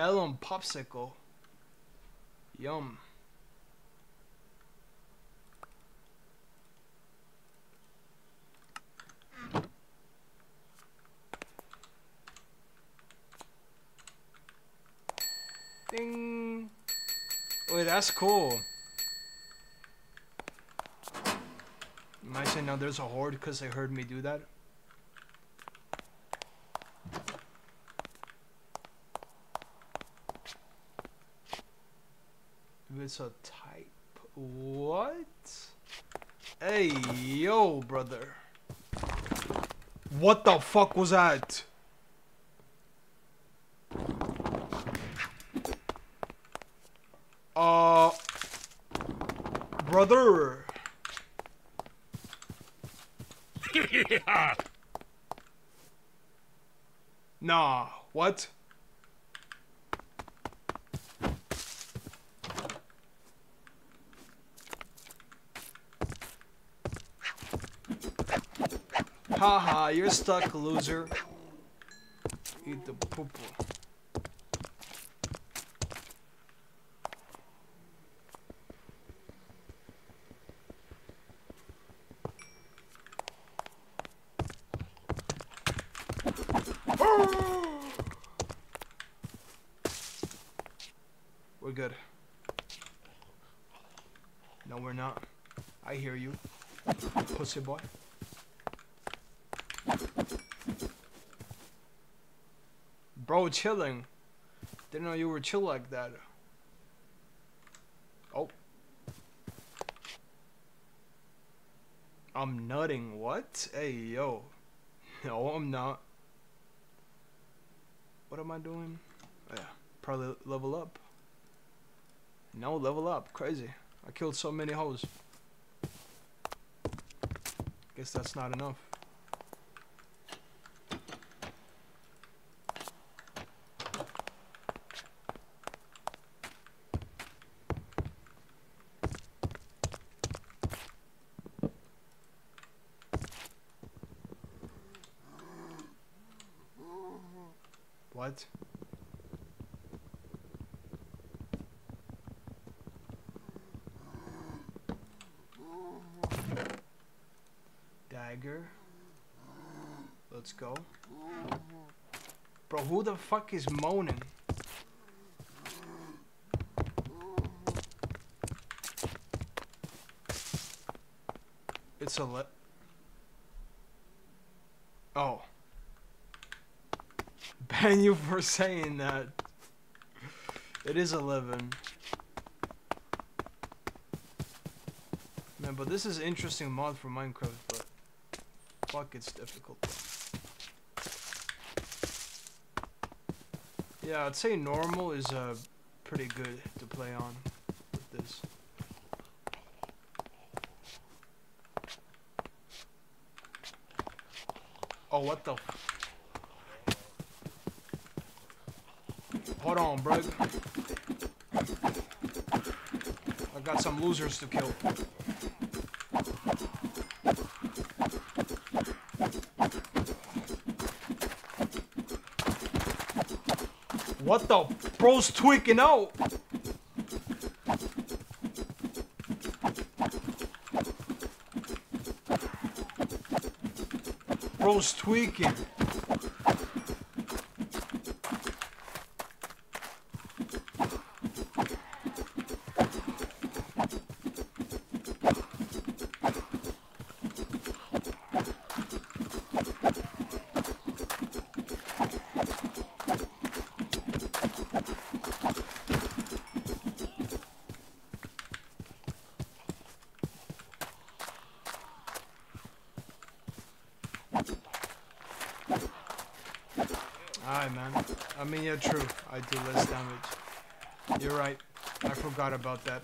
Melon popsicle. Yum. Ding. Wait, that's cool. Might say now there's a horde because they heard me do that. It's a type. What? Hey, yo, brother. What the fuck was that? Uh, brother. Nah, what? Haha, you're stuck, loser. Eat the poo poo. We're good. No, we're not. I hear you, pussy boy. Bro, chilling. Didn't know you were chill like that. Oh. I'm nutting. What? Hey, yo. No, I'm not. What am I doing? Oh, yeah, probably level up. No, level up. Crazy. I killed so many hoes. Guess that's not enough. What? Dagger. Let's go. Bro, who the fuck is moaning? It's a le- Oh. Ban you for saying that. It is 11. Man, but this is interesting mod for Minecraft, but fuck, it's difficult. Yeah, I'd say normal is uh, pretty good to play on with this. Oh, what the? Hold on, bro. I've got some losers to kill. What the? Bro's tweaking out. Bro's tweaking. Alright, man. I mean, yeah, true. I do less damage. You're right. I forgot about that.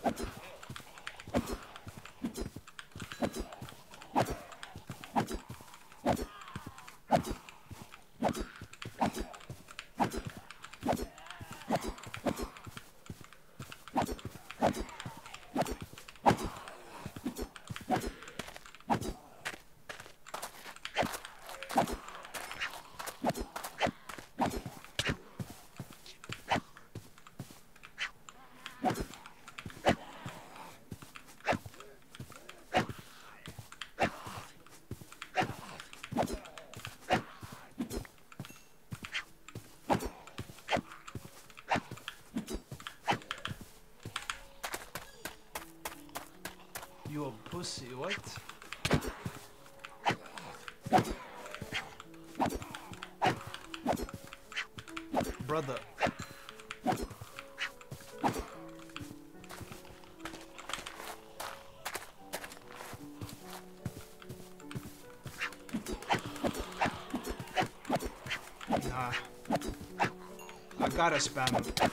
Gotta spam.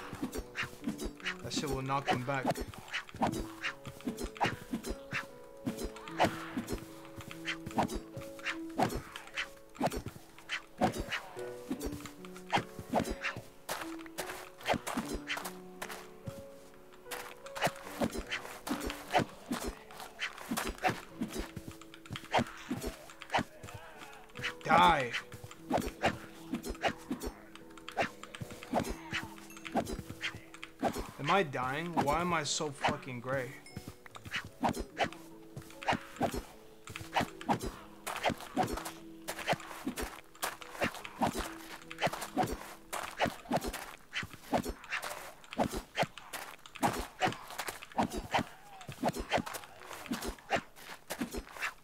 That shit will knock him back. I dying? Why am I so fucking gray?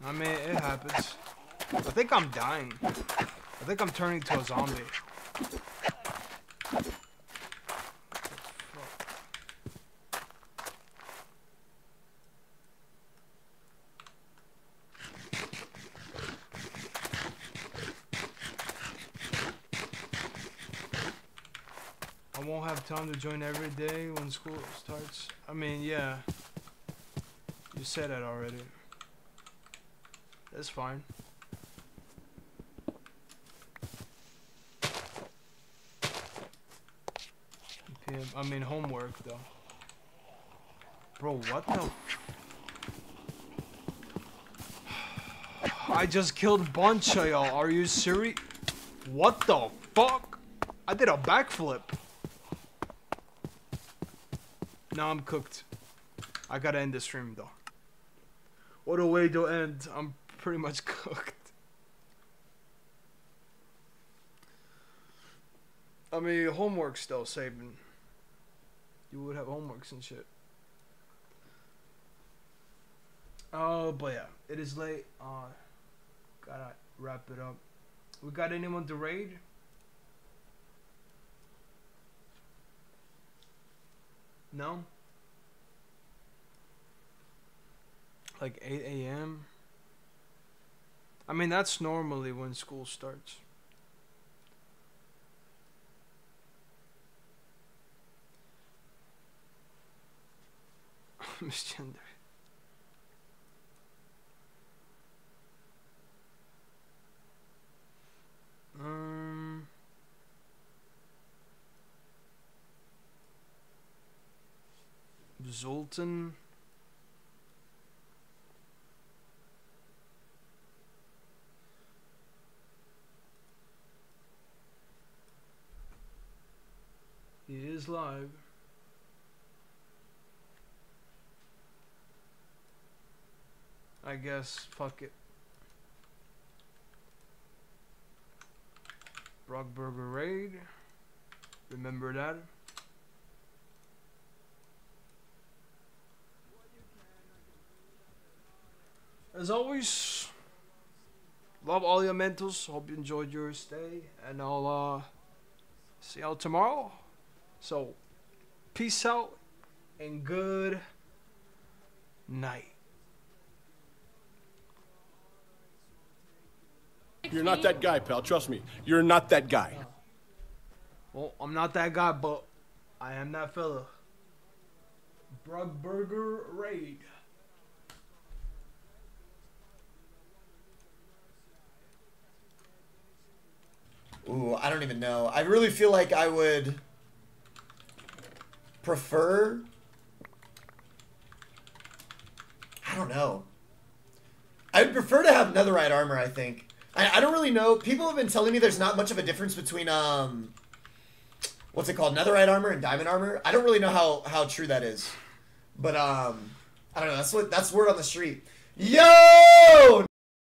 I mean, it happens. I think I'm dying. I think I'm turning to a zombie. Won't time to join every day when school starts. I mean, yeah. You said that already. That's fine. I mean homework though. Bro, what the? I just killed a bunch of y'all. Are you serious? What the fuck? I did a backflip. Now I'm cooked. I gotta end the stream though. What a way to end. I'm pretty much cooked. I mean, homework still saving. You would have homeworks and shit. Oh, but yeah, it is late. Uh, gotta wrap it up. We got anyone to raid? No? Like 8 a.m.? I mean, that's normally when school starts. Misgender. Um. Zoltan. He is live. I guess, fuck it. Brockburger Raid. Remember that. As always, love all your mentals. Hope you enjoyed your stay. And I'll uh, see y'all tomorrow. So, peace out and good night. You're not that guy, pal. Trust me. You're not that guy. Well, I'm not that guy, but I am that fella. Brugburger Raid. Ooh, I don't even know. I really feel like I would prefer. I don't know. I would prefer to have netherite armor. I think. I, I don't really know. People have been telling me there's not much of a difference between um, what's it called, netherite armor and diamond armor. I don't really know how how true that is, but um, I don't know. That's what that's word on the street. Yo,